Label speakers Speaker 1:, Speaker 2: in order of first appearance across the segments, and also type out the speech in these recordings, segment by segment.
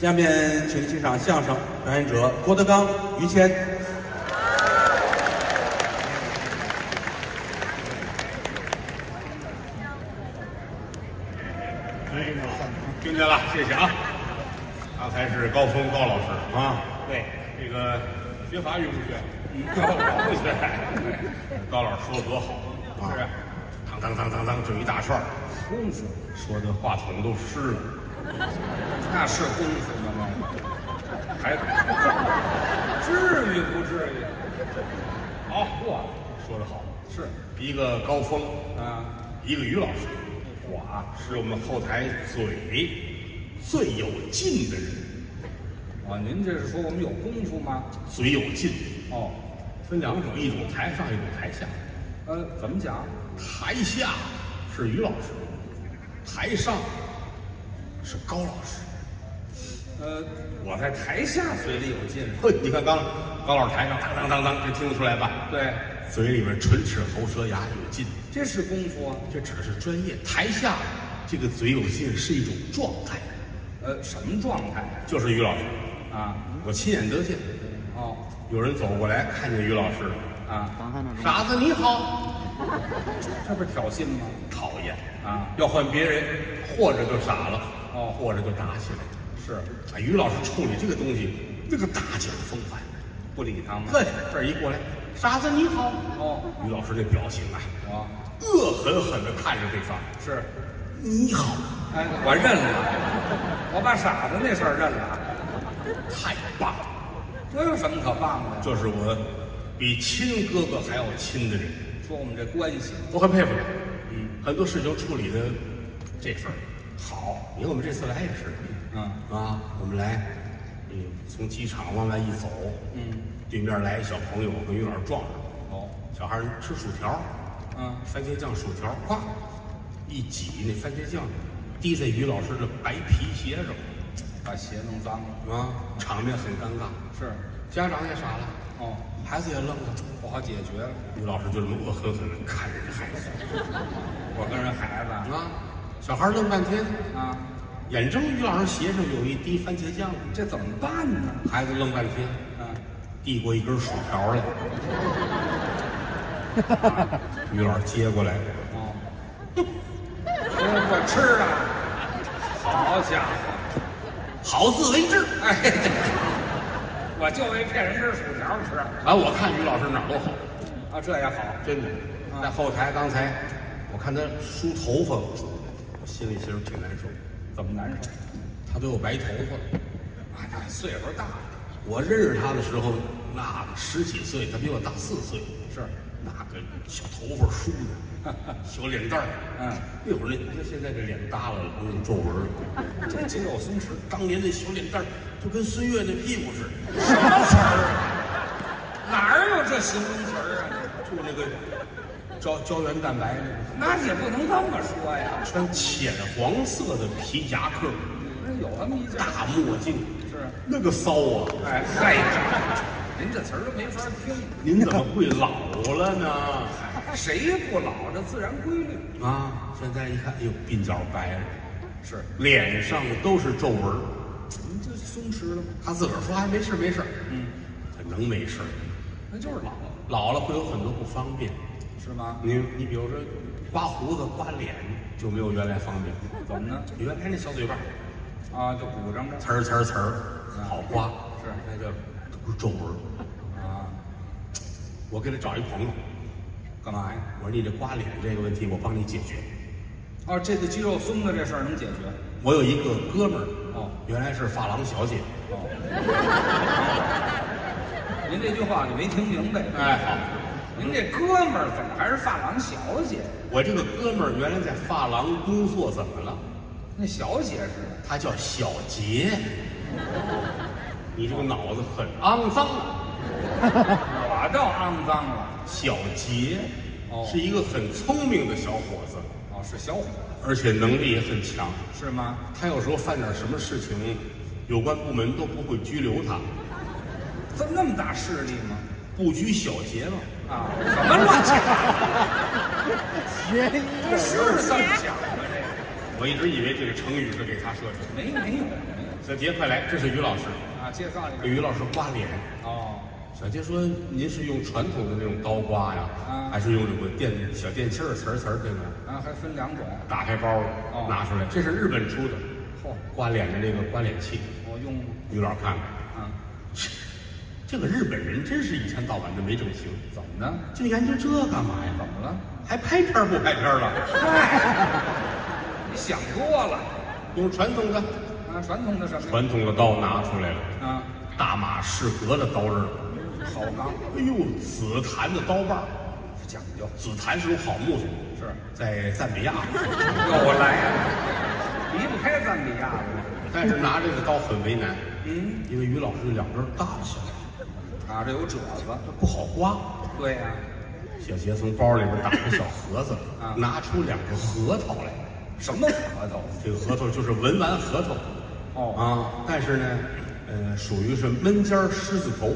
Speaker 1: 下面请欣赏相声表演者郭德纲、于谦。
Speaker 2: 哎，听见了，谢谢啊。刚才是高峰高老师啊，
Speaker 1: 对，
Speaker 2: 这个学法语不学？不学。高老师说的多好啊！是，当当当当当，就一大串说的话筒都湿了。
Speaker 3: 那是功夫吗？还至于不至于？
Speaker 2: 好，哇，说得好，
Speaker 3: 是
Speaker 2: 一个高峰，
Speaker 3: 啊，
Speaker 2: 一个于老师，
Speaker 3: 我啊，
Speaker 2: 是我们后台嘴最有劲的人，
Speaker 3: 啊，您这是说我们有功夫吗？
Speaker 2: 嘴有劲，
Speaker 3: 哦，
Speaker 2: 分两种，一种台上，一种台下。
Speaker 3: 呃，怎么讲？
Speaker 2: 台下是于老师，台上是高老师。
Speaker 3: 呃，我在台下嘴里有劲，
Speaker 2: 呵，你看刚高老师台上当当当当，这听得出来吧？
Speaker 3: 对，
Speaker 2: 嘴里边唇齿喉舌牙有劲，
Speaker 3: 这是功夫啊。
Speaker 2: 这指的是专业。台下这个嘴有劲是一种状态，
Speaker 3: 呃，什么状态
Speaker 2: 就是于老师，
Speaker 3: 啊？
Speaker 2: 我亲眼得见。
Speaker 3: 哦，
Speaker 2: 有人走过来，看见于老师，
Speaker 3: 啊，
Speaker 2: 傻子你好，
Speaker 3: 这不是挑衅吗？
Speaker 2: 讨厌
Speaker 3: 啊，
Speaker 2: 要换别人，或者就傻了，
Speaker 3: 哦
Speaker 2: 或者就打起来。
Speaker 3: 是，
Speaker 2: 啊，于老师处理这个东西，那个大讲风范。
Speaker 3: 不理他吗？
Speaker 2: 对，这儿一过来，傻子你好。
Speaker 3: 哦，
Speaker 2: 于老师这表情啊，
Speaker 3: 我
Speaker 2: 恶狠狠地看着对方。
Speaker 3: 是，
Speaker 2: 你好，
Speaker 3: 哎，我认了，我把傻子那事儿认了，
Speaker 2: 太棒了！
Speaker 3: 这有什么可棒的？
Speaker 2: 这是我比亲哥哥还要亲的人，
Speaker 3: 说我们这关系
Speaker 2: 我很佩服他。嗯，很多事情处理的这份儿
Speaker 3: 好，
Speaker 2: 你看我们这次来也是，
Speaker 3: 嗯。
Speaker 2: 啊，我们来，嗯，从机场往外一走，
Speaker 3: 嗯，
Speaker 2: 对面来一小朋友跟于老师撞上，
Speaker 3: 哦，
Speaker 2: 小孩儿吃薯条，
Speaker 3: 嗯，
Speaker 2: 番茄酱薯条，咵，一挤那番茄酱滴在于老师的白皮鞋上，
Speaker 3: 把鞋弄脏了，
Speaker 2: 啊，场面很尴尬，
Speaker 3: 是，
Speaker 2: 家长也傻了，
Speaker 3: 哦，
Speaker 2: 孩子也愣了，
Speaker 3: 不好解决了。
Speaker 2: 于老师就这么恶狠狠地看着这孩子，
Speaker 3: 我跟人孩子。
Speaker 2: 啊，小孩愣半天，
Speaker 3: 啊，
Speaker 2: 眼睁于老师鞋上有一滴番茄酱，
Speaker 3: 这怎么办呢？
Speaker 2: 孩子愣半天，
Speaker 3: 啊，
Speaker 2: 递过一根薯条来，于老师接过来，
Speaker 3: 哦，我吃啊，好家伙，
Speaker 2: 好自为之。
Speaker 3: 哎，我就为骗人吃薯条吃。
Speaker 2: 啊，我看于老师哪儿都好，
Speaker 3: 啊，这也好，
Speaker 2: 真的。在后台刚才我看他梳头发，我心里其实挺难受。
Speaker 3: 怎么难受？
Speaker 2: 他都有白头发了。
Speaker 3: 哎呀，岁数大了，
Speaker 2: 我认识他的时候，那个十几岁，他比我大四岁，
Speaker 3: 是，
Speaker 2: 那个小头发梳的，小脸蛋儿。
Speaker 3: 嗯，
Speaker 2: 那会儿那你看现在这脸耷拉了，都有皱纹儿。
Speaker 3: 这肌肉松弛，
Speaker 2: 当年那小脸蛋儿就跟孙越那屁股似的，
Speaker 3: 什么词儿啊？哪儿有这形容词儿啊？
Speaker 2: 就那个胶胶原蛋白那个。
Speaker 3: 那也不能这么说呀。
Speaker 2: 穿浅黄色的皮夹克，
Speaker 3: 那有那么一件
Speaker 2: 大墨镜，
Speaker 3: 是，
Speaker 2: 那个骚啊！
Speaker 3: 哎嗨，您这词儿都没法听。
Speaker 2: 您怎么会老了呢？
Speaker 3: 谁不老？这自然规律。
Speaker 2: 啊，现在一看，哎呦，鬓角白了，
Speaker 3: 是，
Speaker 2: 脸上都是皱纹儿。
Speaker 3: 您这松弛了吗？
Speaker 2: 他自个儿说还没事没事，
Speaker 3: 嗯，
Speaker 2: 他能没事？
Speaker 3: 那就是老了，
Speaker 2: 老了会有很多不方便。
Speaker 3: 是吗？
Speaker 2: 你你比如说，刮胡子、刮脸就没有原来方便。
Speaker 3: 怎么呢？
Speaker 2: 原来那小嘴巴，
Speaker 3: 啊，就鼓胀着。
Speaker 2: 呲儿呲儿呲儿，好刮，
Speaker 3: 是
Speaker 2: 那叫都是皱纹。
Speaker 3: 啊，
Speaker 2: 我给他找一朋友，
Speaker 3: 干嘛呀？
Speaker 2: 我说你这刮脸这个问题，我帮你解决。
Speaker 3: 哦，这个肌肉松的这事儿能解决。
Speaker 2: 我有一个哥们儿，
Speaker 3: 哦，
Speaker 2: 原来是发廊小姐。
Speaker 3: 哦，您这句话你没听明白。
Speaker 2: 哎，好，
Speaker 3: 您这哥们儿怎么还是发廊小姐？
Speaker 2: 我这个哥们儿原来在发廊工作，怎么了？
Speaker 3: 那小姐是的。
Speaker 2: 他叫小杰。你这个脑子很肮脏啊！
Speaker 3: 我倒肮脏了。
Speaker 2: 小杰，
Speaker 3: 哦
Speaker 2: 是一个很聪明的小伙子，
Speaker 3: 哦，是小伙子
Speaker 2: 而且能力也很强。
Speaker 3: 是吗？
Speaker 2: 他有时候犯点什么事情，有关部门都不会拘留他，
Speaker 3: 这那么大势力吗？
Speaker 2: 不拘小节嘛。
Speaker 3: 啊，什么乱七八糟？这是这么讲的？这个
Speaker 2: 我一直以为这个成语是给他设计的。
Speaker 3: 没没有没有。
Speaker 2: 小杰快来，这是于老师，
Speaker 3: 啊，介绍一
Speaker 2: 给于老师刮脸。
Speaker 3: 哦，
Speaker 2: 小杰说：“您是用传统的那种刀刮呀，
Speaker 3: 啊
Speaker 2: 还是用这个电小电器儿瓷儿瓷儿这种？”
Speaker 3: 啊，还分两种。
Speaker 2: 打开包
Speaker 3: 哦
Speaker 2: 拿出来，这是日本出的
Speaker 3: 嚯，
Speaker 2: 刮脸的那个刮脸器。
Speaker 3: 我用
Speaker 2: 于老师看看，
Speaker 3: 啊，
Speaker 2: 这个日本人真是一天到晚的没正形，
Speaker 3: 怎么呢？
Speaker 2: 就研究这干嘛呀？
Speaker 3: 怎么了？
Speaker 2: 还拍片儿不拍片儿了？
Speaker 3: 你想多了
Speaker 2: 用传统的
Speaker 3: 啊！传统的什么？
Speaker 2: 传统的刀拿出来了，
Speaker 3: 啊，
Speaker 2: 大马士革的刀刃，
Speaker 3: 好钢
Speaker 2: 哎呦，紫檀的刀把儿，
Speaker 3: 讲究
Speaker 2: 紫檀是种好木头，
Speaker 3: 是
Speaker 2: 在赞比亚，
Speaker 3: 又来了，离不开赞比亚了。
Speaker 2: 但是拿这个刀很为难，
Speaker 3: 嗯，
Speaker 2: 因为于老师两根大的小刀，
Speaker 3: 啊，这有褶子。
Speaker 2: 这不好刮。
Speaker 3: 对呀、
Speaker 2: 小杰从包里边打开小盒子，
Speaker 3: 啊
Speaker 2: 拿出两个核桃来。
Speaker 3: 什么核桃？
Speaker 2: 这个核桃就是文玩核桃，
Speaker 3: 哦
Speaker 2: 啊，但是呢，呃，属于是闷尖儿狮子头，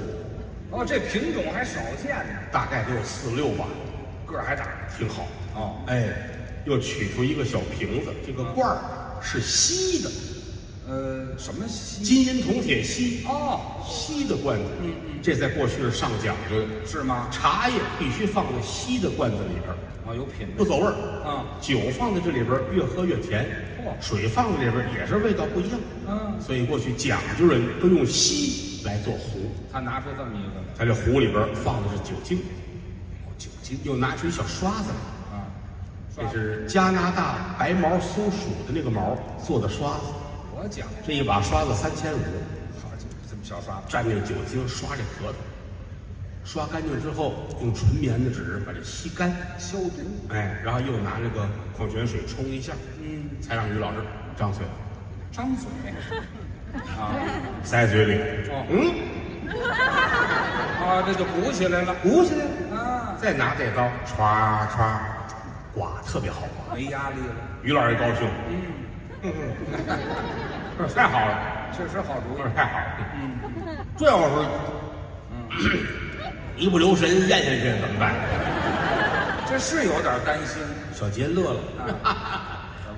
Speaker 3: 哦，这品种还少见呢，
Speaker 2: 大概得有四六吧，
Speaker 3: 个儿还大。
Speaker 2: 挺好。
Speaker 3: 哦，
Speaker 2: 哎，又取出一个小瓶子，这个罐儿是锡的，
Speaker 3: 呃，什么锡？
Speaker 2: 金银铜铁锡，
Speaker 3: 哦，
Speaker 2: 锡的罐子。嗯嗯，这在过去是上讲究。的，
Speaker 3: 是吗？
Speaker 2: 茶叶必须放在锡的罐子里边儿，
Speaker 3: 哦，有品
Speaker 2: 不走味儿。
Speaker 3: 啊
Speaker 2: 酒放在这里边儿越喝越甜，
Speaker 3: 嚯。
Speaker 2: 水放在里边儿也是味道不一样。
Speaker 3: 嗯。
Speaker 2: 所以过去讲究人都用锡来做壶，
Speaker 3: 他拿出这么一个来。
Speaker 2: 在这壶里边放的是酒精，
Speaker 3: 哦，酒精。
Speaker 2: 又拿出一小刷子来，
Speaker 3: 啊，
Speaker 2: 这是加拿大白毛松鼠的那个毛做的刷子，这一把刷子三千五，
Speaker 3: 好家伙，这么小刷子
Speaker 2: 沾这酒精刷这核桃，刷干净之后用纯棉的纸把这吸干，
Speaker 3: 消毒。
Speaker 2: 哎，然后又拿这个矿泉水冲一下，
Speaker 3: 嗯，
Speaker 2: 才让于老师张嘴
Speaker 3: 张嘴。啊
Speaker 2: 塞嘴里，
Speaker 3: 哦。
Speaker 2: 嗯，
Speaker 3: 啊，这就鼓起来了。
Speaker 2: 鼓起来了，
Speaker 3: 啊，
Speaker 2: 再拿这刀歘歘刮，特别好刮。
Speaker 3: 没压力了。
Speaker 2: 于老师也高兴，
Speaker 3: 嗯，
Speaker 2: 不是太好了，
Speaker 3: 确实好主意
Speaker 2: 不是。太好了。嗯，这要是一不留神咽下去怎么办？
Speaker 3: 这是有点担心，
Speaker 2: 小杰乐了，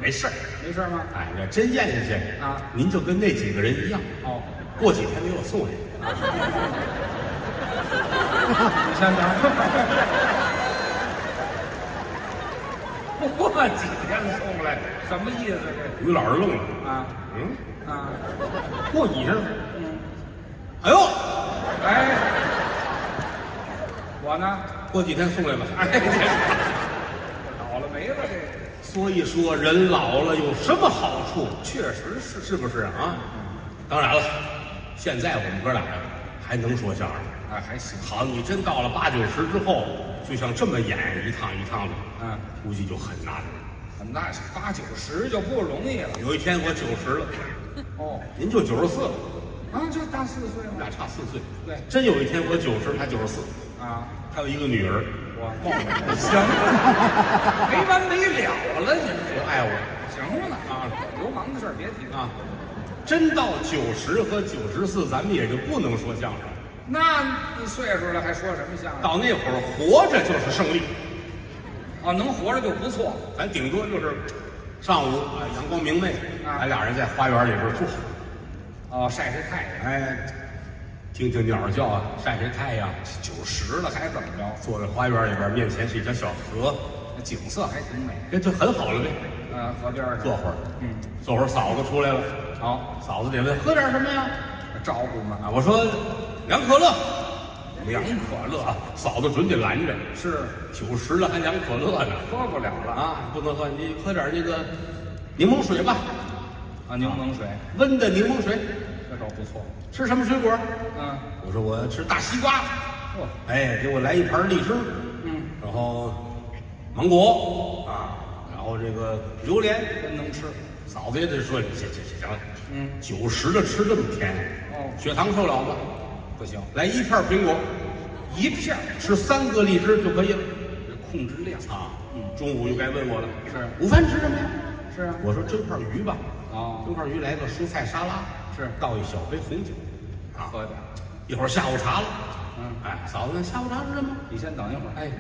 Speaker 2: 没事儿。
Speaker 3: 没事吗？
Speaker 2: 哎，要真咽下去
Speaker 3: 啊
Speaker 2: 您就跟那几个人一样，
Speaker 3: 哦，
Speaker 2: 过几天给我送来。
Speaker 3: 你先等。过几天送来，什么意思这？
Speaker 2: 于老师愣了，
Speaker 3: 啊
Speaker 2: 嗯，
Speaker 3: 啊，
Speaker 2: 过几天，哎呦，
Speaker 3: 哎，我呢？
Speaker 2: 过几天送来吧。
Speaker 3: 哎，这倒了霉了，这个
Speaker 2: 所以说，人老了有什么好处？
Speaker 3: 确实是
Speaker 2: 是不是啊？当然了，现在我们哥俩呀还能说相声。
Speaker 3: 啊，还行。
Speaker 2: 好，你真到了八九十之后，就像这么演一趟一趟的，
Speaker 3: 嗯，
Speaker 2: 估计就很难了。
Speaker 3: 那是八九十就不容易了。
Speaker 2: 有一天我九十了，
Speaker 3: 哦，
Speaker 2: 您就九十四了，
Speaker 3: 啊，就大四岁
Speaker 2: 我们俩。差四岁。
Speaker 3: 对
Speaker 2: 真有一天我九十，他九十四，
Speaker 3: 啊，
Speaker 2: 他有一个女儿，
Speaker 3: 我梦了。行，没完没了了，您
Speaker 2: 不
Speaker 3: 这
Speaker 2: 爱我
Speaker 3: 行了啊，流氓的事儿别提了。
Speaker 2: 啊。真到九十和九十四，咱们也就不能说相声了。
Speaker 3: 那岁数了还说什么相声？
Speaker 2: 到那会儿，活着就是胜利。
Speaker 3: 啊，能活着就不错。
Speaker 2: 咱顶多就是上午啊，阳光明媚，
Speaker 3: 啊
Speaker 2: 咱俩人在花园里边坐，
Speaker 3: 哦，晒晒太阳。
Speaker 2: 哎，听听鸟叫啊，晒晒太阳，
Speaker 3: 九十了还怎么着？
Speaker 2: 坐在花园里边，面前是一条小河，
Speaker 3: 那景色还挺美。
Speaker 2: 这就很好了呗。
Speaker 3: 呃，河边上
Speaker 2: 坐会儿，
Speaker 3: 嗯，
Speaker 2: 坐会儿，嫂子出来了，
Speaker 3: 好，
Speaker 2: 嫂子得问喝点什么呀？
Speaker 3: 照顾嘛。
Speaker 2: 啊，我说凉可乐，
Speaker 3: 凉可乐
Speaker 2: 啊，嫂子准得拦着，
Speaker 3: 是。
Speaker 2: 九十了还凉可乐呢，
Speaker 3: 喝不了了。啊
Speaker 2: 啊，不能喝，你喝点那个柠檬水吧，
Speaker 3: 啊！柠檬水。
Speaker 2: 温的柠檬水。
Speaker 3: 这倒不错。
Speaker 2: 吃什么水果？
Speaker 3: 嗯，
Speaker 2: 我说我吃大西瓜，
Speaker 3: 嚯，
Speaker 2: 哎，给我来一盘荔枝，
Speaker 3: 嗯，
Speaker 2: 然后芒果。啊，然后这个榴莲，
Speaker 3: 真能吃。
Speaker 2: 嫂子也得说你这这这行了，
Speaker 3: 嗯，
Speaker 2: 九十了吃这么甜，
Speaker 3: 哦。
Speaker 2: 血糖受了吗？
Speaker 3: 不行，
Speaker 2: 来一片苹果，
Speaker 3: 一片儿
Speaker 2: 吃三个荔枝就可以了。
Speaker 3: 控制量。
Speaker 2: 啊。嗯，中午又该问我了，
Speaker 3: 是。
Speaker 2: 午饭吃什么呀？
Speaker 3: 是啊。
Speaker 2: 我说蒸块鱼吧，
Speaker 3: 哦。
Speaker 2: 蒸块鱼来个蔬菜沙拉，
Speaker 3: 是。
Speaker 2: 倒一小杯红酒，啊，
Speaker 3: 喝点儿。
Speaker 2: 一会儿下午茶了，
Speaker 3: 嗯，
Speaker 2: 哎，嫂子，那下午茶吃什么？
Speaker 3: 你先等一会儿。
Speaker 2: 哎，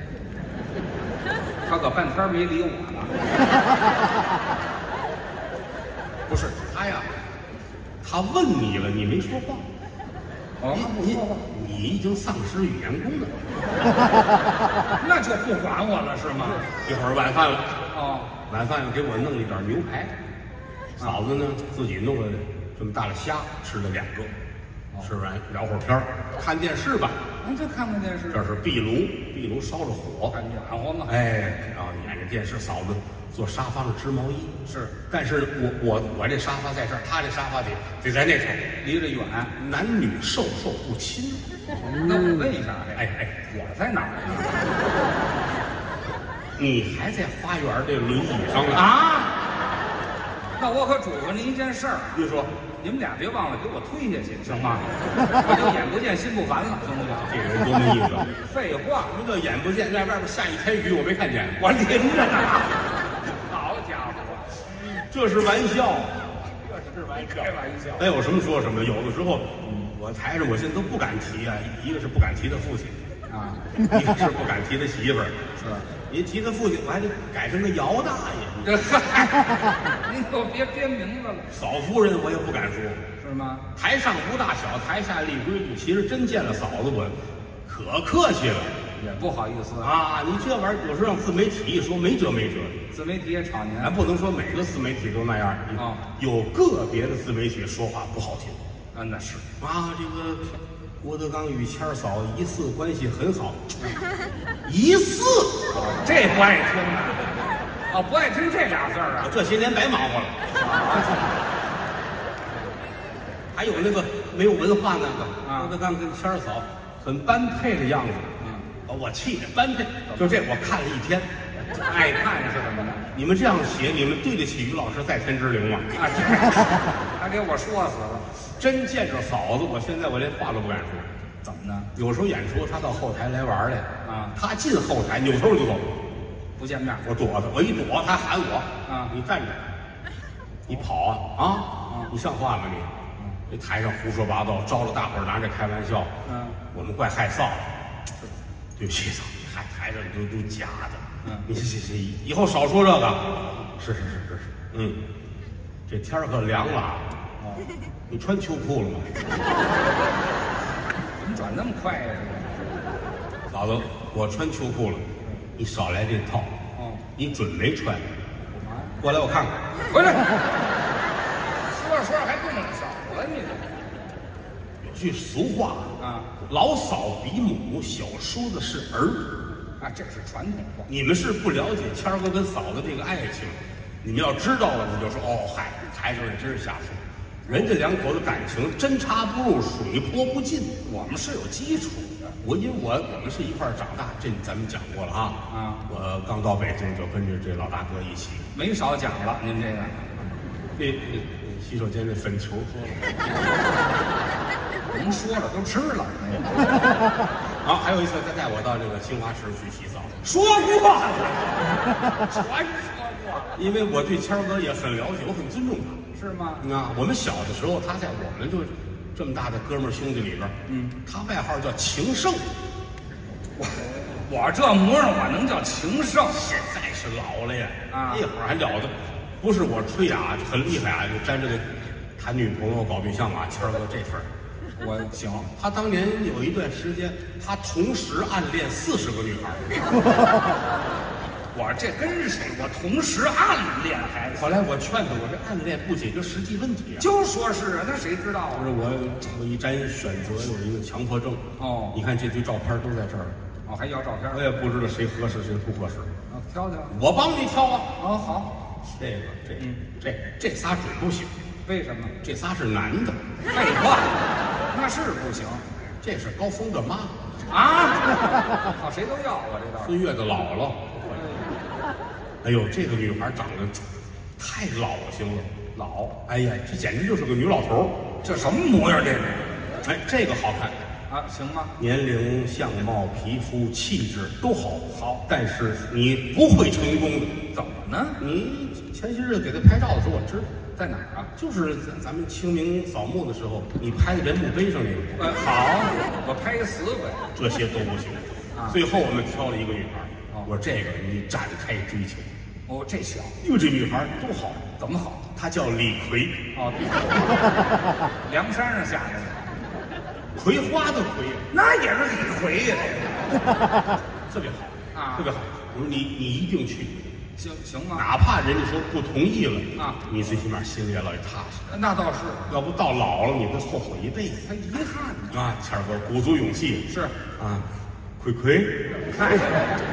Speaker 3: 他可半天没理我呢。
Speaker 2: 不是他呀，他问你了，你没说话，
Speaker 3: 哦，
Speaker 2: 你你你已经丧失语言功能了。
Speaker 3: 那就不管我了是吗？
Speaker 2: 一会儿晚饭了，
Speaker 3: 哦，
Speaker 2: 晚饭又给我弄了一点牛排，嫂子呢自己弄了这么大的虾，吃了两个，吃完聊会儿天儿看电视吧。
Speaker 3: 您就看看电视，
Speaker 2: 这是壁炉，壁炉烧着火，
Speaker 3: 看暖和嘛。
Speaker 2: 哎，然后演着电视，嫂子坐沙发上织毛衣。
Speaker 3: 是，
Speaker 2: 但是我我我这沙发在这儿，他这沙发得得在那头，
Speaker 3: 离着远。
Speaker 2: 男女授受不亲。
Speaker 3: 那我问一下，
Speaker 2: 哎哎，
Speaker 3: 我在哪儿
Speaker 2: 你还在花园这轮椅上
Speaker 3: 呢？啊？那我可嘱咐您一件事儿，
Speaker 2: 您说
Speaker 3: 你们俩别忘了给我推下去，行吗？我就眼不见心不烦了，行不行？
Speaker 2: 这人多没意思。
Speaker 3: 废话，
Speaker 2: 什么叫眼不见？在外边下一天雨，我没看见。
Speaker 3: 我淋着呢。
Speaker 2: 这是玩笑，
Speaker 3: 这是玩笑开玩笑。
Speaker 2: 该有什么说什么。有的时候，我台上我现在都不敢提啊，一个是不敢提他父亲，
Speaker 3: 啊，
Speaker 2: 一个是不敢提他媳妇儿。
Speaker 3: 是吧。
Speaker 2: 你提他父亲，我还得改成个姚大爷。
Speaker 3: 您可别编名字了，
Speaker 2: 嫂夫人我也不敢说。
Speaker 3: 是吗？
Speaker 2: 台上无大小，台下立规矩。其实真见了嫂子，我可客气了
Speaker 3: 也不好意思啊。
Speaker 2: 啊！你这玩意儿有时候让自媒体一说，没辙没辙。
Speaker 3: 自媒体也吵您
Speaker 2: 咱不能说每个自媒体都那样
Speaker 3: 啊
Speaker 2: 有个别的自媒体说话不好听
Speaker 3: 啊，那是
Speaker 2: 啊。这个郭德纲与谦儿嫂疑似关系很好，疑似，
Speaker 3: 这不爱听啊。哦，不爱听这俩字儿啊。
Speaker 2: 这些年白忙活了。还有那个没有文化那个，
Speaker 3: 啊
Speaker 2: 郭德纲跟谦儿嫂很般配的样子，我气的半天。就这我看了一天，
Speaker 3: 爱看是怎么的？
Speaker 2: 你们这样写，你们对得起于老师在天之灵吗？
Speaker 3: 啊，这还给我说死了。
Speaker 2: 真见着嫂子，我现在我连话都不敢说。
Speaker 3: 怎么呢？
Speaker 2: 有时候演出，他到后台来玩来，
Speaker 3: 啊
Speaker 2: 他进后台扭头就走，
Speaker 3: 不见面
Speaker 2: 我躲他，我一躲他喊我，
Speaker 3: 啊
Speaker 2: 你站着，你跑啊啊，你像话吗你？这台上胡说八道，招了大伙儿拿着开玩笑，
Speaker 3: 嗯，
Speaker 2: 我们怪害臊的。对不起，嫂子，台台上都都假的，
Speaker 3: 嗯
Speaker 2: 你这这这以后少说这个。是是是是是，嗯，这天儿可凉了啊，
Speaker 3: 哦，
Speaker 2: 你穿秋裤了吗？
Speaker 3: 怎么转那么快呀？
Speaker 2: 嫂子，我穿秋裤了，你少来这套。
Speaker 3: 哦，
Speaker 2: 你准没穿？过来我看看。
Speaker 3: 回来。说着说着还动了手了，你
Speaker 2: 有句俗话
Speaker 3: 啊，
Speaker 2: 老嫂比母，小叔子是儿。
Speaker 3: 啊，这是传统话。
Speaker 2: 你们是不了解谦儿哥跟嫂子这个爱情，你们要知道了，你就说哦，嗨，台上人真是瞎说。人家两口子感情针插不入，水泼不进。
Speaker 3: 我们是有基础的。
Speaker 2: 我因为我我们是一块儿长大，这咱们讲过了啊。
Speaker 3: 啊
Speaker 2: 我刚到北京就跟着这老大哥一起，
Speaker 3: 没少讲了，您这个
Speaker 2: 那那那洗手间那粉球说
Speaker 3: 甭说了，都吃了。
Speaker 2: 啊，还有一次他带我到这个清华池去洗澡，
Speaker 3: 说过，全说过，
Speaker 2: 因为我对谦哥也很了解，我很尊重他。
Speaker 3: 是吗？
Speaker 2: 啊，我们小的时候，他在我们就这么大的哥们儿兄弟里边，嗯，他外号叫情圣，
Speaker 3: 我我这模样，我能叫情圣？
Speaker 2: 现在是老了呀，
Speaker 3: 啊
Speaker 2: 那会儿还了得，不是我吹啊，很厉害啊，就沾这个谈女朋友、搞对象啊，谦哥这份儿。
Speaker 3: 我行，
Speaker 2: 他当年有一段时间，他同时暗恋四十个女孩儿。
Speaker 3: 我这跟谁？我同时暗恋还
Speaker 2: 后来我劝他，我这暗恋不解决实际问题啊。
Speaker 3: 就说是啊，那谁知道啊？
Speaker 2: 不是我我一沾选择有一个强迫症
Speaker 3: 哦
Speaker 2: 你看这堆照片都在这儿，
Speaker 3: 哦，还要照片
Speaker 2: 我也不知道谁合适谁不合适，
Speaker 3: 啊，挑挑。
Speaker 2: 我帮你挑啊。
Speaker 3: 啊，好，
Speaker 2: 这个这这这仨准不行，
Speaker 3: 为什么？
Speaker 2: 这仨是男的，
Speaker 3: 废话，那是不行
Speaker 2: 这是高峰的妈，
Speaker 3: 啊！好，谁都要啊这倒是。
Speaker 2: 孙越的姥姥。哎呦，这个女孩长得太老型了，老，哎呀，这简直就是个女老头儿。
Speaker 3: 这什么模样？这是
Speaker 2: 哎，这个好看，
Speaker 3: 啊，行吗？
Speaker 2: 年龄、相貌、皮肤、气质都好，好，但是你不会成功的。
Speaker 3: 怎么呢？
Speaker 2: 你前些日子给她拍照的时候，我知道，
Speaker 3: 在哪儿啊？
Speaker 2: 就是咱咱们清明扫墓的时候，你拍的人墓碑上那个，
Speaker 3: 呃，好，我拍一死鬼。
Speaker 2: 这些都不行。
Speaker 3: 啊。
Speaker 2: 最后我们挑了一个女孩，
Speaker 3: 哦。
Speaker 2: 我说这个你展开追求，
Speaker 3: 哦，这小。
Speaker 2: 哟，这女孩多好，
Speaker 3: 怎么好？
Speaker 2: 她叫李逵，
Speaker 3: 哦，梁山上下来的，
Speaker 2: 葵花的葵，
Speaker 3: 那也是李逵呀，
Speaker 2: 特别好
Speaker 3: 啊。
Speaker 2: 特别好。我说你你一定去，
Speaker 3: 这行行吗？
Speaker 2: 哪怕人家说不同意了
Speaker 3: 啊
Speaker 2: 你最起码心里也老踏实。
Speaker 3: 那倒是，
Speaker 2: 要不到老了你会后悔一辈子
Speaker 3: 他遗憾呢。
Speaker 2: 啊！谦儿哥鼓足勇气
Speaker 3: 是
Speaker 2: 啊，葵葵，
Speaker 3: 嗨，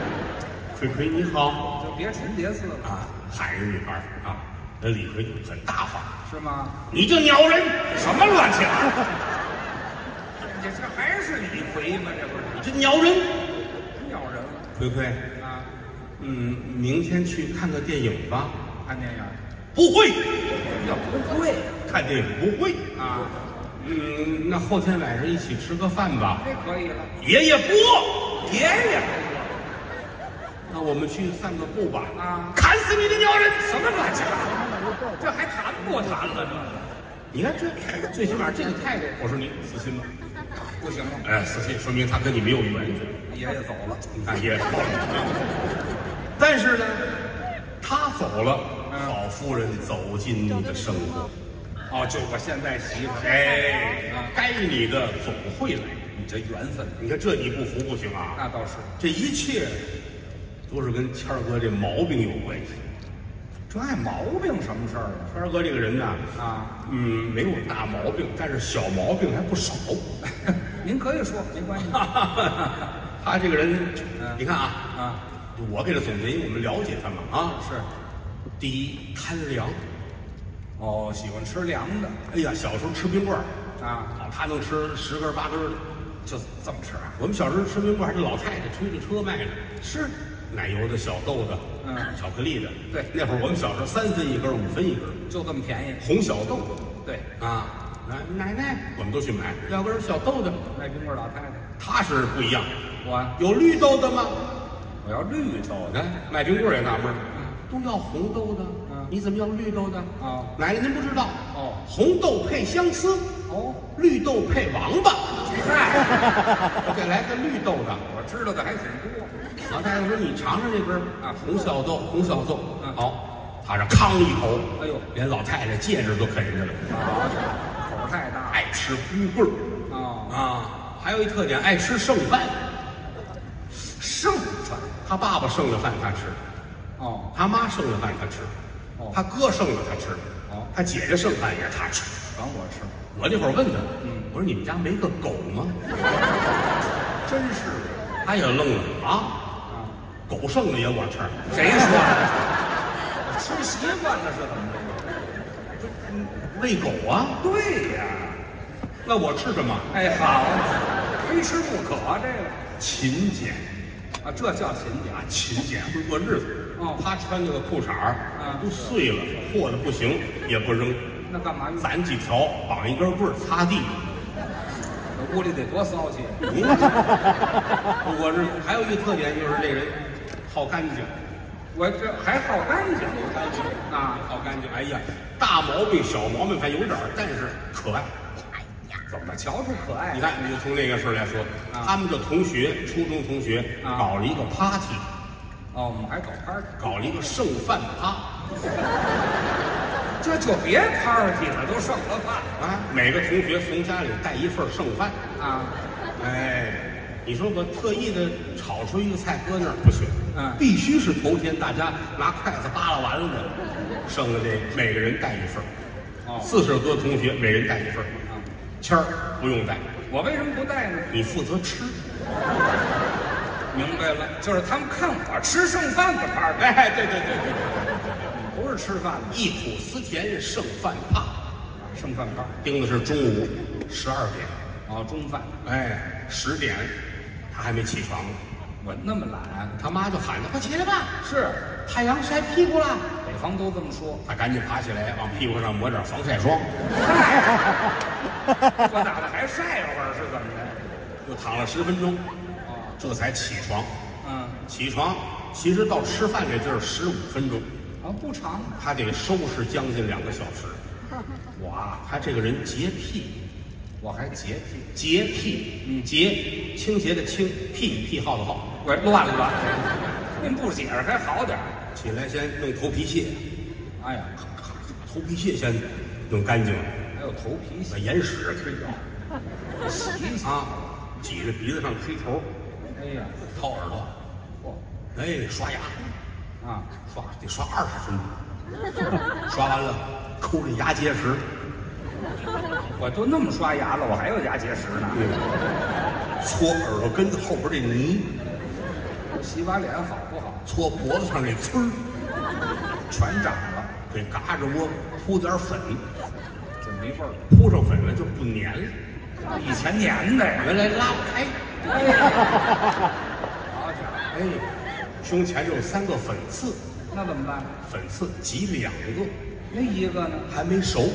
Speaker 2: 葵葵你好
Speaker 3: 就别重叠字了，
Speaker 2: 啊，喊人女孩儿啊，那李逵很大方，
Speaker 3: 是吗？
Speaker 2: 你这鸟人，
Speaker 3: 什么乱七八糟？这这还是李逵吗？这不是
Speaker 2: 你这鸟人，
Speaker 3: 鸟人了
Speaker 2: 葵葵，
Speaker 3: 啊？
Speaker 2: 嗯，明天去看个电影吧？
Speaker 3: 看电影
Speaker 2: 不会，
Speaker 3: 要不会
Speaker 2: 看电影不会。
Speaker 3: 啊？
Speaker 2: 嗯，那后天晚上一起吃个饭吧？
Speaker 3: 这可以了，
Speaker 2: 爷爷不，
Speaker 3: 爷爷
Speaker 2: 那我们去散个步吧？
Speaker 3: 啊？
Speaker 2: 砍死你的鸟人！
Speaker 3: 什么乱七八糟？这还谈不谈了？
Speaker 2: 你看这，最起码这个态度，我说你死心吧。
Speaker 3: 不行了，
Speaker 2: 哎，死心，说明他跟你没有缘分。
Speaker 3: 爷爷走了，
Speaker 2: 你看爷爷走了，但是呢，他走了，好夫人走进你的生活。
Speaker 3: 哦，就我现在媳妇儿，
Speaker 2: 哎，该你的总会来。
Speaker 3: 你这缘分，
Speaker 2: 你看这你不服不行啊！
Speaker 3: 那倒是，
Speaker 2: 这一切都是跟谦儿哥这毛病有关系。
Speaker 3: 这爱毛病什么事儿
Speaker 2: 谦儿哥这个人呢，
Speaker 3: 啊？啊，
Speaker 2: 嗯，没有大毛病，但是小毛病还不少。
Speaker 3: 您可以说没关系
Speaker 2: 他这个人，你看啊，
Speaker 3: 啊。
Speaker 2: 我给他总结，因为我们了解他们啊。
Speaker 3: 是，
Speaker 2: 第一，贪凉。
Speaker 3: 哦，喜欢吃凉的
Speaker 2: 哎呀，小时候吃冰棍儿
Speaker 3: 啊，
Speaker 2: 啊，他能吃十根儿八根儿的。
Speaker 3: 就这么吃啊？
Speaker 2: 我们小时候吃冰棍儿，还是老太太推着车卖的，
Speaker 3: 是，
Speaker 2: 奶油的小豆的，
Speaker 3: 嗯
Speaker 2: 巧克力的。
Speaker 3: 对
Speaker 2: 那会儿我们小时候三分一根儿，五分一根儿，
Speaker 3: 就这么便宜。
Speaker 2: 红小豆
Speaker 3: 对，
Speaker 2: 啊。奶奶奶，我们都去买，要根儿小豆的。
Speaker 3: 卖冰棍儿老太太，
Speaker 2: 她是不一样，
Speaker 3: 我
Speaker 2: 有绿豆的吗？
Speaker 3: 我要绿豆的。
Speaker 2: 哎，卖冰棍儿也纳闷儿，都要红豆的，
Speaker 3: 嗯
Speaker 2: 你怎么要绿豆的？
Speaker 3: 啊
Speaker 2: 奶奶您不知道
Speaker 3: 哦
Speaker 2: 红豆配相思，
Speaker 3: 哦，
Speaker 2: 绿豆配王八。
Speaker 3: 嗨，
Speaker 2: 我给来个绿豆的。
Speaker 3: 我知道的还挺多。
Speaker 2: 老太太说：“你尝尝这根儿
Speaker 3: 啊
Speaker 2: 红小豆，红小豆。
Speaker 3: 嗯
Speaker 2: 好，他这吭一口，
Speaker 3: 哎呦
Speaker 2: 连老太太戒指都啃人家了。
Speaker 3: 啊，口太大。
Speaker 2: 爱吃冰棍儿
Speaker 3: 啊，
Speaker 2: 啊，还有一特点，爱吃剩饭。
Speaker 3: 剩饭。
Speaker 2: 他爸爸剩的饭他吃，
Speaker 3: 哦，
Speaker 2: 他妈剩的饭他吃，
Speaker 3: 哦
Speaker 2: 他哥剩的他吃，
Speaker 3: 哦
Speaker 2: 他姐姐剩饭也是他吃。
Speaker 3: 管我吃。
Speaker 2: 我那会儿问他，
Speaker 3: 嗯
Speaker 2: 我说你们家没个狗吗？
Speaker 3: 真是
Speaker 2: 他也愣了啊，
Speaker 3: 啊，
Speaker 2: 狗剩的也我吃。
Speaker 3: 谁说的？吃习惯了是怎么着？
Speaker 2: 喂狗啊？
Speaker 3: 对呀，
Speaker 2: 那我吃什么？
Speaker 3: 哎，好，非吃不可这个
Speaker 2: 勤俭
Speaker 3: 啊，这叫勤俭
Speaker 2: 啊，勤俭会过日子。
Speaker 3: 哦
Speaker 2: 他穿那个裤衩儿
Speaker 3: 嗯
Speaker 2: 都碎了，破的不行也不扔，
Speaker 3: 那干嘛用？
Speaker 2: 攒几条绑一根棍儿擦地。
Speaker 3: 屋里得多骚气。
Speaker 2: 不过日子还有一个特点就是这人好干净，
Speaker 3: 我这还好干净
Speaker 2: 干净
Speaker 3: 啊？
Speaker 2: 好干净。哎呀，大毛病小毛病还有点儿，但是可爱。
Speaker 3: 怎么瞧出可爱？
Speaker 2: 你看，你就从那个事儿来说，
Speaker 3: 啊。
Speaker 2: 他们的同学，初中同学
Speaker 3: 啊。
Speaker 2: 搞了一个 party，
Speaker 3: 哦，我们还搞 party，
Speaker 2: 搞了一个剩饭趴。
Speaker 3: 这就别 party 了，都剩了饭。
Speaker 2: 啊，每个同学从家里带一份剩饭。
Speaker 3: 啊。
Speaker 2: 哎，你说我特意的炒出一个菜搁那儿不行，
Speaker 3: 嗯
Speaker 2: 必须是头天大家拿筷子扒拉完了的，剩的这每个人带一份。儿
Speaker 3: 哦。
Speaker 2: 四十多同学每人带一份谦儿不用带，
Speaker 3: 我为什么不带呢？
Speaker 2: 你负责吃。
Speaker 3: 明白了，就是他们看我吃剩饭的 party，
Speaker 2: 哎，对对对对对，
Speaker 3: 不是吃饭的，
Speaker 2: 忆苦思甜剩饭趴，
Speaker 3: 剩饭趴。
Speaker 2: 定的是中午十二点，
Speaker 3: 哦，中饭，
Speaker 2: 哎，十点他还没起床呢，
Speaker 3: 我那么懒，
Speaker 2: 他妈就喊他快起来吧，
Speaker 3: 是
Speaker 2: 太阳晒屁股了。
Speaker 3: 北方都这么说。
Speaker 2: 他赶紧爬起来，往屁股上抹点防晒霜，
Speaker 3: 这咋的还晒会儿是怎么的？
Speaker 2: 又躺了十分钟，
Speaker 3: 哦，
Speaker 2: 这才起床。
Speaker 3: 嗯，
Speaker 2: 起床其实到吃饭这地儿十五分钟，
Speaker 3: 啊不长，
Speaker 2: 他得收拾将近两个小时。
Speaker 3: 我啊，
Speaker 2: 他这个人洁癖，
Speaker 3: 我还洁癖，
Speaker 2: 洁癖，嗯，洁，清洁的清，癖癖好的好，
Speaker 3: 我乱了。您不解释还好点儿
Speaker 2: 起来先弄头皮屑，
Speaker 3: 哎呀，
Speaker 2: 咔咔头皮屑先弄干净了，
Speaker 3: 还有头皮
Speaker 2: 把
Speaker 3: 屑，
Speaker 2: 眼屎推掉
Speaker 3: 洗一洗。
Speaker 2: 啊，挤着鼻子上吹头，
Speaker 3: 哎呀，
Speaker 2: 掏耳朵，
Speaker 3: 嚯
Speaker 2: 哎，刷牙，
Speaker 3: 啊，
Speaker 2: 刷得刷二十分钟，刷完了抠这牙结石，
Speaker 3: 我都那么刷牙了，我还有牙结石呢。
Speaker 2: 搓耳朵根子后边这泥，
Speaker 3: 洗把脸好不好？
Speaker 2: 搓脖子上那刺儿，
Speaker 3: 全长了，
Speaker 2: 给嘎吱窝铺点粉，
Speaker 3: 这没味儿？
Speaker 2: 铺上粉了就不粘了，
Speaker 3: 以前粘的呀。
Speaker 2: 原来拉不开。
Speaker 3: 好家伙，
Speaker 2: 哎，胸前有三个粉刺，
Speaker 3: 那怎么办？
Speaker 2: 粉刺挤两个，
Speaker 3: 那一个呢？
Speaker 2: 还没熟，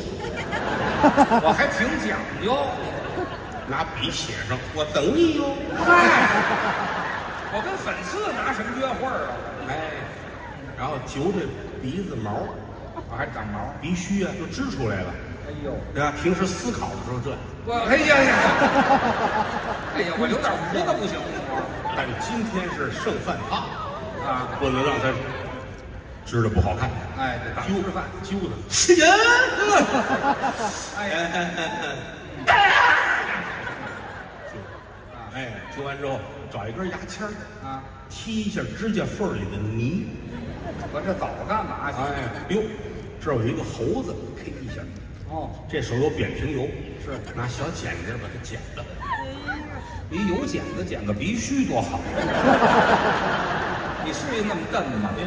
Speaker 3: 我还挺讲究。
Speaker 2: 拿笔写上，我等你哟。
Speaker 3: 嗨，我跟粉丝拿什么约会儿啊？
Speaker 2: 哎，然后揪这鼻子毛，
Speaker 3: 我还长毛。
Speaker 2: 鼻须啊就支出来了，
Speaker 3: 哎呦，
Speaker 2: 对吧？平时思考的时候这样，
Speaker 3: 我哎呀呀，哎呀，我留点胡子不行吗？
Speaker 2: 但今天是剩饭趴，
Speaker 3: 啊，
Speaker 2: 不能让他知道不好看。
Speaker 3: 哎，
Speaker 2: 揪
Speaker 3: 着饭。
Speaker 2: 揪他，是人。
Speaker 3: 哎，
Speaker 2: 揪完之后找一根牙签儿
Speaker 3: 啊，
Speaker 2: 踢一下指甲缝里的泥。
Speaker 3: 我这早干嘛去？
Speaker 2: 哎，哟，这儿有一个猴子，呸一下，
Speaker 3: 哦，
Speaker 2: 这手有扁平疣，
Speaker 3: 是
Speaker 2: 拿小剪子把它剪了。
Speaker 3: 你有剪子剪个鼻须多好。你至于那么笨吗？
Speaker 2: 哎，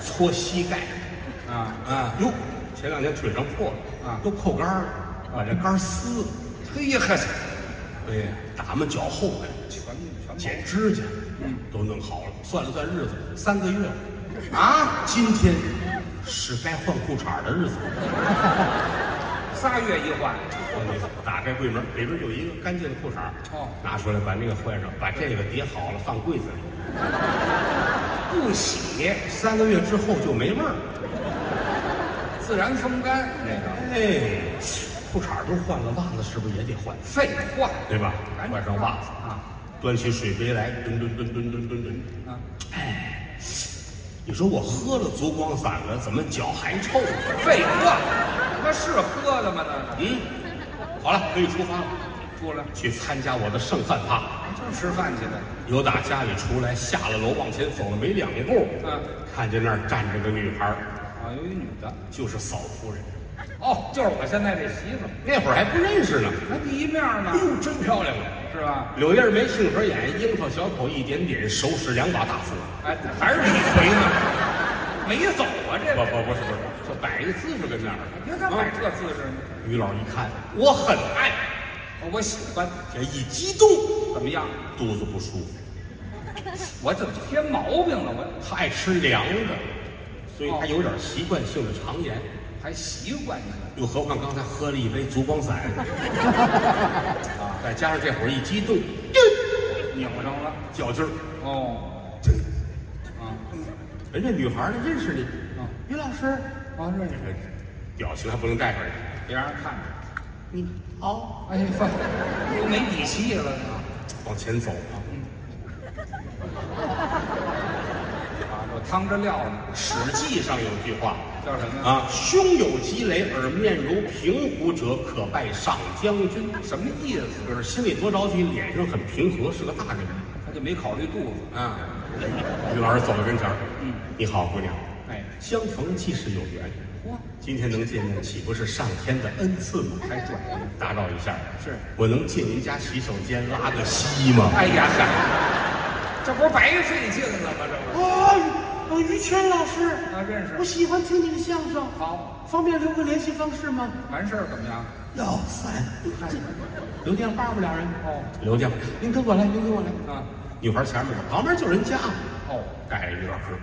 Speaker 2: 搓膝盖
Speaker 3: 啊，
Speaker 2: 啊，哟，前两天腿上破了
Speaker 3: 啊
Speaker 2: 都扣杆儿了，把这杆儿撕了。
Speaker 3: 嘿呀呵，
Speaker 2: 哎呀，打们脚后跟，剪指甲，嗯，都弄好了。算了算日子，三个月了。
Speaker 3: 啊，
Speaker 2: 今天是该换裤衩的日子。
Speaker 3: 仨月一换。
Speaker 2: 打开柜门，里边有一个干净的裤衩，
Speaker 3: 哦
Speaker 2: 拿出来把那个换上，把这个叠好了放柜子里。
Speaker 3: 不洗，
Speaker 2: 三个月之后就没味儿。
Speaker 3: 自然风干那个。
Speaker 2: 哎，裤衩都换了，袜子是不是也得换？
Speaker 3: 废话
Speaker 2: 对吧？换上袜子
Speaker 3: 啊，
Speaker 2: 端起水杯来，吨吨吨吨吨吨吨。
Speaker 3: 啊！
Speaker 2: 你说我喝了足光散了，怎么脚还臭呢？
Speaker 3: 废话，那是喝的吗？那
Speaker 2: 嗯，好了，可以出发了，
Speaker 3: 出来
Speaker 2: 去参加我的剩饭趴。
Speaker 3: 就是吃饭去的。
Speaker 2: 由打家里出来，下了楼往前走了没两步，
Speaker 3: 嗯，
Speaker 2: 看见那儿站着个女孩儿，
Speaker 3: 啊，有一女的。
Speaker 2: 就是嫂夫人。
Speaker 3: 哦，就是我现在这媳妇儿。
Speaker 2: 那会儿还不认识呢，
Speaker 3: 那第一面呢
Speaker 2: 哎？呦，真漂亮啊！
Speaker 3: 是吧？
Speaker 2: 柳叶眉、杏核眼，樱桃小口一点点，手使两把大斧。
Speaker 3: 哎，还是李逵呢？没走啊，这
Speaker 2: 不。不不是不是，就摆一个姿势跟那儿。
Speaker 3: 别看摆这姿势呢，
Speaker 2: 于老一看，我很爱，
Speaker 3: 哦我喜欢。
Speaker 2: 这一激动，
Speaker 3: 怎么样？
Speaker 2: 肚子不舒服。
Speaker 3: 我怎么添毛病了？我
Speaker 2: 他爱吃凉的，所以他有点习惯性的肠炎。
Speaker 3: 还习惯呢。
Speaker 2: 又何况刚才喝了一杯足光散，啊，再加上这会儿一激动，
Speaker 3: 拧上了。
Speaker 2: 较劲儿。
Speaker 3: 哦，啊，
Speaker 2: 人家女孩儿呢认识你，
Speaker 3: 啊
Speaker 2: 于老师，
Speaker 3: 啊，认识，
Speaker 2: 表情还不能带上来。
Speaker 3: 别让人看着。
Speaker 2: 你好，
Speaker 3: 哎呀，都没底气了啊！
Speaker 2: 往前走啊。
Speaker 3: 啊，我趟着料呢，《
Speaker 2: 史记》上有句话
Speaker 3: 叫什么？
Speaker 2: 啊：“胸有积雷而面如平湖者，可拜上将军。
Speaker 3: 什么意思？”
Speaker 2: 就是心里多着急，脸上很平和，是个大人物
Speaker 3: 他就没考虑肚子。
Speaker 2: 啊。于老师走到跟前儿，嗯，你好，姑娘，
Speaker 3: 哎，
Speaker 2: 相逢即是有缘。
Speaker 3: 嚯，
Speaker 2: 今天能见面，岂不是上天的恩赐吗？
Speaker 3: 还转移。
Speaker 2: 打扰一下，
Speaker 3: 是
Speaker 2: 我能进您家洗手间拉个稀吗？
Speaker 3: 哎呀嗨，这不是白费劲了吗？这不
Speaker 1: 哦，于谦老师，
Speaker 3: 是啊，认识。
Speaker 1: 我喜欢听你的相声，
Speaker 3: 好，
Speaker 1: 方便留个联系方式吗？
Speaker 3: 完事儿怎么样？
Speaker 1: 要三，
Speaker 2: 留电话吧，俩人。
Speaker 3: 哦，
Speaker 2: 留电话，您跟我来，您跟我来。
Speaker 3: 啊，
Speaker 2: 女孩前面旁边就人家，
Speaker 3: 哦，
Speaker 2: 带着于老师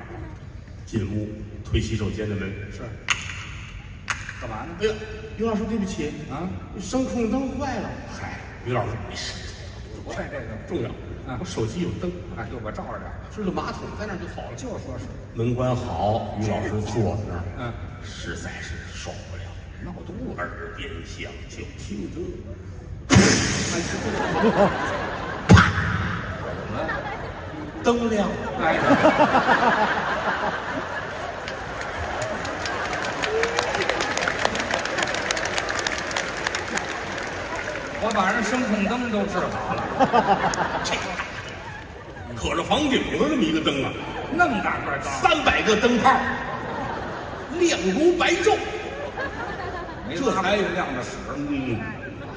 Speaker 2: 进屋，推洗手间的门。
Speaker 3: 是，干嘛呢？
Speaker 2: 哎呀，于老师，对不起，
Speaker 3: 啊，
Speaker 2: 声控灯坏了。嗨，于老师没事，
Speaker 3: 不带这个。
Speaker 2: 重要。
Speaker 3: 啊
Speaker 2: 我手机有灯，
Speaker 3: 啊，就我照着点儿。
Speaker 2: 知道马桶在那儿就好了。
Speaker 3: 就是说是，
Speaker 2: 门关好，于老师坐在那儿，
Speaker 3: 嗯，
Speaker 2: 实在是受不了，
Speaker 3: 闹肚子。
Speaker 2: 耳边响，就听得
Speaker 3: 怎么了？
Speaker 2: 灯亮了。
Speaker 3: 哎，我把人声控灯都治好了，
Speaker 2: 这个大可着房顶子那么一个灯啊，
Speaker 3: 那么大块灯，
Speaker 2: 三百个灯泡，亮如白昼。
Speaker 3: 这还有亮的使。
Speaker 2: 嗯，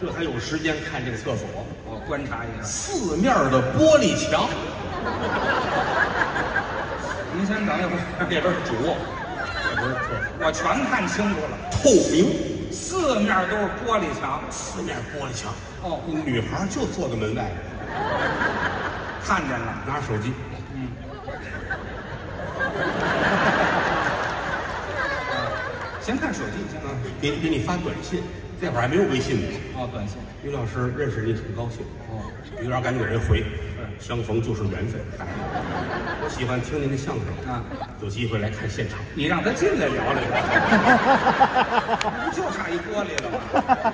Speaker 2: 这还有时间看这个厕所，
Speaker 3: 我观察一下，
Speaker 2: 四面的玻璃墙，
Speaker 3: 您先等一会儿，
Speaker 2: 那边是主卧，这边是厕所，
Speaker 3: 我全看清楚了，
Speaker 2: 透明，
Speaker 3: 四面都是玻璃墙。
Speaker 2: 四面玻璃墙。
Speaker 3: 哦
Speaker 2: 女孩就坐在门外，
Speaker 3: 看见了，
Speaker 2: 拿手机。
Speaker 3: 嗯先看手机，先
Speaker 2: 啊，给给你发短信，那会儿还没有微信呢。
Speaker 3: 哦，短信。
Speaker 2: 于老师认识你很高兴，
Speaker 3: 哦，
Speaker 2: 于老师赶紧给人回，相逢就是缘分。我喜欢听您的相声
Speaker 3: 啊，
Speaker 2: 有机会来看现场。
Speaker 3: 你让他进来聊聊，不就差一玻璃了吗？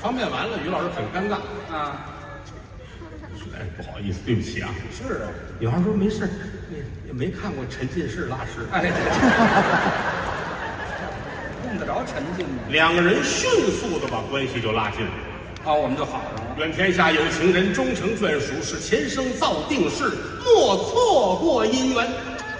Speaker 2: 方便完了，于老师很尴尬，
Speaker 3: 啊，
Speaker 2: 哎，不好意思，对不起啊。
Speaker 3: 是啊，
Speaker 2: 女孩说没事，也也没看过沉浸式拉屎。
Speaker 3: 哎，用得着沉浸吗？
Speaker 2: 两个人迅速的把关系就拉近了。
Speaker 3: 啊，我们就好上了。
Speaker 2: 愿天下有情人终成眷属，是前生造定事，莫错过姻缘。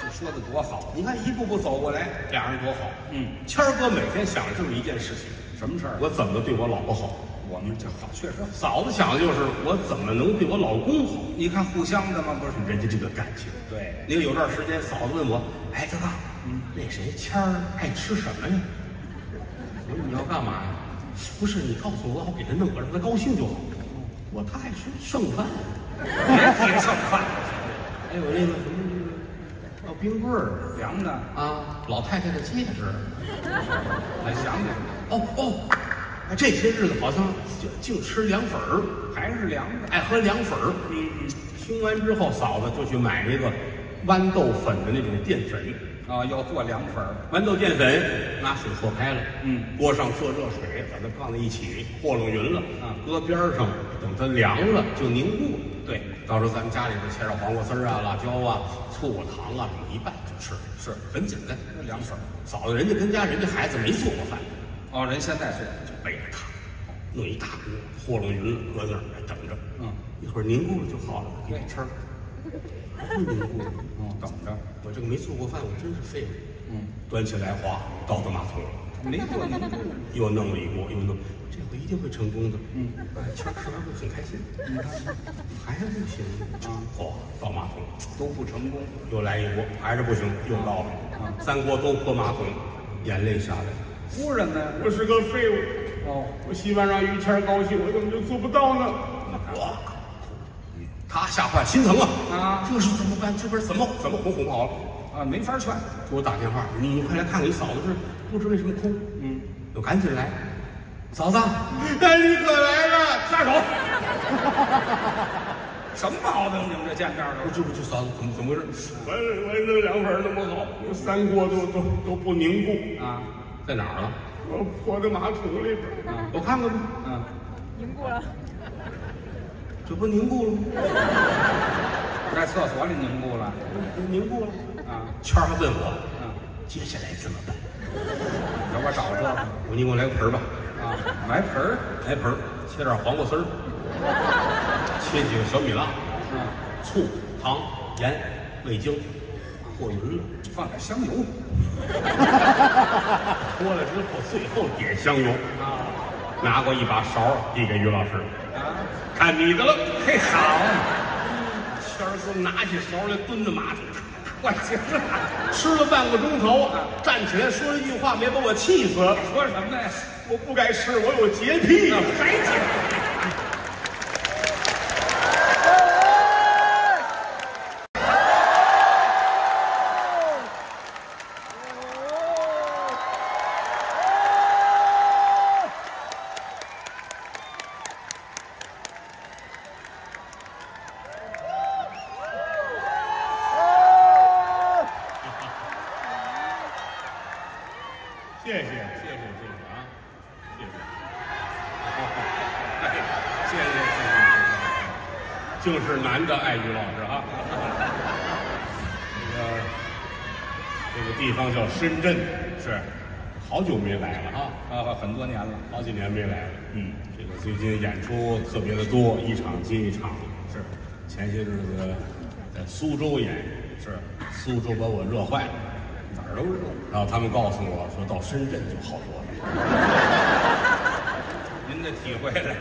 Speaker 3: 这说的多好，
Speaker 2: 你看一步步走过来，俩人多好。
Speaker 3: 嗯，
Speaker 2: 谦儿哥每天想着这么一件事情：
Speaker 3: 什么事儿？
Speaker 2: 我怎么对我老婆好？
Speaker 3: 我们这好，确实好。
Speaker 2: 嫂子想的就是我怎么能对我老公好？
Speaker 3: 你看互相的吗？不是，
Speaker 2: 人家这个感情。
Speaker 3: 对，
Speaker 2: 你看有段时间，嫂子问我：“哎，大哥，嗯，那谁谦儿爱吃什么呀？”我说：“你要干嘛呀？”不是你告诉我，我给他弄个让他高兴就好。我他爱吃剩饭，
Speaker 3: 别提剩饭，
Speaker 2: 还有那个什么那个要冰棍儿
Speaker 3: 凉的，
Speaker 2: 啊，老太太的戒指。
Speaker 3: 还想起来
Speaker 2: 哦哦，哎这些日子好像就净吃凉粉儿，
Speaker 3: 还是凉的。
Speaker 2: 爱喝凉粉儿。
Speaker 3: 嗯嗯，
Speaker 2: 听完之后，嫂子就去买那个豌豆粉的那种淀粉。
Speaker 3: 啊，要做凉粉儿。
Speaker 2: 豌豆淀粉拿水和开了，
Speaker 3: 嗯，
Speaker 2: 锅上热热水，把它放在一起，和拢匀了，
Speaker 3: 啊
Speaker 2: 搁边儿上，等它凉了就凝固了。
Speaker 3: 对，
Speaker 2: 到时候咱们家里边切点黄瓜丝儿啊、辣椒啊、醋啊、糖啊，一拌就吃，
Speaker 3: 是
Speaker 2: 很简单。
Speaker 3: 那凉粉儿。
Speaker 2: 嫂子人家跟家人家孩子没做过饭，
Speaker 3: 哦，人现在做。
Speaker 2: 就背着他，弄一大锅，和拢匀了，搁那儿等着。
Speaker 3: 嗯，
Speaker 2: 一会儿凝固了就好了，给你吃儿。不凝固了，
Speaker 3: 哦，等着。
Speaker 2: 我这个没做过饭，我真是废物。
Speaker 3: 嗯，
Speaker 2: 端起来哗，倒到马桶了。
Speaker 3: 没做凝固。
Speaker 2: 又弄了一锅，又弄，这回一定会成功的。嗯，谦儿吃完会很开心。还是不行啊！嚯，倒马桶，
Speaker 3: 都不成功。
Speaker 2: 又来一锅，还是不行，又倒了。三锅都泼马桶，眼泪下来。
Speaker 3: 夫人呢？
Speaker 2: 我是个废物，
Speaker 3: 哦，
Speaker 2: 我希望让于谦儿高兴，我怎么就做不到呢？哇！他吓坏，心疼啊！
Speaker 3: 啊
Speaker 2: 这是怎么办？这边怎么怎么哄哄不好了？
Speaker 3: 啊，没法劝。
Speaker 2: 给我打电话，你你快来看看你嫂子这不知为什么哭。
Speaker 3: 嗯，
Speaker 2: 我赶紧来，嫂子，哎，你可来了，下手。
Speaker 3: 什么毛病？你们这见面的
Speaker 2: 不就不就嫂子怎么怎么回事？我我那凉粉那么好，三锅都都都不凝固，
Speaker 3: 啊，
Speaker 2: 在哪儿了？我泼在马桶里边。我看看吧，
Speaker 3: 嗯，
Speaker 4: 凝固了。
Speaker 2: 这不凝固了吗？
Speaker 3: 在厕所里凝固了。
Speaker 2: 凝固了。
Speaker 3: 啊，
Speaker 2: 圈儿还问我，
Speaker 3: 嗯，
Speaker 2: 接下来怎么办？
Speaker 3: 要我找这个
Speaker 2: 我你给我来个盆儿吧，
Speaker 3: 啊，来盆儿。
Speaker 2: 来盆儿，切点黄瓜丝儿，切几个小米辣，
Speaker 3: 嗯，
Speaker 2: 醋、糖、盐、味精，和匀了。
Speaker 3: 放点香油。
Speaker 2: 脱了之后，最后点香油啊，拿过一把勺儿递给于老师，
Speaker 3: 啊，
Speaker 2: 看你的了。
Speaker 3: 嘿，好，
Speaker 2: 谦儿哥拿起勺来蹲在马桶上，
Speaker 3: 我行了。
Speaker 2: 吃了半个钟头，站起来说了一句话，没把我气死。
Speaker 3: 说什么呀？
Speaker 2: 我不该吃，我有洁癖。
Speaker 3: 还讲？
Speaker 2: 谢谢谢谢谢谢啊，谢谢。哎，谢谢谢谢谢谢，净是男的爱于老师啊。这个这个地方叫深圳，是好久没来了啊，
Speaker 3: 啊，很多年了。
Speaker 2: 好几年没来了。嗯，这个最近演出特别的多，一场接一场。
Speaker 3: 是
Speaker 2: 前些日子在苏州演，
Speaker 3: 是，
Speaker 2: 苏州把我热坏了。
Speaker 3: 哪儿都热。
Speaker 2: 然后他们告诉我说，到深圳就好多了，
Speaker 3: 您的体会的，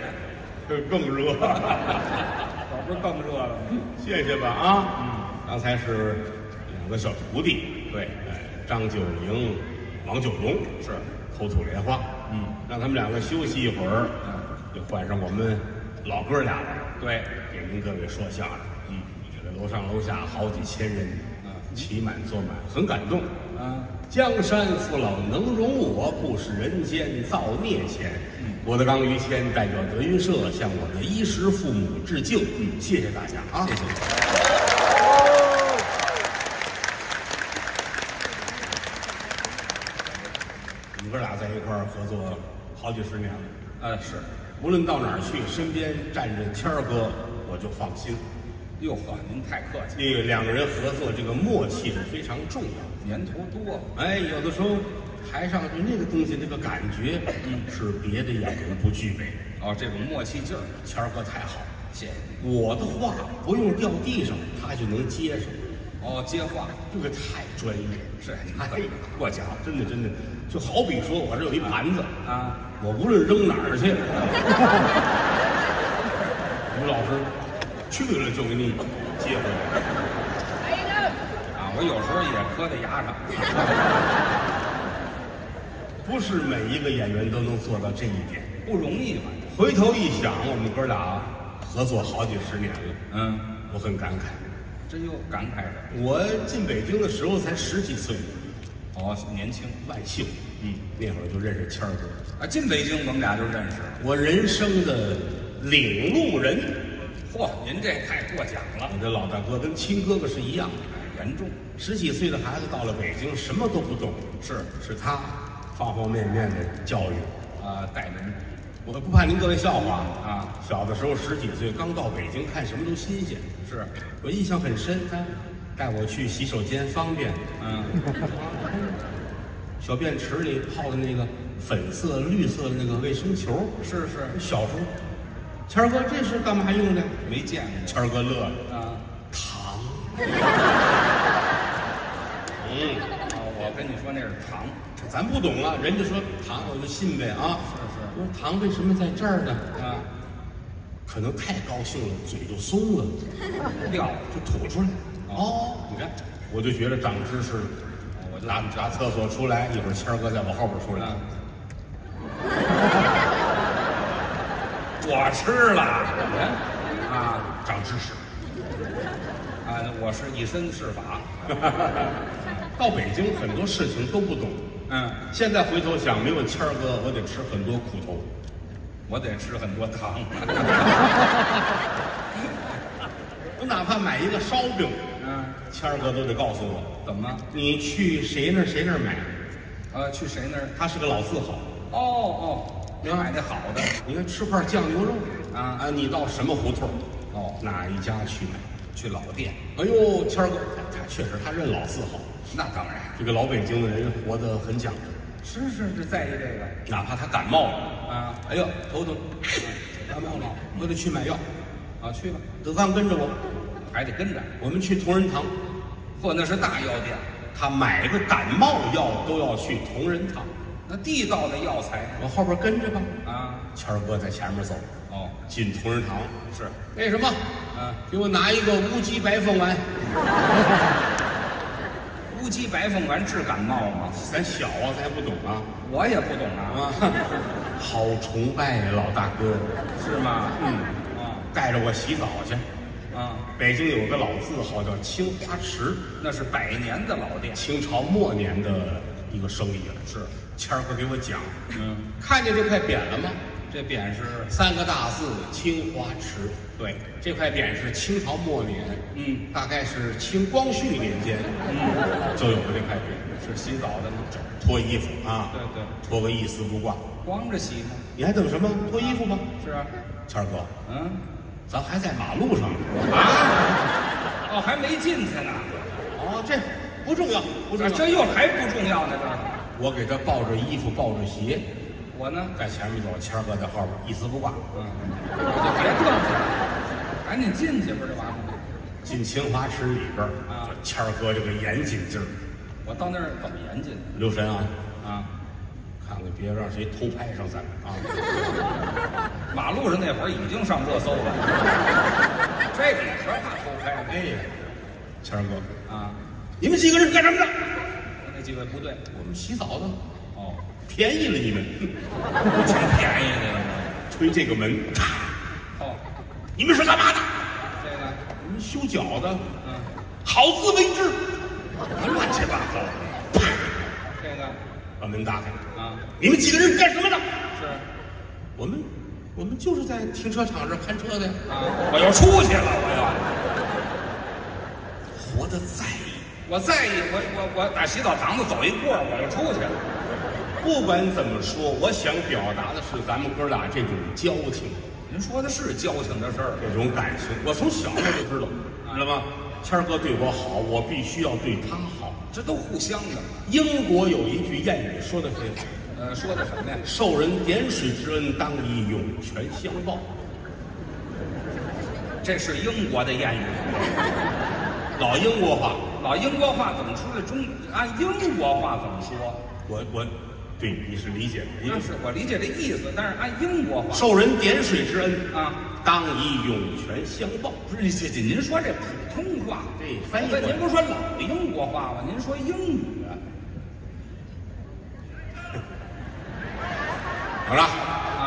Speaker 2: 这更热。
Speaker 3: 可不是更热了吗？
Speaker 2: 谢谢吧啊！嗯，刚才是两个小徒弟，
Speaker 3: 对
Speaker 2: 哎，张九龄、王九龙
Speaker 3: 是
Speaker 2: 口吐莲花，
Speaker 3: 嗯，
Speaker 2: 让他们两个休息一会儿，
Speaker 3: 嗯，
Speaker 2: 就换上我们老哥俩来，
Speaker 3: 对，
Speaker 2: 给您各位说相声。
Speaker 3: 嗯，
Speaker 2: 这个楼上楼下好几千人，
Speaker 3: 嗯
Speaker 2: 骑满坐满，很感动。
Speaker 3: 啊，
Speaker 2: 江山父老能容我，不使人间造孽钱。郭德纲、于谦代表德云社向我的衣食父母致敬。嗯，谢谢大家啊！
Speaker 3: 谢谢。
Speaker 2: 我们哥俩在一块儿合作好几十年了，
Speaker 3: 啊，是，
Speaker 2: 无论到哪儿去，身边站着谦儿哥，我就放心。
Speaker 3: 哟呵，您太客气，
Speaker 2: 这个两个人合作，这个默契是非常重要的。
Speaker 3: 年头多，
Speaker 2: 哎，有的时候台上就那个东西，那个感觉，嗯，是别的演员不具备的。
Speaker 3: 哦，这种默契劲儿，
Speaker 2: 谦儿哥太好了，
Speaker 3: 谢谢您。
Speaker 2: 我的话不用掉地上，他就能接上，
Speaker 3: 哦，接话
Speaker 2: 这个太专业了。
Speaker 3: 是
Speaker 2: 哎，过奖，真的真的，就好比说我这有一盘子，
Speaker 3: 啊，
Speaker 2: 我无论扔哪儿去，吴老师去了就给你接回来。
Speaker 3: 啊，我有时候也磕在牙上。
Speaker 2: 不是每一个演员都能做到这一点。
Speaker 3: 不容易吧？
Speaker 2: 回头一想，我们哥俩合作好几十年了，
Speaker 3: 嗯，
Speaker 2: 我很感慨。
Speaker 3: 真有感慨的。
Speaker 2: 我进北京的时候才十几岁，
Speaker 3: 哦，年轻
Speaker 2: 万幸，嗯，那会儿就认识谦儿哥，
Speaker 3: 啊，进北京我们俩就认识。
Speaker 2: 我人生的领路人。
Speaker 3: 嚯，您这太过奖了，
Speaker 2: 我这老大哥跟亲哥哥是一样的，
Speaker 3: 哎严重。
Speaker 2: 十几岁的孩子到了北京，什么都不懂，
Speaker 3: 是
Speaker 2: 是他方方面面的教育。
Speaker 3: 啊，带人
Speaker 2: 我不怕您各位笑话
Speaker 3: 啊，
Speaker 2: 小的时候十几岁，刚到北京，看什么都新鲜。
Speaker 3: 是，
Speaker 2: 我印象很深，他带我去洗手间方便，
Speaker 3: 嗯，
Speaker 2: 小便池里泡的那个粉色、绿色的那个卫生球。
Speaker 3: 是是，
Speaker 2: 小时候，谦儿哥这是干嘛用的？
Speaker 3: 没见过
Speaker 2: 谦儿哥乐了，
Speaker 3: 啊。
Speaker 2: 糖。嗯，
Speaker 3: 啊，我跟你说那是糖，
Speaker 2: 咱不懂了，人家说糖，我就信呗啊。
Speaker 3: 是是
Speaker 2: 我说糖为什么在这儿呢？
Speaker 3: 啊，
Speaker 2: 可能太高兴了，嘴就松了，
Speaker 3: 尿
Speaker 2: 就吐出来。哦，你看，我就觉得长知识了。我就拿拿厕所出来，一会儿谦儿哥在我后边出来，
Speaker 3: 我吃了，啊
Speaker 2: 长知识。
Speaker 3: 啊，我是以身试法，
Speaker 2: 到北京很多事情都不懂，
Speaker 3: 嗯，
Speaker 2: 现在回头想，没有谦儿哥，我得吃很多苦头。
Speaker 3: 我得吃很多糖，
Speaker 2: 我哪怕买一个烧饼，
Speaker 3: 嗯，
Speaker 2: 谦儿哥都得告诉我，
Speaker 3: 怎么？
Speaker 2: 你去谁那儿谁那儿买。
Speaker 3: 呃，去谁那儿？
Speaker 2: 他是个老字号，
Speaker 3: 哦哦，你买那好的，
Speaker 2: 你看吃块酱牛肉。
Speaker 3: 啊。
Speaker 2: 啊，你到什么胡同？
Speaker 3: 哦。
Speaker 2: 哪一家去买？
Speaker 3: 去老店，
Speaker 2: 哎呦，谦儿哥，他确实他认老字号。
Speaker 3: 那当然，
Speaker 2: 这个老北京的人活得很讲究，
Speaker 3: 是是是在意这个。
Speaker 2: 哪怕他感冒了，
Speaker 3: 啊。
Speaker 2: 哎呦头疼，感冒了，我得去买药。
Speaker 3: 啊，去吧，
Speaker 2: 德刚跟着我，
Speaker 3: 还得跟着，
Speaker 2: 我们去同仁堂，
Speaker 3: 嚯，那是大药店，
Speaker 2: 他买个感冒药都要去同仁堂，
Speaker 3: 那地道的药材
Speaker 2: 我后边跟着吧。
Speaker 3: 啊，
Speaker 2: 谦儿哥在前面走，
Speaker 3: 哦，
Speaker 2: 进同仁堂。
Speaker 3: 是，
Speaker 2: 那什么，
Speaker 3: 啊，
Speaker 2: 给我拿一个乌鸡白凤丸。
Speaker 3: 乌鸡白凤丸治感冒吗？
Speaker 2: 咱小啊，咱也不懂啊。
Speaker 3: 我也不懂啊，
Speaker 2: 啊！好崇拜呀，老大哥，
Speaker 3: 是吗？
Speaker 2: 嗯，
Speaker 3: 啊。
Speaker 2: 带着我洗澡去。
Speaker 3: 啊，
Speaker 2: 北京有个老字号叫青花池，
Speaker 3: 那是百年的老店，
Speaker 2: 清朝末年的一个生意了。
Speaker 3: 是，
Speaker 2: 谦儿哥给我讲，
Speaker 3: 嗯，
Speaker 2: 看见这块匾了吗？
Speaker 3: 这匾是，
Speaker 2: 三个大字“青花池”。
Speaker 3: 对，
Speaker 2: 这块匾是清朝末年，
Speaker 3: 嗯，
Speaker 2: 大概是清光绪年间，嗯，就有了这块匾。
Speaker 3: 是洗澡的吗？
Speaker 2: 脱衣服啊，
Speaker 3: 对对，
Speaker 2: 脱个一丝不挂。
Speaker 3: 光着洗吗？
Speaker 2: 你还等什么？脱衣服吧。
Speaker 3: 是啊，
Speaker 2: 谦儿哥，
Speaker 3: 嗯，
Speaker 2: 咱还在马路上呢。
Speaker 3: 啊，哦，还没进去呢，
Speaker 2: 哦，这不重要，不重要。
Speaker 3: 啊这又还不重要呢，这
Speaker 2: 我给他抱着衣服，抱着鞋，
Speaker 3: 我呢？
Speaker 2: 在前面走，谦儿哥在后边一丝不挂。
Speaker 3: 嗯，就别嘚瑟了，赶紧进去不是就完了吗？
Speaker 2: 进清华池里边儿
Speaker 3: 啊
Speaker 2: 谦儿哥这个严谨劲儿，
Speaker 3: 我到那儿怎么严谨
Speaker 2: 留神啊，
Speaker 3: 啊？
Speaker 2: 别让谁偷拍上咱们啊！
Speaker 3: 马路上那会儿已经上热搜了，这比什怕偷拍呢？
Speaker 2: 哎，谦儿哥，
Speaker 3: 啊，
Speaker 2: 你们几个人干什么的？
Speaker 3: 那几位不对
Speaker 2: 我们洗澡的，
Speaker 3: 哦，
Speaker 2: 便宜了你们，
Speaker 3: 挺便宜的
Speaker 2: 推 这个门，嚓
Speaker 3: 哦，
Speaker 2: 你们是干嘛的？
Speaker 3: 这个
Speaker 2: 你们修脚的，
Speaker 3: 嗯，
Speaker 2: 好自为之。乱七八糟，啪，
Speaker 3: 这个
Speaker 2: 把门打开。
Speaker 3: 啊
Speaker 2: 你们几个人干什么的？
Speaker 3: 是
Speaker 2: 我们，我们就是在停车场这儿看车的呀。
Speaker 3: 啊，我要出去了，我要
Speaker 2: 活得在意，
Speaker 3: 我在意我我我打洗澡堂子走一过，我就出去了。
Speaker 2: 不管怎么说，我想表达的是咱们哥俩这种交情，
Speaker 3: 您说的是交情的事儿，
Speaker 2: 这种感情。我从小我就知道，知道吗？谦儿哥对我好，我必须要对他好。
Speaker 3: 这都互相的。
Speaker 2: 英国有一句谚语说的非常好。
Speaker 3: 呃，说的什么呀？
Speaker 2: 受人点水之恩，当以涌泉相报。
Speaker 3: 这是英国的谚语，
Speaker 2: 老英国话，
Speaker 3: 老英国话怎么说的中？按英国话怎么说？
Speaker 2: 我我，对你是理解
Speaker 3: 那是我理解这意思，但是按英国话
Speaker 2: 受人点水之恩
Speaker 3: 啊，
Speaker 2: 当以涌泉相报。
Speaker 3: 不是这这您说这普通话，
Speaker 2: 对翻译过来
Speaker 3: 您不是说老英国话吗？您说英语啊？
Speaker 2: 好了，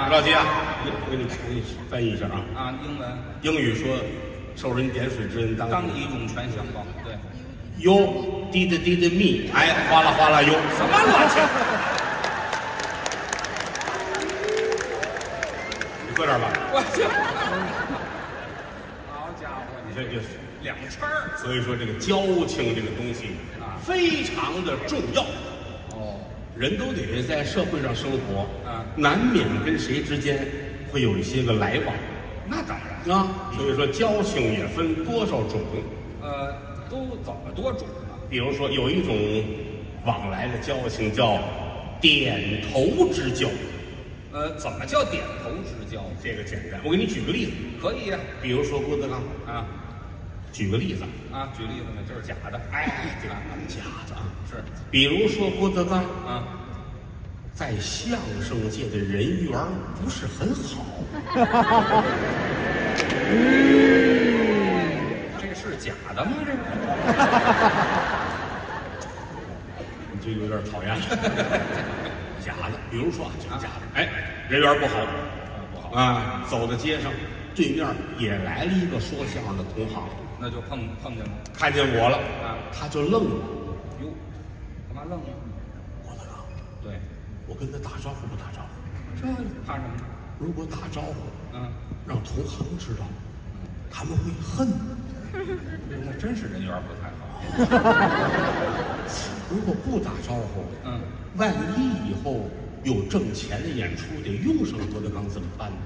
Speaker 2: 别着急啊，我给你我给你翻译一下啊。
Speaker 3: 啊，英文
Speaker 2: 英语说，受人点水之恩当
Speaker 3: 当以涌泉相报，对
Speaker 2: ，You did did me，哎，哗啦哗啦哟。
Speaker 3: 什么乱七？
Speaker 2: 你搁这儿吧，
Speaker 3: 我去，好家伙，你
Speaker 2: 你这就是。
Speaker 3: 两圈儿
Speaker 2: 所以说这个交情这个东西
Speaker 3: 啊
Speaker 2: 非常的重要。
Speaker 3: 哦，
Speaker 2: 人都得在社会上生活，
Speaker 3: 啊
Speaker 2: 难免跟谁之间会有一些个来往
Speaker 3: 那当然，
Speaker 2: 啊。所以说交情也分多少种，
Speaker 3: 呃，都怎么多种啊？
Speaker 2: 比如说有一种往来的交情叫点头之交，
Speaker 3: 呃，怎么叫点头之交？
Speaker 2: 这个简单。我给你举个例子，
Speaker 3: 可以呀、
Speaker 2: 比如说郭德纲，
Speaker 3: 啊，
Speaker 2: 举个例子，
Speaker 3: 啊举例子呢，就是假的，
Speaker 2: 哎，这个假的啊。
Speaker 3: 是。
Speaker 2: 比如说郭德纲。
Speaker 3: 啊，
Speaker 2: 在相声界的人缘不是很好，
Speaker 3: 这是假的吗？这个？
Speaker 2: 你就有点讨厌了。假的，比如说啊，就是假的，哎，人缘不好，
Speaker 3: 不好，
Speaker 2: 啊，走在街上，对面也来了一个说相声的同行，
Speaker 3: 那就碰碰见了。
Speaker 2: 看见我了，
Speaker 3: 啊
Speaker 2: 他就愣了。
Speaker 3: 哟，干嘛愣了？
Speaker 2: 郭德纲，
Speaker 3: 对，
Speaker 2: 我跟他打招呼不打招呼？
Speaker 3: 这怕什么？
Speaker 2: 如果打招呼，
Speaker 3: 嗯，
Speaker 2: 让同行知道，他们会恨。
Speaker 3: 那真是人缘不太好。
Speaker 2: 如果不打招呼，
Speaker 3: 嗯，
Speaker 2: 万一以后有挣钱的演出得用上郭德纲怎么办呢？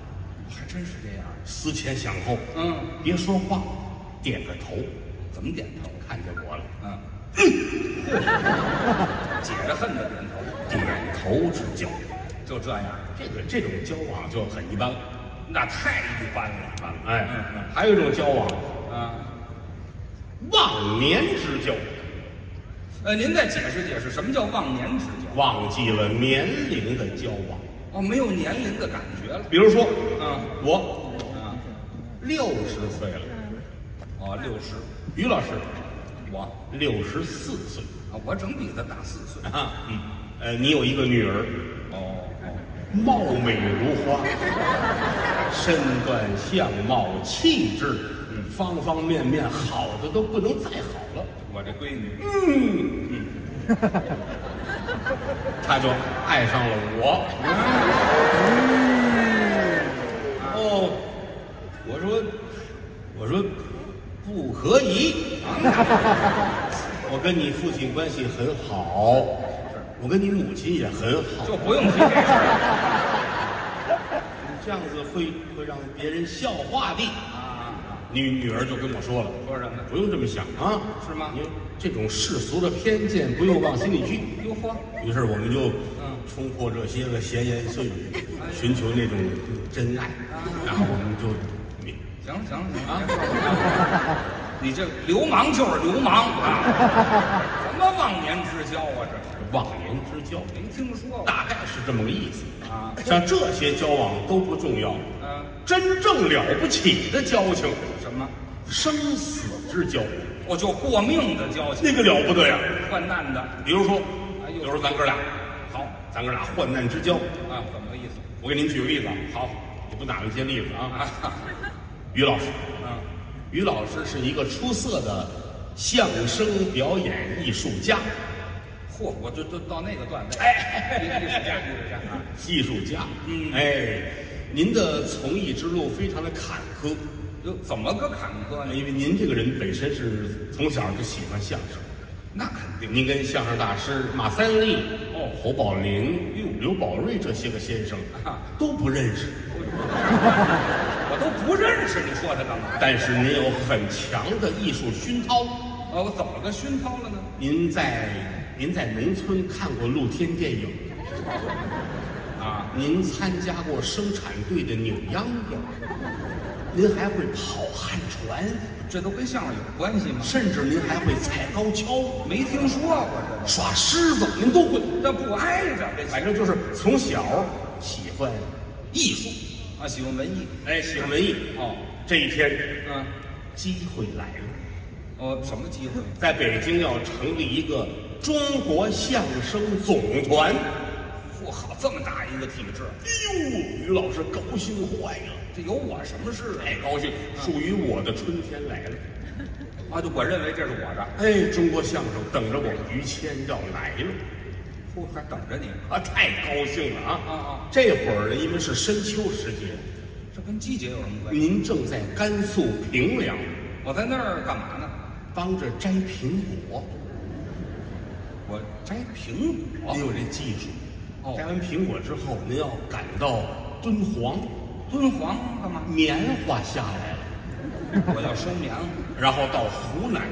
Speaker 3: 还真是这样。
Speaker 2: 思前想后，
Speaker 3: 嗯，
Speaker 2: 别说话，点个头，
Speaker 3: 怎么点头？
Speaker 2: 看见我了，
Speaker 3: 嗯，解着恨的点头，
Speaker 2: 点头之交。
Speaker 3: 就这样。
Speaker 2: 这个这种交往就很一般了，
Speaker 3: 那太一般了。
Speaker 2: 啊，哎，还有一种交往，
Speaker 3: 啊，
Speaker 2: 忘年之交，
Speaker 3: 呃，您再解释解释，什么叫忘年之交？
Speaker 2: 忘记了年龄的交往。
Speaker 3: 哦，没有年龄的感觉了。
Speaker 2: 比如说，
Speaker 3: 啊
Speaker 2: 我
Speaker 3: 啊，
Speaker 2: 六十岁了，
Speaker 3: 哦，六十，
Speaker 2: 于老师
Speaker 3: 我
Speaker 2: 六十四岁
Speaker 3: 啊，我整比他大四岁。
Speaker 2: 啊，嗯，呃，你有一个女儿，
Speaker 3: 哦哦，
Speaker 2: 貌美如花，身段相貌气质，嗯，方方面面好的都不能再好了。
Speaker 3: 我这闺女，
Speaker 2: 嗯嗯，她就爱上了我。嗯哦，我说，我说不可以。我跟你父亲关系很好，我跟你母亲也很好，
Speaker 3: 就不用提这事儿
Speaker 2: 这样子会会让别人笑话的。
Speaker 3: 啊啊！
Speaker 2: 你你女儿就跟我说了，
Speaker 3: 说什么？
Speaker 2: 不用这么想啊，
Speaker 3: 是吗
Speaker 2: 你这种世俗的偏见不用往心里去。
Speaker 3: 哟呵，
Speaker 2: 于是我们就
Speaker 3: 嗯
Speaker 2: 冲破这些个闲言碎语，寻求那种真爱，然后我们就明
Speaker 3: 行了行了行了啊！你这流氓就是流氓啊！什么忘年之交啊？这
Speaker 2: 忘年之交，
Speaker 3: 没听说过
Speaker 2: 大概是这么个意思。
Speaker 3: 啊？
Speaker 2: 像这些交往都不重要，
Speaker 3: 嗯，
Speaker 2: 真正了不起的交情，
Speaker 3: 什么？
Speaker 2: 生死之交，
Speaker 3: 我就过命的交情，
Speaker 2: 那个了不得呀！
Speaker 3: 患难的。
Speaker 2: 比如说，比如说咱哥俩，
Speaker 3: 好
Speaker 2: 咱哥俩患难之交，
Speaker 3: 啊，怎么个意思？
Speaker 2: 我给您举个例子啊，
Speaker 3: 好
Speaker 2: 也不哪一些例子啊。
Speaker 3: 啊，
Speaker 2: 于老师，
Speaker 3: 嗯，
Speaker 2: 于老师是一个出色的相声表演艺术家，
Speaker 3: 嚯，我就就到那个段位。哎，艺术家，艺术家啊！
Speaker 2: 艺术家。
Speaker 3: 嗯
Speaker 2: 哎，您的从艺之路非常的坎坷，
Speaker 3: 就，怎么个坎坷呢？
Speaker 2: 因为您这个人本身是从小就喜欢相声。
Speaker 3: 那肯定。
Speaker 2: 您跟相声大师马三立、
Speaker 3: 哦
Speaker 2: 侯宝林、刘宝瑞这些个先生
Speaker 3: 啊
Speaker 2: 都不认识，
Speaker 3: 我都不认识，你说他干嘛？
Speaker 2: 但是您有很强的艺术熏陶。
Speaker 3: 呃，我怎么个熏陶了呢？
Speaker 2: 您在您在农村看过露天电影，
Speaker 3: 啊，
Speaker 2: 您参加过生产队的扭秧歌，您还会跑旱船，
Speaker 3: 这都跟相声有关系吗？
Speaker 2: 甚至您还会踩高跷、
Speaker 3: 没听说过这
Speaker 2: 耍狮子，您都会。
Speaker 3: 个，这不挨着这
Speaker 2: 反正就是从小喜欢艺术，
Speaker 3: 啊，喜欢文艺。
Speaker 2: 哎，喜欢文艺。
Speaker 3: 哦，
Speaker 2: 这一天
Speaker 3: 嗯，
Speaker 2: 机会来了，
Speaker 3: 哦，什么机会？
Speaker 2: 在北京要成立一个中国相声总团。
Speaker 3: 我靠，这么大一个体制，
Speaker 2: 哎呦，于老师高兴坏了，
Speaker 3: 这有我什么事
Speaker 2: 太高兴，属于我的春天来了。
Speaker 3: 啊？就我认为这是我的，
Speaker 2: 哎，中国相声等着我，于谦要来了，
Speaker 3: 嚯，还等着你。
Speaker 2: 啊，太高兴了啊！
Speaker 3: 啊啊
Speaker 2: 这会儿呢，因为是深秋时节，
Speaker 3: 这跟季节有什么关系？
Speaker 2: 您正在甘肃平凉，
Speaker 3: 我在那儿干嘛呢？
Speaker 2: 帮着摘苹果，
Speaker 3: 我摘苹果
Speaker 2: 您。有这技术。
Speaker 3: 哦
Speaker 2: 摘完苹果之后，您要赶到敦煌，
Speaker 3: 敦煌干嘛？
Speaker 2: 棉花下来了，
Speaker 3: 我要收棉花，
Speaker 2: 然后到湖南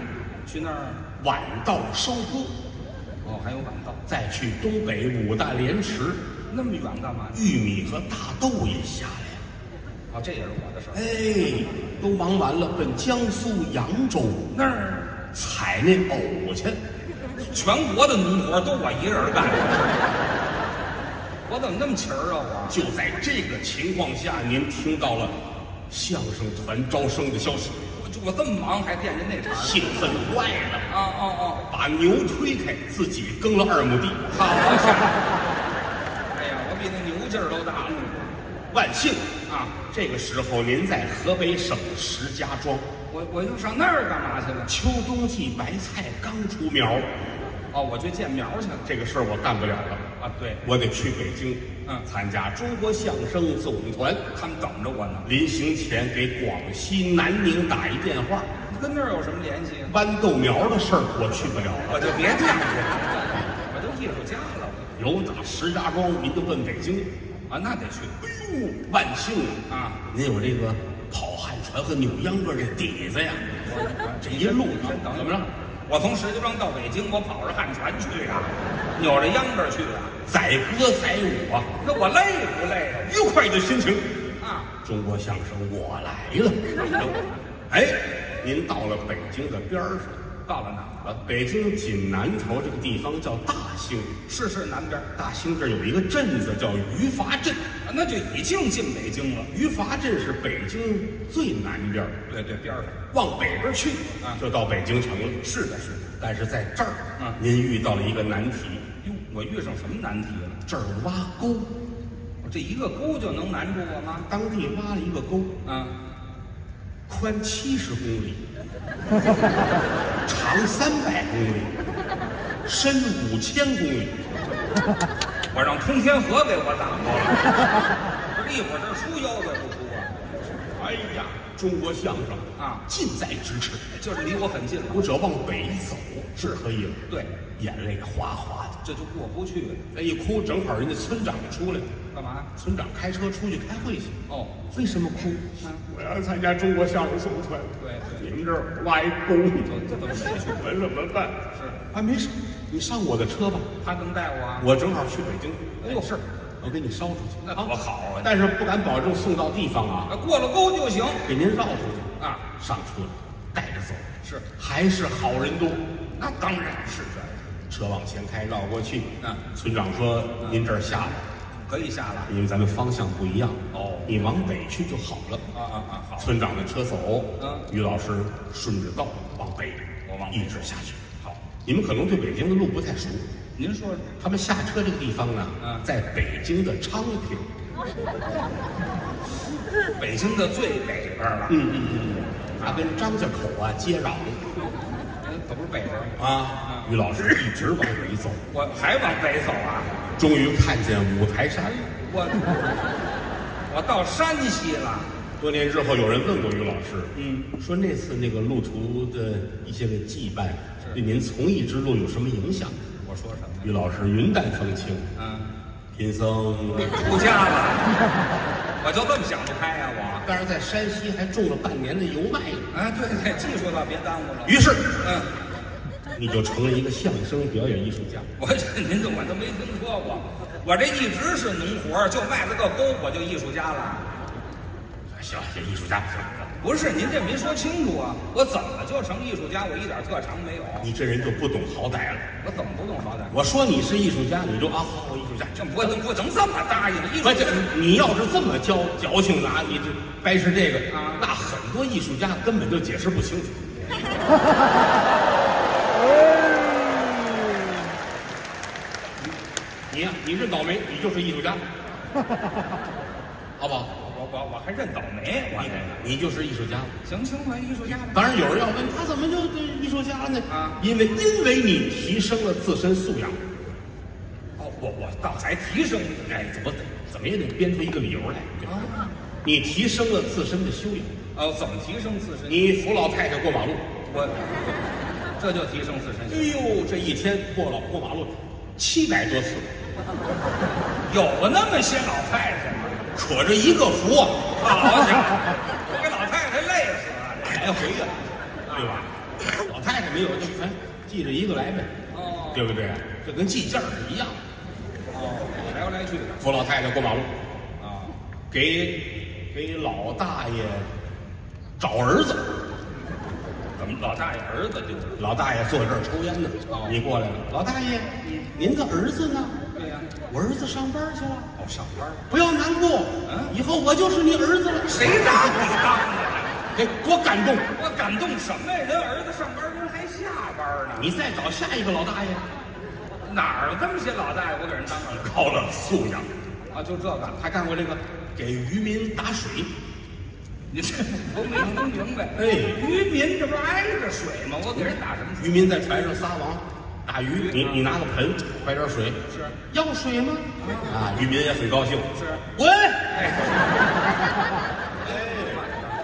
Speaker 3: 去那儿。
Speaker 2: 晚稻收割，
Speaker 3: 哦，还有晚稻，
Speaker 2: 再去东北五大连池，
Speaker 3: 那么远干嘛？
Speaker 2: 玉米和大豆也下来了。
Speaker 3: 哦，这也是我的事儿。
Speaker 2: 哎，都忙完了，奔江苏扬州
Speaker 3: 那儿
Speaker 2: 采那藕去。
Speaker 3: 全国的农活都我一人干，我怎么那么勤儿啊？我
Speaker 2: 就在这个情况下，您听到了相声团招生的消息，
Speaker 3: 我这么忙还惦记那茬儿
Speaker 2: 兴奋坏了，
Speaker 3: 啊哦哦，
Speaker 2: 把牛推开，自己耕了二亩地。
Speaker 3: 好家伙！哎呀，我比那牛劲儿都大了
Speaker 2: 万幸
Speaker 3: 啊！
Speaker 2: 这个时候您在河北省石家庄，
Speaker 3: 我我又上那儿干嘛去了？
Speaker 2: 秋冬季白菜刚出苗，
Speaker 3: 哦，我就见苗去了
Speaker 2: 这个事儿我干不了了，
Speaker 3: 啊！对，
Speaker 2: 我得去北京，
Speaker 3: 嗯
Speaker 2: 参加中国相声总团。
Speaker 3: 他们等着我呢，
Speaker 2: 临行前给广西南宁打一电话，
Speaker 3: 跟那儿有什么联系？
Speaker 2: 豌豆苗的事儿我去不了了。
Speaker 3: 我就别惦记了，我都艺术家了
Speaker 2: 有打石家庄您就奔北京，
Speaker 3: 啊，那得去
Speaker 2: 哎呦，万幸啊！
Speaker 3: 啊！
Speaker 2: 您有这个跑旱船和扭秧歌这底子呀，这一路
Speaker 3: 先等
Speaker 2: 怎么着？？
Speaker 3: 我从石家庄到北京，我跑着旱船去啊，扭着秧歌去啊，
Speaker 2: 载歌载舞啊，
Speaker 3: 那我累不累啊？
Speaker 2: 愉快的心情。
Speaker 3: 啊，
Speaker 2: 中国相声我来了。哎，您到了北京的边儿上，
Speaker 3: 到了哪儿了？
Speaker 2: 啊，北京紧南头这个地方叫大兴，
Speaker 3: 是是南边儿，
Speaker 2: 大兴这儿有一个镇子叫于筏镇，
Speaker 3: 啊那就已经进北京了。
Speaker 2: 于筏镇是北京最南边儿，
Speaker 3: 对对，边儿上。
Speaker 2: 往北边去
Speaker 3: 啊
Speaker 2: 就到北京城了。
Speaker 3: 是的，是的。
Speaker 2: 但是在这儿，
Speaker 3: 嗯
Speaker 2: 您遇到了一个难题，
Speaker 3: 哟，我遇上什么难题了？
Speaker 2: 这儿挖沟，
Speaker 3: 我这一个沟就能难住我吗？
Speaker 2: 当地挖了一个沟，
Speaker 3: 啊，
Speaker 2: 宽七十公里，长三百公里，深五千公里。
Speaker 3: 我让通天河给我挡住了。这一会儿这出腰子不出啊？
Speaker 2: 哎呀，中国相声
Speaker 3: 啊
Speaker 2: 近在咫尺，
Speaker 3: 就是离我很近了。
Speaker 2: 我只要往北走是可以了。
Speaker 3: 对，
Speaker 2: 眼泪哗哗的，
Speaker 3: 这就过不去了。
Speaker 2: 这一哭，正好人家村长出来了。
Speaker 3: 干嘛？
Speaker 2: 村长开车出去开会去。
Speaker 3: 哦，
Speaker 2: 为什么哭？我要参加中国相声颂传。
Speaker 3: 对对
Speaker 2: 你们这儿不挨攻，
Speaker 3: 这都没去
Speaker 2: 我怎么办？
Speaker 3: 是
Speaker 2: 啊，没事，你上我的车吧，
Speaker 3: 他能带我啊？
Speaker 2: 我正好去北京。
Speaker 3: 哎呦
Speaker 2: 是，我给你捎出去。
Speaker 3: 那多好啊！
Speaker 2: 但是不敢保证送到地方啊，
Speaker 3: 啊，过了沟就行
Speaker 2: 给您绕出去。
Speaker 3: 啊。
Speaker 2: 上车了，带着走，
Speaker 3: 是，
Speaker 2: 还是好人多。
Speaker 3: 那当然是这样，
Speaker 2: 车往前开，绕过去。
Speaker 3: 嗯
Speaker 2: 村长说：“您这儿下了，
Speaker 3: 可以下了。
Speaker 2: 因为咱们方向不一样。
Speaker 3: 哦
Speaker 2: 你往北去就好了。”
Speaker 3: 啊啊啊！好，
Speaker 2: 村长的车走，
Speaker 3: 嗯
Speaker 2: 于老师顺着道往北，
Speaker 3: 我往北
Speaker 2: 一直下去。
Speaker 3: 好，
Speaker 2: 你们可能对北京的路不太熟，
Speaker 3: 您说说
Speaker 2: 他们下车这个地方呢，
Speaker 3: 嗯
Speaker 2: 在北京的昌平。
Speaker 3: 北京的最北边了，
Speaker 2: 嗯嗯嗯，它跟张家口啊接壤
Speaker 3: 嗯，可不是北边吗？
Speaker 2: 啊。于老师一直往北走，
Speaker 3: 我还往北走啊？
Speaker 2: 终于看见五台山了。
Speaker 3: 我我到山西了。
Speaker 2: 多年之后，有人问过于老师，嗯，说那次那个路途的一些个羁绊，对您从艺之路有什么影响？
Speaker 3: 我说什么呀？
Speaker 2: 于老师云淡风轻，
Speaker 3: 嗯，
Speaker 2: 贫僧，
Speaker 3: 出家了，我就这么想不开呀、我。
Speaker 2: 但是在山西还种了半年的油麦。
Speaker 3: 啊，对对，技术倒别耽误了。
Speaker 2: 于是
Speaker 3: 嗯，
Speaker 2: 你就成了一个相声表演艺术家。
Speaker 3: 我这您这我都没听说过，我这一直是农活，就卖了个钩，我就艺术家了。
Speaker 2: 行，这艺术家不行，
Speaker 3: 不是您这没说清楚啊！我怎么就成艺术家？我一点特长没有，
Speaker 2: 你这人就不懂好歹了。
Speaker 3: 我怎么不懂好歹？
Speaker 2: 我说你是艺术家，你就啊好，我艺术家。
Speaker 3: 这不能不能这么答应艺术家。
Speaker 2: 你要是这么矫矫情的啊，你这掰扯这个
Speaker 3: 啊
Speaker 2: 那很多艺术家根本就解释不清楚。你呀、你认倒霉，你就是艺术家，好不好？
Speaker 3: 我我我还认倒霉，我这个
Speaker 2: 你就是艺术家。
Speaker 3: 行行，我艺术家吧。
Speaker 2: 当然，有人要问他怎么就对艺术家呢？
Speaker 3: 啊
Speaker 2: 因为因为你提升了自身素养。
Speaker 3: 哦，我我倒才提升
Speaker 2: 哎，怎么得怎么也得编出一个理由来，对吧？
Speaker 3: 啊。
Speaker 2: 你提升了自身的修养，
Speaker 3: 哦，怎么提升自身？
Speaker 2: 你扶老太太过马路，
Speaker 3: 我这就提升自身。
Speaker 2: 哎呦，这一天过老过马路七百多次，
Speaker 3: 有那么些老太太吗？
Speaker 2: 可着一个扶啊，
Speaker 3: 好家伙，我给老太太累死了。
Speaker 2: 来回呀、对吧？老太太没有就咱记着一个来呗，
Speaker 3: 哦
Speaker 2: 对不对？这跟计件儿是一样的。
Speaker 3: 哦，来来去去的
Speaker 2: 扶老太太过马路，
Speaker 3: 啊。
Speaker 2: 给给老大爷找儿子，
Speaker 3: 怎么老大爷儿子就
Speaker 2: 老大爷坐这儿抽烟呢，
Speaker 3: 哦
Speaker 2: 你过来了，老大爷，您的儿子呢？
Speaker 3: 对呀、
Speaker 2: 我儿子上班去了，
Speaker 3: 哦，上班儿
Speaker 2: 不要难过，
Speaker 3: 嗯
Speaker 2: 以后我就是你儿子了。
Speaker 3: 谁让你当的？
Speaker 2: 哎，多感动！
Speaker 3: 我感动什么呀？人儿子上班，人还下班呢。
Speaker 2: 你再找下一个老大爷，
Speaker 3: 哪儿这么些老大爷？我给人当上了
Speaker 2: 高了素养，
Speaker 3: 啊？就这个，
Speaker 2: 还干过这个给渔民打水，
Speaker 3: 你这我没听明白。
Speaker 2: 哎
Speaker 3: 渔民这不是挨着水吗？我给人打什么水？
Speaker 2: 渔民在船上撒网打鱼，你你拿个盆快点水，
Speaker 3: 是
Speaker 2: 要水吗？啊，渔民也很高兴，
Speaker 3: 是
Speaker 2: 滚！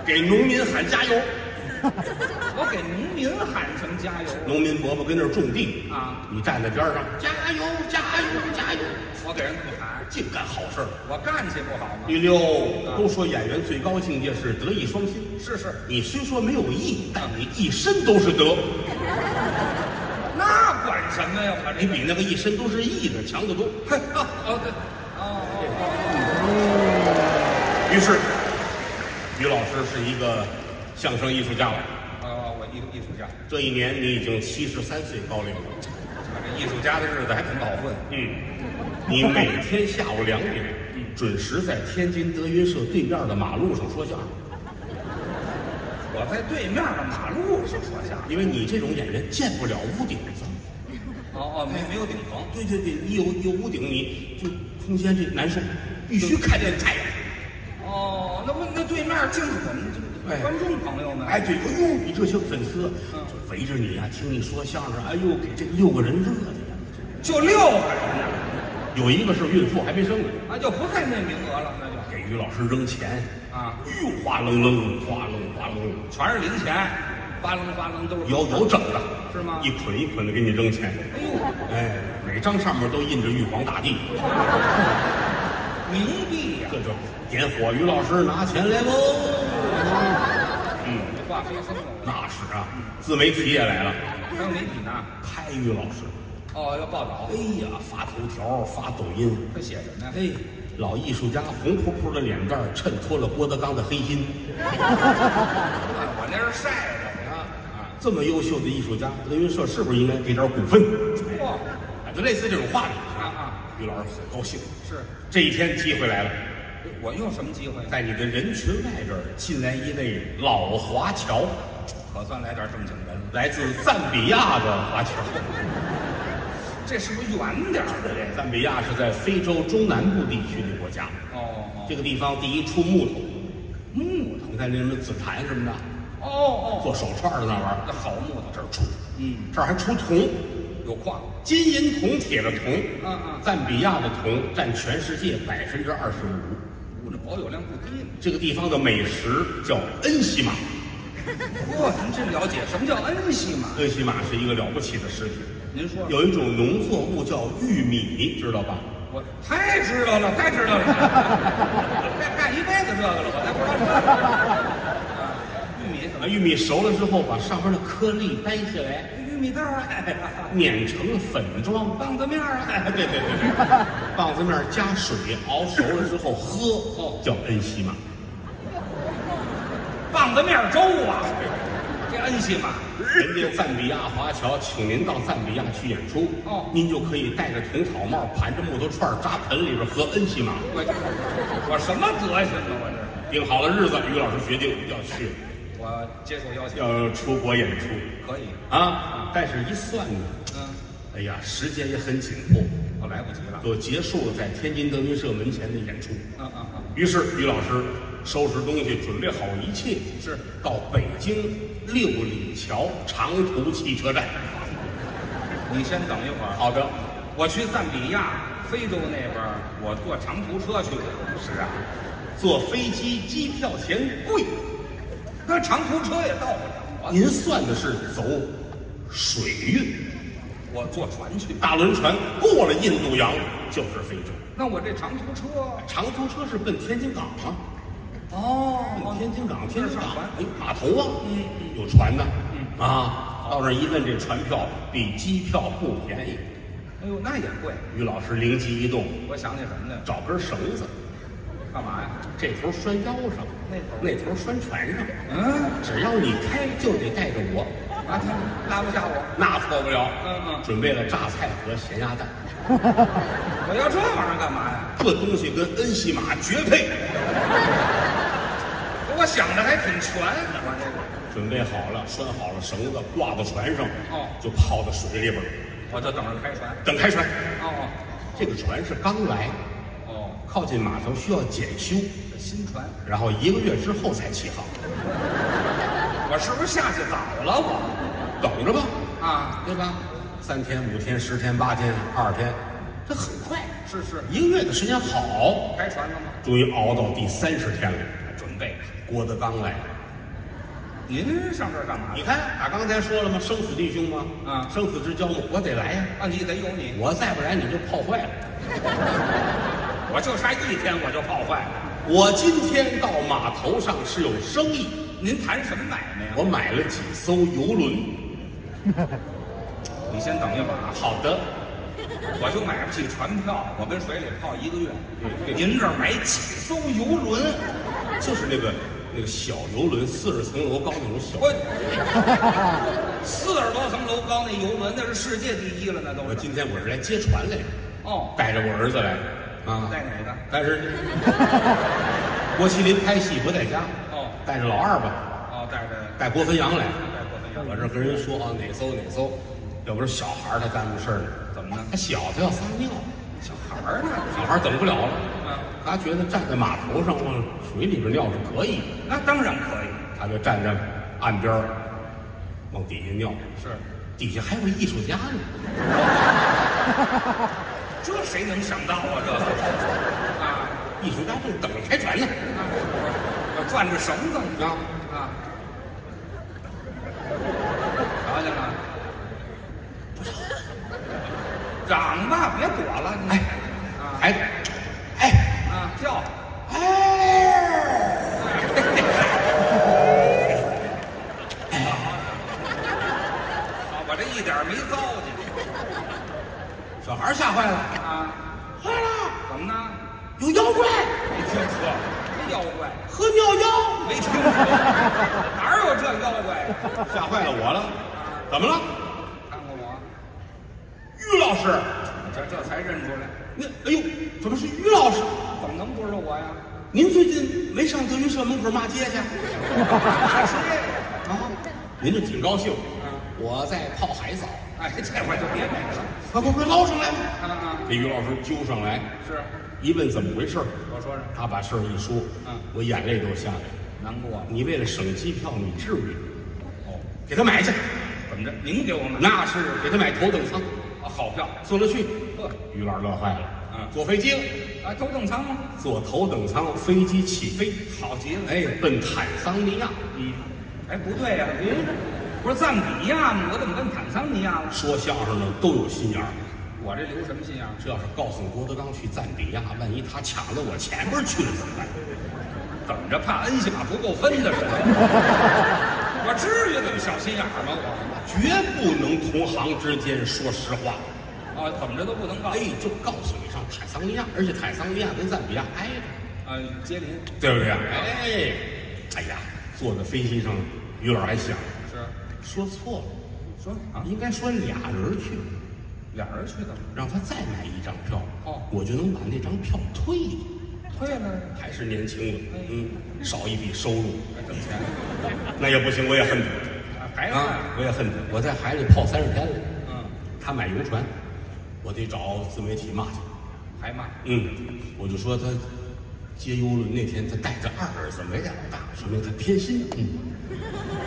Speaker 2: 给农民喊加油，
Speaker 3: 我给农民喊声加油。
Speaker 2: 农民伯伯跟那儿种地
Speaker 3: 啊，
Speaker 2: 你站在边上，加油加油加油，
Speaker 3: 我给人这么喊，
Speaker 2: 净干好事儿。
Speaker 3: 我干去不好吗？
Speaker 2: 第六，都说演员最高境界是德艺双馨，
Speaker 3: 是是，
Speaker 2: 你虽说没有艺，但你一身都是德，
Speaker 3: 那管什么呀？我这
Speaker 2: 你比那个一身都是艺的强得多。
Speaker 3: 嘿 哦哦对哦哦
Speaker 2: 于是，于老师是一个相声艺术家了。
Speaker 3: 我艺艺术家，
Speaker 2: 这一年你已经七十三岁高龄了。
Speaker 3: 这艺术家的日子还挺好混。
Speaker 2: 嗯，你每天下午两点准时在天津德云社对面的马路上说相声，
Speaker 3: 我在对面的马路上说相声。
Speaker 2: 因为你这种演员见不了屋顶子。
Speaker 3: 哦哦，没没有顶棚。
Speaker 2: 对对对，一有有屋顶你就空间这难受，必须看见太阳。
Speaker 3: 哦，那不那对面净是我们这
Speaker 2: 哎
Speaker 3: 观众朋友们。
Speaker 2: 哎，对，哎呦，你这些粉丝
Speaker 3: 嗯
Speaker 2: 就围着你啊，听你说相声，哎呦，给这六个人热的呀。
Speaker 3: 就六个人呢，
Speaker 2: 有一个是孕妇还没生呢，
Speaker 3: 那，就不在那名额了，那就。
Speaker 2: 给于老师扔钱，
Speaker 3: 啊，
Speaker 2: 哎呦，哗楞楞，哗楞哗楞，
Speaker 3: 全是零钱。哗楞哗楞都是。
Speaker 2: 有有整的，
Speaker 3: 是吗？
Speaker 2: 一捆一捆的给你扔钱，
Speaker 3: 哎呦，
Speaker 2: 哎，每张上面都印着玉皇大帝，
Speaker 3: 冥币呀、
Speaker 2: 这就点火。于老师拿钱来喽。嗯，
Speaker 3: 这话非僧了。
Speaker 2: 那是啊，自媒体也来了，
Speaker 3: 还有媒体呢？
Speaker 2: 拍于老师。
Speaker 3: 哦，要报道
Speaker 2: 哎，呀，发头条，发抖音。
Speaker 3: 他写什么呀？
Speaker 2: 哎，老艺术家红扑扑的脸蛋儿衬托了郭德纲的黑心。
Speaker 3: 啊我那是晒的
Speaker 2: 啊啊！这么优秀的艺术家，德云社是不是应该给点股份？
Speaker 3: 嚯、
Speaker 2: 啊，就类似这种话语
Speaker 3: 啊啊！
Speaker 2: 于老师很高兴。
Speaker 3: 是
Speaker 2: 这一天机会来了，
Speaker 3: 我用什么机会？
Speaker 2: 在你的人群外边进来一位老华侨，
Speaker 3: 可算来点正经人了。
Speaker 2: 来自赞比亚的华侨。
Speaker 3: 这是不是远点儿的这个？
Speaker 2: 赞比亚是在非洲中南部地区的国家，
Speaker 3: 哦哦
Speaker 2: 这个地方第一出木头，
Speaker 3: 木头。
Speaker 2: 你看那什么紫檀什么的，
Speaker 3: 哦哦，
Speaker 2: 做手串的那玩意儿，
Speaker 3: 那好木头，
Speaker 2: 这儿出，
Speaker 3: 嗯，
Speaker 2: 这儿还出铜，
Speaker 3: 有矿。
Speaker 2: 金银铜铁的铜，
Speaker 3: 嗯嗯
Speaker 2: 赞比亚的铜占全世界百分之二十五。
Speaker 3: 我这保有量不低呢。
Speaker 2: 这个地方的美食叫恩西玛，
Speaker 3: 哇，您真了解什么叫恩西玛？
Speaker 2: 恩西玛是一个了不起的食品。
Speaker 3: 您说
Speaker 2: 有一种农作物叫玉米，知道吧？
Speaker 3: 我太知道了，太知道了，干干一辈子这个了，我才不知道这个。啊，玉米怎
Speaker 2: 啊，
Speaker 3: 么？
Speaker 2: 玉米熟了之后，把上面的颗粒掰下来，
Speaker 3: 玉米豆儿啊，
Speaker 2: 碾成了粉状。
Speaker 3: 棒子面儿啊，
Speaker 2: 哎，对对对对，棒子面加水熬熟了之后喝，
Speaker 3: 哦
Speaker 2: 叫恩西玛。
Speaker 3: 棒子面粥啊，这恩西玛。
Speaker 2: 人家赞比亚华侨请您到赞比亚去演出，
Speaker 3: 哦
Speaker 2: 您就可以戴着铜草帽，盘着木头串儿扎盆里边喝恩西玛。
Speaker 3: 我我什么德行啊？我这
Speaker 2: 定好了日子，于老师决定要去，
Speaker 3: 我接受邀请，
Speaker 2: 要出国演出
Speaker 3: 可以。
Speaker 2: 啊。但是一算呢，
Speaker 3: 嗯，
Speaker 2: 哎呀，时间也很紧迫，
Speaker 3: 我来不及了。
Speaker 2: 就结束了在天津德云社门前的演出。
Speaker 3: 嗯嗯嗯，
Speaker 2: 于是于老师收拾东西，准备好一切，
Speaker 3: 是
Speaker 2: 到北京六里桥长途汽车站。
Speaker 3: 你先等一会儿。
Speaker 2: 好的，
Speaker 3: 我去赞比亚、非洲那边，我坐长途车去的。
Speaker 2: 是啊，坐飞机机票钱贵，
Speaker 3: 那长途车也到不了啊。
Speaker 2: 您算的是走水运，
Speaker 3: 我坐船去。
Speaker 2: 大轮船过了印度洋就是非洲，
Speaker 3: 那我这长途车，
Speaker 2: 长途车是奔天津港啊。
Speaker 3: 哦
Speaker 2: 奔天津港，天津港，哎，码头啊，嗯，有船的，啊，到那儿一问，这船票比机票不便宜。
Speaker 3: 哎呦，那也贵。
Speaker 2: 于老师灵机一动，
Speaker 3: 我想起什么呢？
Speaker 2: 找根绳子，
Speaker 3: 干嘛呀？
Speaker 2: 这头拴腰上，
Speaker 3: 那头
Speaker 2: 那头拴船上，
Speaker 3: 嗯，
Speaker 2: 只要你开，就得带着我，
Speaker 3: 啊，他拉不下我。
Speaker 2: 那错不了。
Speaker 3: 嗯嗯
Speaker 2: 准备了榨菜和咸鸭蛋，
Speaker 3: 我要这玩意儿干嘛呀？
Speaker 2: 这东西跟恩西马绝配。
Speaker 3: 我想的还挺全，我这个
Speaker 2: 准备好了，拴好了绳子，挂到船上，
Speaker 3: 哦
Speaker 2: 就泡到水里边儿，
Speaker 3: 我就等着开船。
Speaker 2: 等开船。
Speaker 3: 哦
Speaker 2: 这个船是刚来，
Speaker 3: 哦，
Speaker 2: 靠近码头需要检修，
Speaker 3: 这新船，
Speaker 2: 然后一个月之后才起航。
Speaker 3: 我是不是下去早了？我
Speaker 2: 等着吧，
Speaker 3: 啊，
Speaker 2: 对吧？三天、五天、十天、八天、二十天，这很快，
Speaker 3: 是是，
Speaker 2: 一个月的时间好。
Speaker 3: 开船了吗？
Speaker 2: 终于熬到第三十天了，
Speaker 3: 准备。
Speaker 2: 郭德纲来了。
Speaker 3: 您上这儿干嘛
Speaker 2: 你？看，俺刚才说了吗？生死弟兄吗？
Speaker 3: 啊
Speaker 2: 生死之交嘛，我得来呀。
Speaker 3: 啊，你得有你，
Speaker 2: 我再不来，你就泡坏了。
Speaker 3: 我就差一天我就泡坏了。
Speaker 2: 我今天到码头上是有生意，
Speaker 3: 您谈什么买卖呀？
Speaker 2: 我买了几艘游轮。
Speaker 3: 你先等一会儿啊，
Speaker 2: 好的，
Speaker 3: 我就买不起船票，我跟水里泡一个月。您这儿买几艘游轮？
Speaker 2: 就是那个那个小游轮，四十层楼高那种小。
Speaker 3: 我 四十多层楼高那游轮，那是世界第一了，那都
Speaker 2: 我
Speaker 3: 是。
Speaker 2: 今天我是来接船来的，
Speaker 3: 哦，
Speaker 2: 带着我儿子来的啊。
Speaker 3: 带哪个？
Speaker 2: 但是 郭麒麟拍戏不在家，
Speaker 3: 哦
Speaker 2: 带着老二吧，
Speaker 3: 哦，带着
Speaker 2: 带郭汾阳来。
Speaker 3: 带郭汾阳。
Speaker 2: 我这跟人说啊，哪艘哪艘，要不是小孩儿他耽误事儿呢，
Speaker 3: 怎么呢？
Speaker 2: 他小他要撒尿，
Speaker 3: 小孩儿呢？
Speaker 2: 小孩儿等不了了，
Speaker 3: 嗯，
Speaker 2: 他觉得站在码头上往水里边尿是可以的，
Speaker 3: 那当然可以。
Speaker 2: 他就站在岸边儿往底下尿，
Speaker 3: 是，
Speaker 2: 底下还有艺术家呢，
Speaker 3: 这谁能想到啊？这啊，
Speaker 2: 艺术家正等着开船呢，
Speaker 3: 啊转着绳子呢
Speaker 2: 啊，
Speaker 3: 啊！嚷吧，别躲了。你
Speaker 2: 哎，
Speaker 3: 啊
Speaker 2: 孩子，哎，
Speaker 3: 啊，叫，好，我这一点儿没糟践
Speaker 2: 小孩吓坏了，
Speaker 3: 啊。
Speaker 2: 坏了，
Speaker 3: 怎么呢？
Speaker 2: 有妖怪，
Speaker 3: 没听说，什妖怪？
Speaker 2: 喝尿药，
Speaker 3: 没听说，哪有这妖怪？
Speaker 2: 吓坏了我了。怎么了？
Speaker 3: 看过我，
Speaker 2: 于老师，
Speaker 3: 这这才认出来，
Speaker 2: 那哎呦，怎么是于老师？
Speaker 3: 怎么能不知道我呀？
Speaker 2: 您最近没上德云社门口骂街去？
Speaker 3: 还是这个？
Speaker 2: 啊，您这挺高兴。
Speaker 3: 嗯
Speaker 2: 我在泡海澡，
Speaker 3: 哎，这回就别美了。
Speaker 2: 快快快捞上来吧！
Speaker 3: 啊啊，
Speaker 2: 给于老师揪上来，
Speaker 3: 是，
Speaker 2: 一问怎么回事儿
Speaker 3: 我说说，
Speaker 2: 他把事儿一说，
Speaker 3: 嗯
Speaker 2: 我眼泪都下来了。
Speaker 3: 难过。
Speaker 2: 你为了省机票，你至于？
Speaker 3: 哦，
Speaker 2: 给他买去，
Speaker 3: 怎么着？您给我买？
Speaker 2: 那是给他买头等舱，
Speaker 3: 啊，好票。
Speaker 2: 送他去。
Speaker 3: 呵，
Speaker 2: 于老师乐坏了，
Speaker 3: 嗯
Speaker 2: 坐飞机了，
Speaker 3: 啊，头等舱吗？
Speaker 2: 坐头等舱，飞机起飞，
Speaker 3: 好极了。
Speaker 2: 哎，奔坦桑尼亚。
Speaker 3: 嗯，哎，不对呀、您，不是赞比亚吗？我怎么奔坦桑尼亚了？
Speaker 2: 说相声的都有心眼儿，
Speaker 3: 我这留什么心眼儿？
Speaker 2: 这要是告诉郭德纲去赞比亚，万一他抢到我前边去了怎么办？
Speaker 3: 怎么着？怕恩下不够分的是吧？我至于这么小心眼儿吗？我
Speaker 2: 绝不能同行之间说实话。
Speaker 3: 啊，怎么着都不能告。
Speaker 2: 哎，就告诉你上坦桑尼亚，而且坦桑尼亚跟赞比亚挨着，
Speaker 3: 啊，接您
Speaker 2: 对不对？哎，哎呀，坐在飞机上，于老师还想
Speaker 3: 是。
Speaker 2: 说错了，
Speaker 3: 说啊，
Speaker 2: 应该说俩人去，
Speaker 3: 俩人去的，
Speaker 2: 让他再买一张票，
Speaker 3: 哦。
Speaker 2: 我就能把那张票退了。
Speaker 3: 退了
Speaker 2: 还是年轻了，嗯，少一笔收入，
Speaker 3: 还挣钱，
Speaker 2: 那也不行，我也恨他
Speaker 3: 啊还
Speaker 2: 啊
Speaker 3: 是，
Speaker 2: 我也恨他。我在海里泡三十天了，
Speaker 3: 嗯，
Speaker 2: 他买游船，我得找自媒体骂去。
Speaker 3: 还骂
Speaker 2: 嗯，我就说他接游轮那天，他带着二儿子没带老大，说明他偏心。嗯，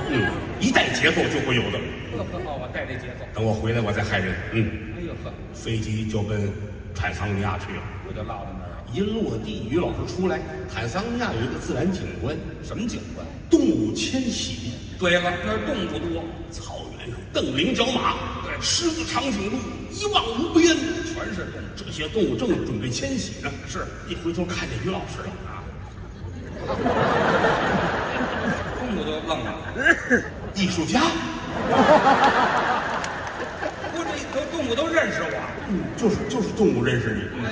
Speaker 2: 嗯，一带节奏就会有的。
Speaker 3: 呵呵哦，我带这节奏，
Speaker 2: 等我回来，我再害人。嗯，
Speaker 3: 哎呦呵，
Speaker 2: 飞机就奔坦桑尼亚去了。
Speaker 3: 我就落了。
Speaker 2: 一落地，于老师出来，坦桑尼亚有一个自然景观，
Speaker 3: 什么景观？
Speaker 2: 动物迁徙。
Speaker 3: 对了，那儿动物多，
Speaker 2: 草原上瞪羚角马，
Speaker 3: 对
Speaker 2: 狮子、长颈鹿一望无边，
Speaker 3: 全是动物。
Speaker 2: 这些动物正准备迁徙呢。
Speaker 3: 是
Speaker 2: 一回头看见于老师了啊，
Speaker 3: 动物都愣了，
Speaker 2: 艺术家，
Speaker 3: 不是这都动物都认识我，
Speaker 2: 嗯，就是就是动物认识你，嗯，动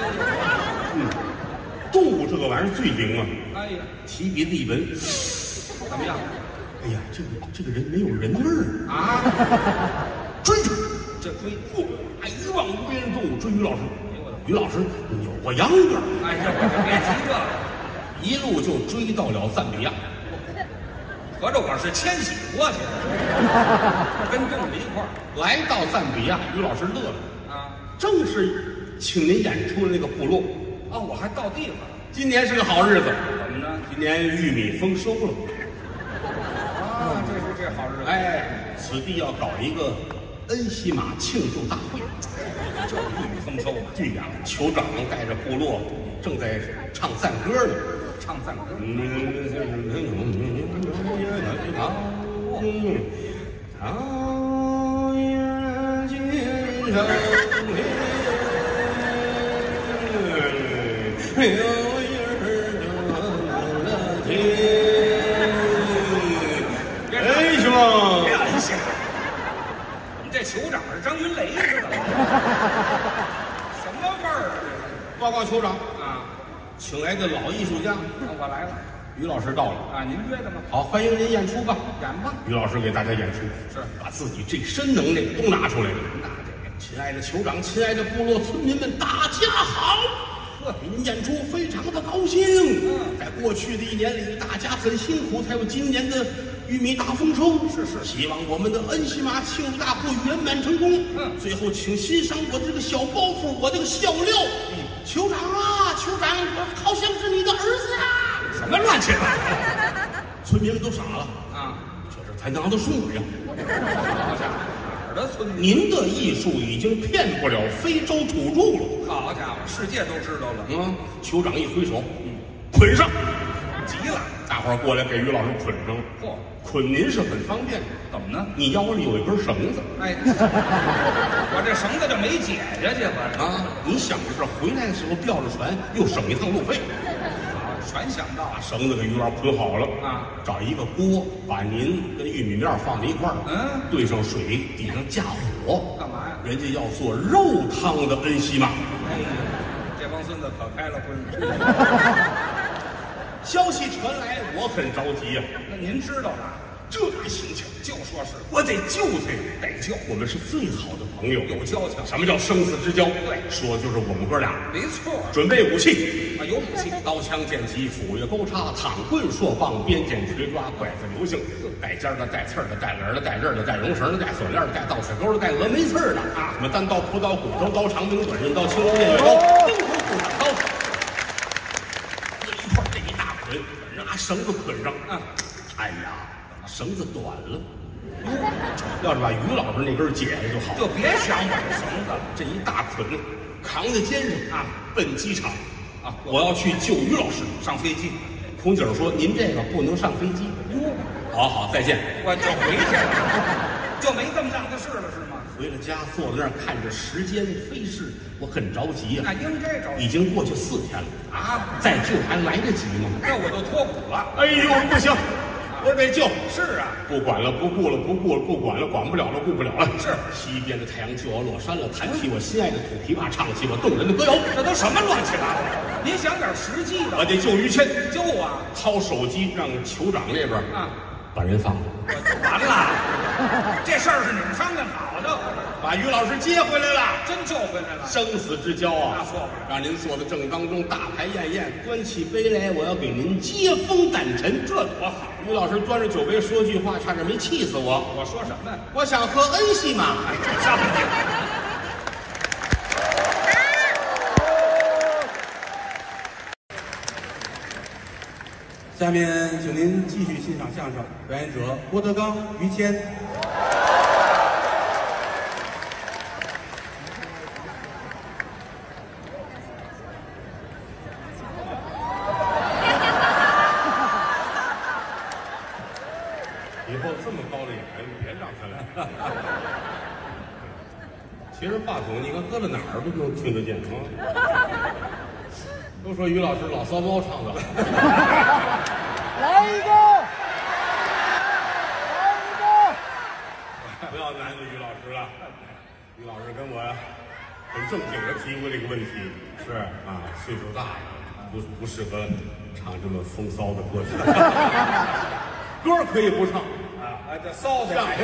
Speaker 2: 物这个玩意儿最灵啊，
Speaker 3: 哎呀，
Speaker 2: 提鼻子一闻，
Speaker 3: 怎么样
Speaker 2: 哎呀，这个这个人没有人味儿，
Speaker 3: 啊？
Speaker 2: 追他，
Speaker 3: 这追，
Speaker 2: 哇，一望无边的动物追于老师。于老师扭过秧歌，
Speaker 3: 哎呀，我就别提这个，
Speaker 2: 一路就追到了赞比亚。
Speaker 3: 合着我是迁徙过去的，跟动物一块儿
Speaker 2: 来到赞比亚，于老师乐了，
Speaker 3: 啊。
Speaker 2: 正是请您演出的那个部落。
Speaker 3: 啊，我还到地方，
Speaker 2: 今年是个好日子，
Speaker 3: 怎么着？
Speaker 2: 今年玉米丰收了。
Speaker 3: 啊，这是这好日子，
Speaker 2: 哎，此地要搞一个恩西马庆祝大会。
Speaker 3: 这玉米丰收嘛，
Speaker 2: 对呀，酋长带着部落正在唱赞歌呢。
Speaker 3: 唱赞歌
Speaker 2: 的天。哎，行吗？
Speaker 3: 别安心，我们这酋长是张云雷似的，什么味儿啊
Speaker 2: 报告酋长，
Speaker 3: 这？啊，
Speaker 2: 请来的老艺术家
Speaker 3: 那我来了
Speaker 2: 于老师到了。
Speaker 3: 啊，您约的吗？
Speaker 2: 好，欢迎您演出吧。
Speaker 3: 演吧，
Speaker 2: 于老师给大家演出，
Speaker 3: 是
Speaker 2: 把自己这身能耐都拿出来了。
Speaker 3: 那这个
Speaker 2: 亲爱的酋长，亲爱的部落村民们，大家好！
Speaker 3: 呵
Speaker 2: 给您演出非常的高兴。
Speaker 3: 嗯
Speaker 2: 在过去的一年里，大家很辛苦，才有今年的玉米大丰收。
Speaker 3: 是是
Speaker 2: 希望我们的恩西玛庆祝大会圆满成功。
Speaker 3: 嗯
Speaker 2: 最后请欣赏我这个小包袱，我这个笑料。酋长啊，酋长，我好像是你的儿子啊！
Speaker 3: 什么乱七八糟
Speaker 2: 村民们都傻了，
Speaker 3: 啊？
Speaker 2: 这是才当的顺呀！
Speaker 3: 好家伙，哪儿的村民？
Speaker 2: 您的艺术已经骗不了非洲土著了。
Speaker 3: 好家伙，世界都知道了，
Speaker 2: 嗯！酋长一挥手，捆上，
Speaker 3: 急了，
Speaker 2: 伙儿过来给于老师捆上了。
Speaker 3: 嚯，
Speaker 2: 捆您是很方便的，
Speaker 3: 怎么呢？
Speaker 2: 你腰里有一根绳子
Speaker 3: 哎，我这绳子就没解下去，吧
Speaker 2: 啊，你想的是回来的时候吊着船，又省一趟路费。
Speaker 3: 啊，全想到
Speaker 2: 把绳子给于老师捆好了
Speaker 3: 啊，
Speaker 2: 找一个锅，把您跟玉米面放在一块儿，
Speaker 3: 嗯
Speaker 2: 兑上水，底上架火，
Speaker 3: 干嘛呀？
Speaker 2: 人家要做肉汤的恩熙嘛。
Speaker 3: 哎呀，这帮孙子可开了荤。
Speaker 2: 消息传来，我很着急呀、
Speaker 3: 那您知道了，
Speaker 2: 这大心情，
Speaker 3: 就说是
Speaker 2: 我得救他。呀，
Speaker 3: 得救，
Speaker 2: 我们是最好的朋友，
Speaker 3: 有交情。
Speaker 2: 什么叫生死之交？
Speaker 3: 对。
Speaker 2: 说的就是我们哥俩。
Speaker 3: 没错。
Speaker 2: 准备武器，
Speaker 3: 啊，有武器，
Speaker 2: 刀枪剑戟斧钺钩叉躺棍槊棒鞭锏锤抓拐子流星，带尖儿的带刺儿的带棱儿的带刃儿的带绒绳的带锁链儿的带倒水钩的带峨眉刺儿的。啊，什么单刀朴刀骨头刀长柄短刃刀青龙偃月刀绳子捆上
Speaker 3: 啊。
Speaker 2: 哎呀，绳子短了。要是把于老师那根解下就好了。
Speaker 3: 就别想我这绳子了
Speaker 2: 这一大捆扛在肩上
Speaker 3: 啊，
Speaker 2: 奔机场
Speaker 3: 啊
Speaker 2: 我要去救于老师。
Speaker 3: 上飞机，
Speaker 2: 空姐儿说：“您这个不能上飞机。”
Speaker 3: 哟，
Speaker 2: 好好，再见。
Speaker 3: 我就回去了，就没这么大的事了是吗？
Speaker 2: 回了家，坐在那儿看着时间飞逝，我很着急呀、
Speaker 3: 那应该着
Speaker 2: 已经过去四天了，
Speaker 3: 啊，
Speaker 2: 再救还来得及吗？
Speaker 3: 那我就脱骨了。
Speaker 2: 哎呦，不行，我得救。
Speaker 3: 是啊，
Speaker 2: 不管了，不顾了，不顾了，不管了，管不了了，顾不了了。
Speaker 3: 是
Speaker 2: 西边的太阳就要落山了，弹起我心爱的土琵琶，唱起我动人的歌谣。
Speaker 3: 这都什么乱七八糟？您想点实际的，
Speaker 2: 我得救于谦，
Speaker 3: 救啊！
Speaker 2: 掏手机让酋长那边
Speaker 3: 啊，
Speaker 2: 把人放了，
Speaker 3: 完了，这事儿是你们商量好的，
Speaker 2: 把于老师接回来了。
Speaker 3: 真救回来了。
Speaker 2: 生死之交啊！
Speaker 3: 那错不了
Speaker 2: 让您坐在正当中，大排宴宴，端起杯来，我要给您接风掸尘，这多好！于老师端着酒杯说句话，差点没气死我。
Speaker 3: 我说什么？
Speaker 2: 我想喝恩熙嘛。
Speaker 3: 上去。
Speaker 1: 下面请您继续欣赏相声，表演者郭德纲、于谦。
Speaker 2: 以后这么高的演员，别让他来。其实话筒你看搁到哪儿都能听得见啊。都说于老师老骚包唱的，
Speaker 4: 来一个，来一个。
Speaker 2: 不要难为于老师了。于老师跟我很正经的提过这个问题，是啊，岁数大了，不不适合唱这么风骚的歌曲。歌可以不唱，
Speaker 3: 啊，这骚的
Speaker 2: 相声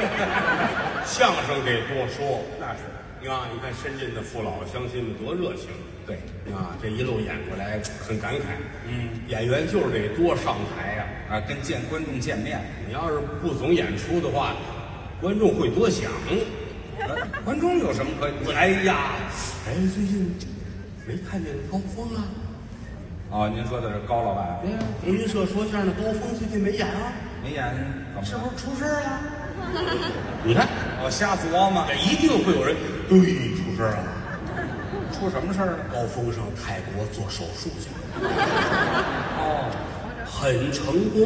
Speaker 2: 相声得多说。
Speaker 3: 那是
Speaker 2: 你看，你看深圳的父老乡亲们多热情，
Speaker 3: 对
Speaker 2: 啊，这一路演过来很感慨。嗯，演员就是得多上台呀、
Speaker 3: 啊，跟见观众见面，
Speaker 2: 你要是不总演出的话，观众会多想。
Speaker 3: 观众有什么可？
Speaker 2: 哎呀，哎，最近没看见高峰啊？
Speaker 3: 哦，您说的是高老板
Speaker 2: 对呀，德云社说相声的高峰最近没演啊，
Speaker 3: 没演，怎么
Speaker 2: 是不是出事儿了？你看，
Speaker 3: 我瞎琢磨
Speaker 2: 这，一定会有人对出事儿了。
Speaker 3: 出什么事儿了？
Speaker 2: 高峰上泰国做手术去了，
Speaker 3: 哦，
Speaker 2: 很成功，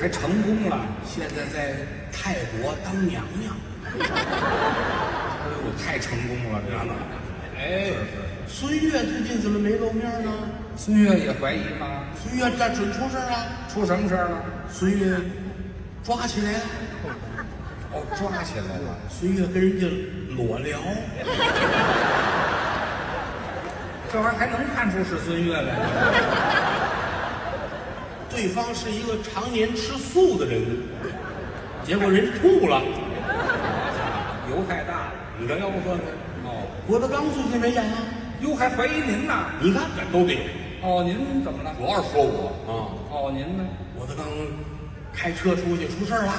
Speaker 3: 还成功了。
Speaker 2: 现在在泰国当娘娘。
Speaker 3: 哎呦，太成功了，这个。
Speaker 2: 哎，孙越最近怎么没露面呢？
Speaker 3: 孙越也怀疑吗？
Speaker 2: 孙越这准出事儿了，
Speaker 3: 出什么事儿了？
Speaker 2: 孙越抓起来了，
Speaker 3: 哦，抓起来了。
Speaker 2: 孙越跟人家裸聊，
Speaker 3: 这玩意儿还能看出是孙越来吗？
Speaker 2: 对方是一个常年吃素的人，结果人吐了。
Speaker 3: 油太大了。
Speaker 2: 你这，要不说
Speaker 3: 哦，
Speaker 2: 郭德纲最近没演啊？
Speaker 3: 哟，还怀疑您呢？
Speaker 2: 你看这都得有，
Speaker 3: 哦，您怎么了？
Speaker 2: 主要是说我啊，
Speaker 3: 哦，您呢？
Speaker 2: 郭德纲开车出去出事儿了。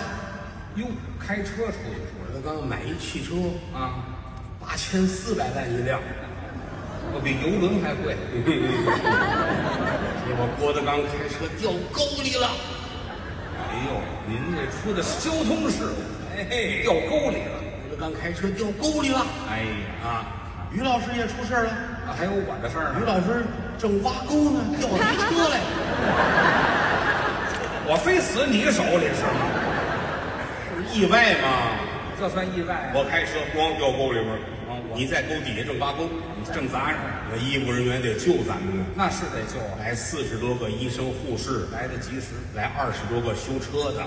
Speaker 3: 哟，开车出去出
Speaker 2: 郭德纲买一汽车，
Speaker 3: 啊？
Speaker 2: 八千四百万一辆。
Speaker 3: 我比游轮还贵。
Speaker 2: 结果郭德纲开车掉沟里了。
Speaker 3: 哎呦，您这出的是交通事故，哎嘿，掉沟里了。
Speaker 2: 郭德纲开车掉沟里了
Speaker 3: 哎呀，
Speaker 2: 啊！于老师也出事儿了。
Speaker 3: 啊还有我的事儿呢。
Speaker 2: 于老师正挖沟呢，掉下一车来。
Speaker 3: 我非死你手里是吗？
Speaker 2: 是意外吗？
Speaker 3: 这算意外啊？
Speaker 2: 我开车咣掉沟里边儿
Speaker 3: 啊
Speaker 2: 你在沟底下正挖沟，
Speaker 3: 正砸上，
Speaker 2: 那医务人员得救咱们呢。
Speaker 3: 那是得救啊，
Speaker 2: 来四十多个医生护士，
Speaker 3: 来的及时。
Speaker 2: 来二十多个修车的，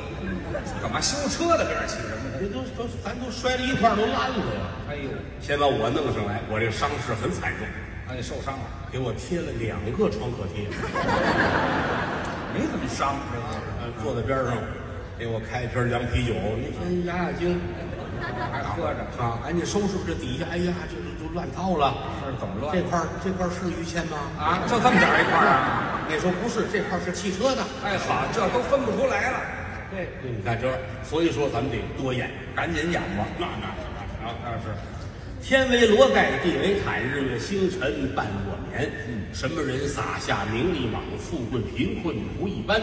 Speaker 3: 干嘛修车的跟这儿起什么
Speaker 2: 这都都咱都摔了一块儿都烂了呀。
Speaker 3: 哎呦，
Speaker 2: 先把我弄上来，我这伤势很惨重，
Speaker 3: 啊，你受伤了？
Speaker 2: 给我贴了两个创可贴，
Speaker 3: 没怎么伤，这个
Speaker 2: 呃，坐在边上，给我开一瓶凉啤酒，你先压压惊
Speaker 3: 还喝着，
Speaker 2: 啊，赶紧收拾这底下，哎呀，这这都乱套了。
Speaker 3: 这是怎么乱
Speaker 2: 这块儿这块儿是于谦吗？
Speaker 3: 啊？就这么点儿一块儿啊？
Speaker 2: 那时候不是，这块儿是汽车的。
Speaker 3: 哎，好，这都分不出来了，
Speaker 2: 对，你看这，所以说咱们得多演。
Speaker 3: 赶紧演吧。
Speaker 2: 那那是那是啊。
Speaker 3: 那是，
Speaker 2: 天为罗盖，地为毯，日月星辰伴我眠。什么人撒下名利网，富贵贫困不一般。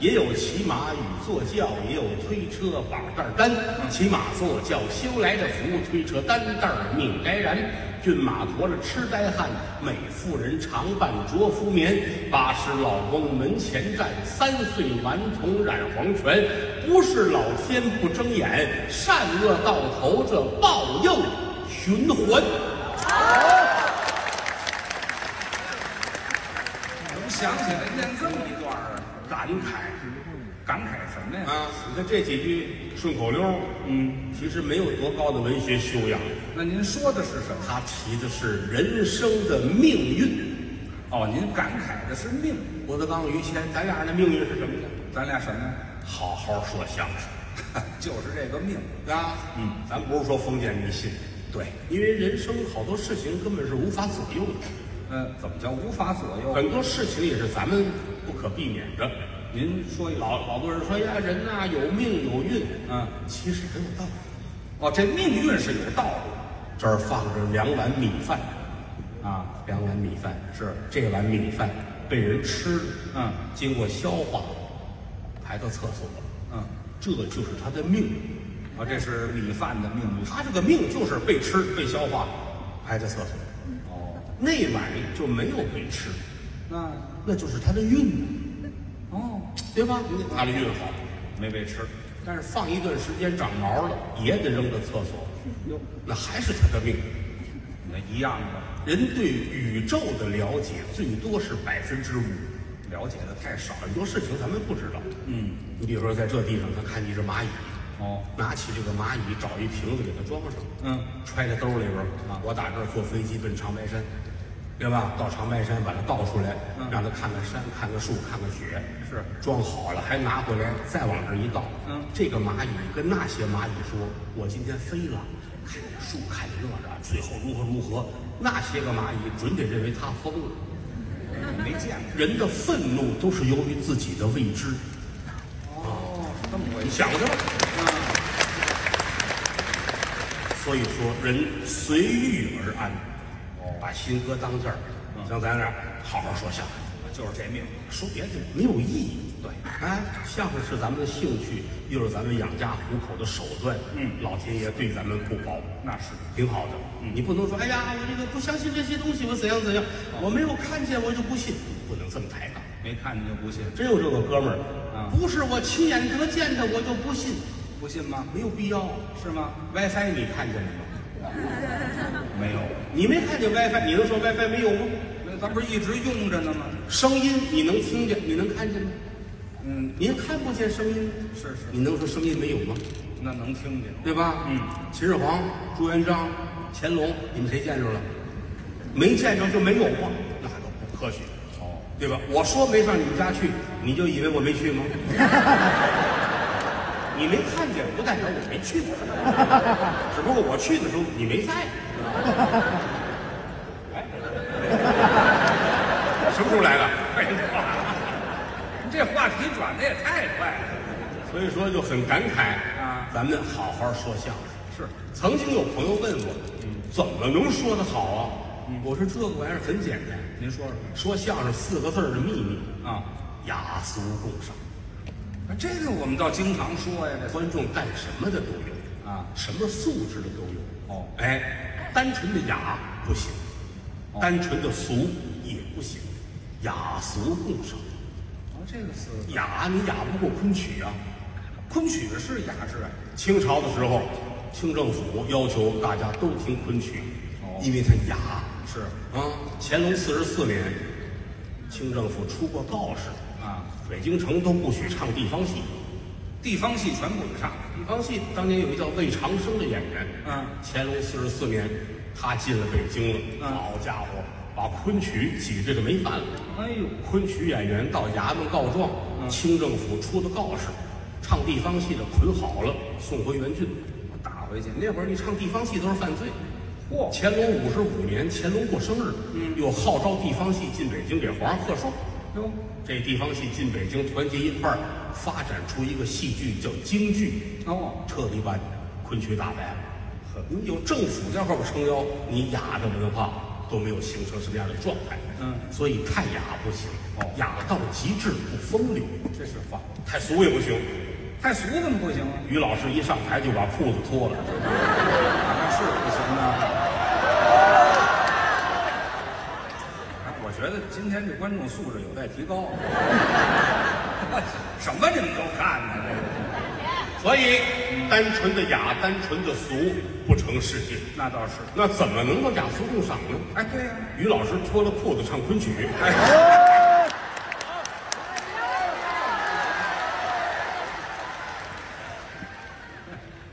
Speaker 2: 也有骑马与坐轿，也有推车把担担。骑马坐轿修来的福，推车担担命该然。骏马驮着痴呆汉，美妇人常伴着夫眠。八十老翁门前站，三岁顽童染黄泉。不是老天不睁眼，善恶到头这报应循环。
Speaker 3: 怎么想起来念这么一段儿啊？
Speaker 2: 感慨
Speaker 3: 感慨什么呀？
Speaker 2: 啊！你看这几句顺口溜，嗯，其实没有多高的文学修养，
Speaker 3: 那您说的是什么？
Speaker 2: 他提的是人生的命运。
Speaker 3: 哦，您感慨的是命，
Speaker 2: 郭德纲、于谦，咱俩的命运是什么呢？
Speaker 3: 咱俩什么呀？
Speaker 2: 好好说相声
Speaker 3: 就是这个命。
Speaker 2: 啊！嗯，咱不是说封建迷信，
Speaker 3: 对，
Speaker 2: 因为人生好多事情根本是无法左右的，
Speaker 3: 嗯，怎么叫无法左右？
Speaker 2: 很多事情也是咱们不可避免的。
Speaker 3: 您说
Speaker 2: 老老多人说呀，人呐、有命有运，
Speaker 3: 嗯，
Speaker 2: 其实很有道理。
Speaker 3: 哦，这命运是有道理。
Speaker 2: 这儿放着两碗米饭，
Speaker 3: 啊。
Speaker 2: 两碗米饭。
Speaker 3: 是。
Speaker 2: 这碗米饭被人吃了，
Speaker 3: 嗯，
Speaker 2: 经过消化，排到厕所。了，
Speaker 3: 嗯，
Speaker 2: 这就是他的命。
Speaker 3: 啊，这是米饭的命运。
Speaker 2: 他这个命就是被吃、被消化，排在厕所。
Speaker 3: 哦，
Speaker 2: 那碗就没有被吃，
Speaker 3: 那
Speaker 2: 那就是他的运，
Speaker 3: 哦，
Speaker 2: 对吧？他的运好，
Speaker 3: 没被吃。
Speaker 2: 但是放一段时间长毛了，也得扔到厕所，
Speaker 3: 哟，
Speaker 2: 那还是他的命。
Speaker 3: 那一样的，
Speaker 2: 人对宇宙的了解最多是百分之五，
Speaker 3: 了解的太少。
Speaker 2: 很多事情咱们不知道。
Speaker 3: 嗯，
Speaker 2: 你比如说在这地方，他看见一只蚂蚁，
Speaker 3: 哦，
Speaker 2: 拿起这个蚂蚁，找一瓶子给它装上，
Speaker 3: 嗯，
Speaker 2: 揣在兜里边儿啊。我打这儿坐飞机奔长白山，对吧？到长白山把它倒出来，
Speaker 3: 嗯
Speaker 2: 让它看看山，看看树，看看雪，
Speaker 3: 是
Speaker 2: 装好了还拿回来，再往这一倒。
Speaker 3: 嗯
Speaker 2: 这个蚂蚁跟那些蚂蚁说：“我今天飞了，看见树，看见这个，最后如何如何。”那些个蚂蚁准得认为他疯了。
Speaker 3: 没见过。
Speaker 2: 人的愤怒都是由于自己的未知。
Speaker 3: 这么回事。
Speaker 2: 你想着吧。所以说，人随遇而安，哦，把心搁当间儿。像咱俩好好说相声，
Speaker 3: 就是这命。
Speaker 2: 说别的没有意义。对，哎，相声是咱们的兴趣，又是咱们养家糊口的手段。
Speaker 3: 嗯
Speaker 2: 老天爷对咱们不薄，
Speaker 3: 那是
Speaker 2: 挺好的。你不能说，哎呀，我这个不相信这些东西，我怎样怎样，我没有看见我就不信，不能这么抬杠。
Speaker 3: 没看见就不信，
Speaker 2: 真有这个哥们儿，
Speaker 3: 啊
Speaker 2: 不是我亲眼得见的，我就不信，
Speaker 3: 不信吗？
Speaker 2: 没有必要。
Speaker 3: 是吗
Speaker 2: ？WiFi 你看见了吗？
Speaker 3: 没有。
Speaker 2: 你没看见 WiFi，你能说 WiFi 没有吗？
Speaker 3: 那咱不是一直用着呢吗？
Speaker 2: 声音你能听见，你能看见吗？
Speaker 3: 嗯，
Speaker 2: 您看不见声音，
Speaker 3: 是是，
Speaker 2: 你能说声音没有吗？
Speaker 3: 那能听见。
Speaker 2: 对吧？
Speaker 3: 嗯，
Speaker 2: 秦始皇、朱元璋、乾隆，你们谁见着了？没见着就没有过，那都不科学，
Speaker 3: 哦，
Speaker 2: 对吧？我说没上你们家去，你就以为我没去吗？你没看见，不代表我没去，只不过我去的时候你没在。哎，什么时候来的？
Speaker 3: 废话，你这话题转的也太快了。
Speaker 2: 所以说就很感慨
Speaker 3: 啊
Speaker 2: 咱们好好说相声。
Speaker 3: 是，
Speaker 2: 曾经有朋友问我，嗯怎么能说得好啊？我说这个玩意儿很简单，
Speaker 3: 您说说
Speaker 2: 说相声四个字儿的秘密，
Speaker 3: 啊？
Speaker 2: 雅俗共赏。
Speaker 3: 这个我们倒经常说呀，这
Speaker 2: 观众干什么的都有
Speaker 3: 啊
Speaker 2: 什么素质的都有。
Speaker 3: 哦
Speaker 2: 哎，单纯的雅不行，单纯的俗也不行，雅俗共赏。
Speaker 3: 这个是
Speaker 2: 雅你雅不过昆曲啊。
Speaker 3: 昆曲是雅致啊。
Speaker 2: 清朝的时候，清政府要求大家都听昆曲，
Speaker 3: 哦
Speaker 2: 因为它雅。
Speaker 3: 是
Speaker 2: 啊，乾隆四十四年，清政府出过告示，
Speaker 3: 啊，
Speaker 2: 北京城都不许唱地方戏。
Speaker 3: 地方戏全不许唱。
Speaker 2: 地方戏当年有一个叫魏长生的演员，
Speaker 3: 嗯
Speaker 2: 乾隆四十四年，他进了北京了，
Speaker 3: 嗯
Speaker 2: 好家伙，把昆曲挤兑的没饭了。
Speaker 3: 哎呦，
Speaker 2: 昆曲演员到衙门告状，
Speaker 3: 嗯
Speaker 2: 清政府出的告示，唱地方戏的捆好了，送回原郡。
Speaker 3: 我打回去。
Speaker 2: 那会儿你唱地方戏都是犯罪。
Speaker 3: 嚯，
Speaker 2: 乾隆五十五年，乾隆过生日，嗯，又号召地方戏进北京给皇上贺寿。
Speaker 3: 哟，
Speaker 2: 这地方戏进北京，团结一块儿，发展出一个戏剧叫京剧，
Speaker 3: 哦，
Speaker 2: 彻底把昆曲打败了。你有政府在后边撑腰，你雅的文化都没有形成什么样的状态。
Speaker 3: 嗯
Speaker 2: 所以太雅不行，
Speaker 3: 哦
Speaker 2: 雅到极致不风流，
Speaker 3: 这是话。
Speaker 2: 太俗也不行。
Speaker 3: 太俗怎么不行啊？
Speaker 2: 于老师一上台就把裤子脱了，
Speaker 3: 那是不行啊。哎我觉得今天这观众素质有待提高。什么你们都看呢？这个
Speaker 2: 所以单纯的雅，单纯的俗不成世界。
Speaker 3: 那倒是。
Speaker 2: 那怎么能够雅俗共赏呢？
Speaker 3: 哎，对呀、
Speaker 2: 于老师脱了裤子唱昆曲，
Speaker 3: 哎，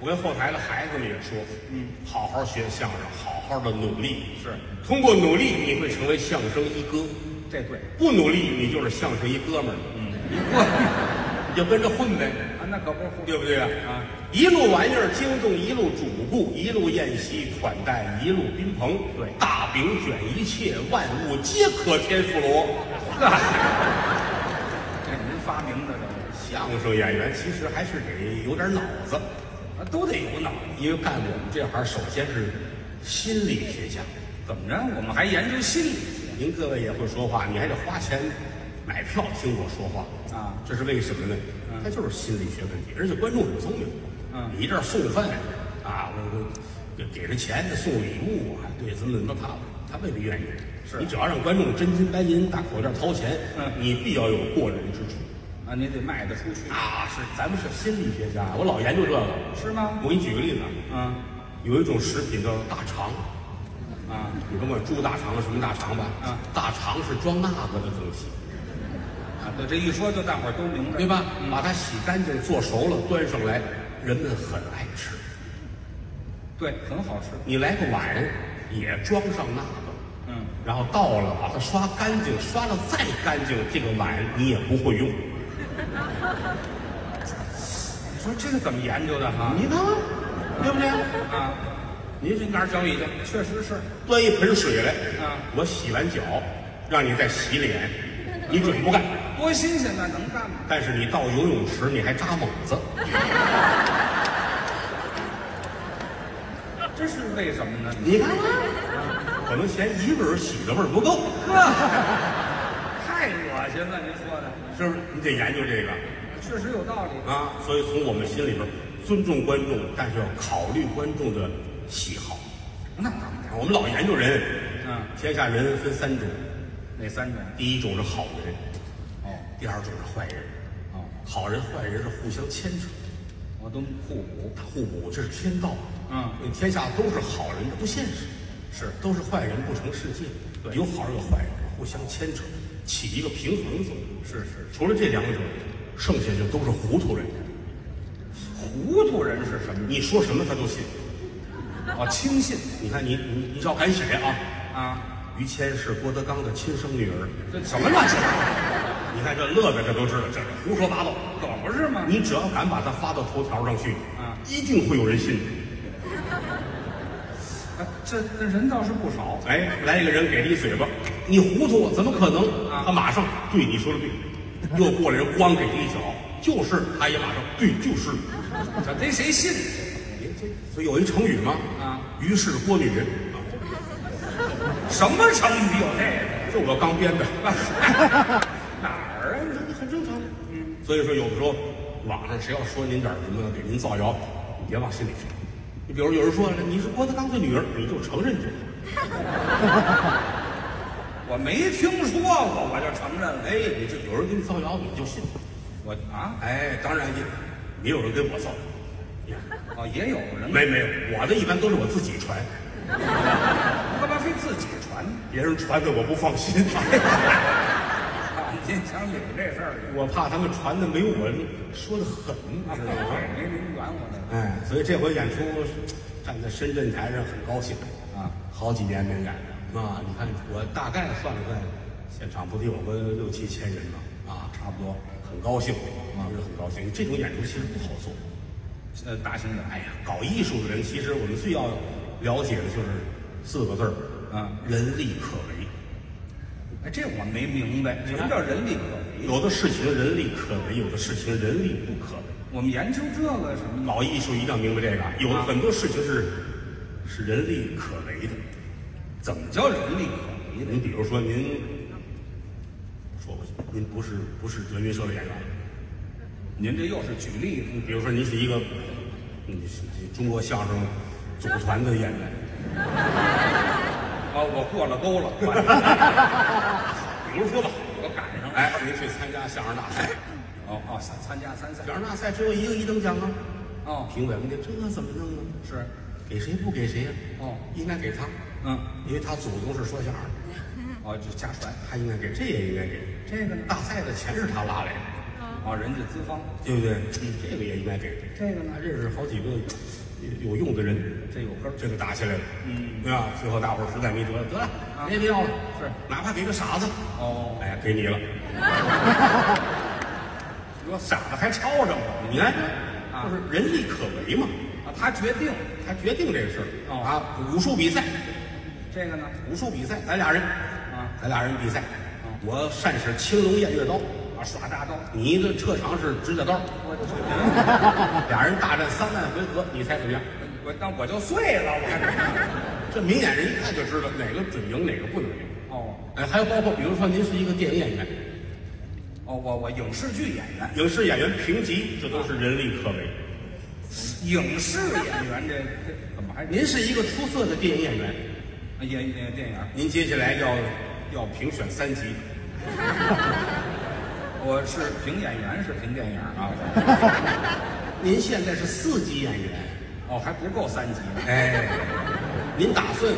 Speaker 2: 我跟后台的孩子们也说，嗯，好好学相声，好好的努力，
Speaker 3: 是。
Speaker 2: 通过努力你会成为相声一哥，
Speaker 3: 这对。
Speaker 2: 不努力你就是相声一哥们儿，
Speaker 3: 嗯，你 过
Speaker 2: 你就跟着混呗，
Speaker 3: 啊，那可不是
Speaker 2: 对不对啊？
Speaker 3: 啊，
Speaker 2: 一路玩意儿惊动一路主顾，一路宴席款待一路宾朋，
Speaker 3: 对。
Speaker 2: 大饼卷一切，万物皆可天妇罗。
Speaker 3: 这您发明的这
Speaker 2: 相声。演员其实还是得有点脑子，
Speaker 3: 啊，都得有脑子。
Speaker 2: 因为干我们这行，首先是心理学家。
Speaker 3: 怎么着？我们还研究心理学
Speaker 2: 您各位也会说话，你还得花钱买票听我说话
Speaker 3: 啊
Speaker 2: 这是为什么呢？他就是心理学问题，而且观众很聪明。
Speaker 3: 嗯
Speaker 2: 你这送饭啊，我我给给了钱送礼物啊，对，怎么怎么他他未必愿意。
Speaker 3: 是
Speaker 2: 你只要让观众真金白银大口袋掏钱，
Speaker 3: 嗯
Speaker 2: 你必要有过人之处。
Speaker 3: 啊，你得卖得出去，
Speaker 2: 啊，是咱们是心理学家，我老研究这个。
Speaker 3: 是吗？
Speaker 2: 我给你举个例子，
Speaker 3: 嗯
Speaker 2: 有一种食品叫大肠，
Speaker 3: 啊，
Speaker 2: 你甭管猪大肠什么大肠吧，
Speaker 3: 啊
Speaker 2: 大肠是装那个的东西，
Speaker 3: 啊，对，这一说就大伙儿都明白，
Speaker 2: 对？吧？把它洗干净做熟了端上来，人们很爱吃。
Speaker 3: 对，很好吃。
Speaker 2: 你来个碗也装上那个，
Speaker 3: 嗯，
Speaker 2: 然后倒了把它刷干净，刷的再干净，这个碗你也不会用。
Speaker 3: 你说这个怎么研究的哈？
Speaker 2: 你看，对不对？
Speaker 3: 啊，
Speaker 2: 您去哪儿教你去？
Speaker 3: 确实是。
Speaker 2: 端一盆水来，
Speaker 3: 啊
Speaker 2: 我洗完脚，让你再洗脸，你准不干。
Speaker 3: 多新鲜呐，能干吗？
Speaker 2: 但是你到游泳池你还扎猛子，
Speaker 3: 这是为什么呢？
Speaker 2: 你看看，可能嫌一个人洗的味儿不够，
Speaker 3: 呵，太恶心了，您说的，
Speaker 2: 是不是？你得研究这个
Speaker 3: 确实有道理。
Speaker 2: 啊。所以从我们心里边尊重观众，但是要考虑观众的喜好。
Speaker 3: 那当然，
Speaker 2: 我们老研究人，
Speaker 3: 嗯，
Speaker 2: 天下人分三种，
Speaker 3: 哪三种？
Speaker 2: 第一种是好人，
Speaker 3: 哦
Speaker 2: 第二种是坏人。
Speaker 3: 哦，
Speaker 2: 好人坏人是互相牵扯，
Speaker 3: 我都互补。
Speaker 2: 互补，这是天道。
Speaker 3: 嗯
Speaker 2: 你天下都是好人，这不现实。
Speaker 3: 是
Speaker 2: 都是坏人不成世界。
Speaker 3: 对
Speaker 2: 有好人有坏人，互相牵扯，起一个平衡作
Speaker 3: 用是是，
Speaker 2: 除了这两者，剩下就都是糊涂人。
Speaker 3: 糊涂人是什么？
Speaker 2: 你说什么他都信。
Speaker 3: 啊，轻信
Speaker 2: 你看你你你照敢写啊！
Speaker 3: 啊，
Speaker 2: 于谦是郭德纲的亲生女儿。
Speaker 3: 这什么乱七八糟？
Speaker 2: 你看这乐乐这都知道，这是胡说八道。
Speaker 3: 可不是吗？
Speaker 2: 你只要敢把它发到头条上去，
Speaker 3: 啊
Speaker 2: 一定会有人信
Speaker 3: 这这人倒是不少。
Speaker 2: 哎，来一个人给他一嘴巴，你糊涂，怎么可能？
Speaker 3: 啊
Speaker 2: 他马上对你说的对，又过来人咣给他一脚，就是，他也马上对，就是。
Speaker 3: 这得谁信？
Speaker 2: 所以有一成语嘛，
Speaker 3: 啊，
Speaker 2: 于是郭女人啊，
Speaker 3: 什么成语有这个？
Speaker 2: 这我刚编的，
Speaker 3: 哪儿啊？
Speaker 2: 很正常。嗯，所以说有的时候网上谁要说您点儿什么给您造谣，你别往心里去。你比如有人说你是郭德纲的女儿，你就承认就好。
Speaker 3: 我没听说过，我就承认了。
Speaker 2: 哎，你这有人给你造谣，你就信。
Speaker 3: 我啊，
Speaker 2: 哎，当然也也有人给我造谣。
Speaker 3: 哦，也有人
Speaker 2: 没没有，我的一般都是我自己传，
Speaker 3: 干嘛非自己传？
Speaker 2: 别人传的我不放心，
Speaker 3: 想有这事儿，
Speaker 2: 我怕他们传的没有我说的狠，知道吗？
Speaker 3: 没人管我呢。
Speaker 2: 哎，所以这回演出站在深圳台上很高兴
Speaker 3: 啊，
Speaker 2: 好几年没演了啊！你看我大概算了算，现场不得有个六七千人吧？啊，差不多，很高兴啊，是很高兴。这种演出其实不好做。
Speaker 3: 呃，大型的，
Speaker 2: 哎呀，搞艺术的人，其实我们最要了解的就是四个字儿，
Speaker 3: 啊，
Speaker 2: 人力可为。
Speaker 3: 哎，这我没明白，什么叫人力可为？
Speaker 2: 有的事情人力可为，有的事情人力不可为。
Speaker 3: 我们研究这个什么？
Speaker 2: 老艺术一定要明白这个，有的很多事情是是人力可为的。
Speaker 3: 怎么叫人力可为的？
Speaker 2: 您比如说您，说不行，您不是不是德云社的演员，
Speaker 3: 您这又是举例子。
Speaker 2: 比如说您是一个，你是中国相声组团的演员，
Speaker 3: 哦，我过了沟了。
Speaker 2: 比如说吧，
Speaker 3: 我赶上了。
Speaker 2: 哎，您去参加相声大赛，
Speaker 3: 哦哦，参参加参赛。
Speaker 2: 相声大赛只有一个一等奖啊，
Speaker 3: 哦，
Speaker 2: 评委们这这怎么弄啊？
Speaker 3: 是。
Speaker 2: 给谁不给谁呀？
Speaker 3: 哦，
Speaker 2: 应该给他，
Speaker 3: 嗯，
Speaker 2: 因为他祖宗是说相声的，
Speaker 3: 哦，就家传。
Speaker 2: 他应该给，这也应该给。
Speaker 3: 这个呢？
Speaker 2: 大赛的钱是他拉来的，
Speaker 3: 哦，人家资方。
Speaker 2: 对不对？这个也应该给。
Speaker 3: 这个呢
Speaker 2: 认识好几个有有用的人，
Speaker 3: 这有分儿
Speaker 2: 这个打起来了，
Speaker 3: 嗯
Speaker 2: 对吧？最后大伙儿实在没辙了，得了，
Speaker 3: 啊
Speaker 2: 别别要了，
Speaker 3: 是
Speaker 2: 哪怕给个傻子，
Speaker 3: 哦，
Speaker 2: 哎，给你了。
Speaker 3: 说傻子还吵着我。
Speaker 2: 你看，
Speaker 3: 啊
Speaker 2: 就是人力可为嘛，
Speaker 3: 啊，他决定
Speaker 2: 他决定这个事儿
Speaker 3: 哦
Speaker 2: 啊。武术比赛，
Speaker 3: 这个呢。
Speaker 2: 武术比赛，咱俩人
Speaker 3: 啊，
Speaker 2: 咱俩人比赛
Speaker 3: 哦，
Speaker 2: 我善使青龙偃月刀，
Speaker 3: 啊，耍大刀。
Speaker 2: 你的特长是指甲刀，
Speaker 3: 我
Speaker 2: 俩人大战三万回合，你猜怎么样？
Speaker 3: 我那我就碎了，我还
Speaker 2: 这明眼人一看就知道哪个准赢，哪个不能赢。
Speaker 3: 哦
Speaker 2: 哎，还有包括比如说您是一个电影演员、
Speaker 3: 哦，我我影视剧演员，
Speaker 2: 影视演员评级，这都是人力可为。
Speaker 3: 影视演员这这怎么还
Speaker 2: 您是一个出色的电影演员，
Speaker 3: 演演电影？
Speaker 2: 您接下来要要评选三级，
Speaker 3: 我是评演员，是评电影啊。
Speaker 2: 您现在是四级演员，
Speaker 3: 哦，还不够三级，
Speaker 2: 哎，您打算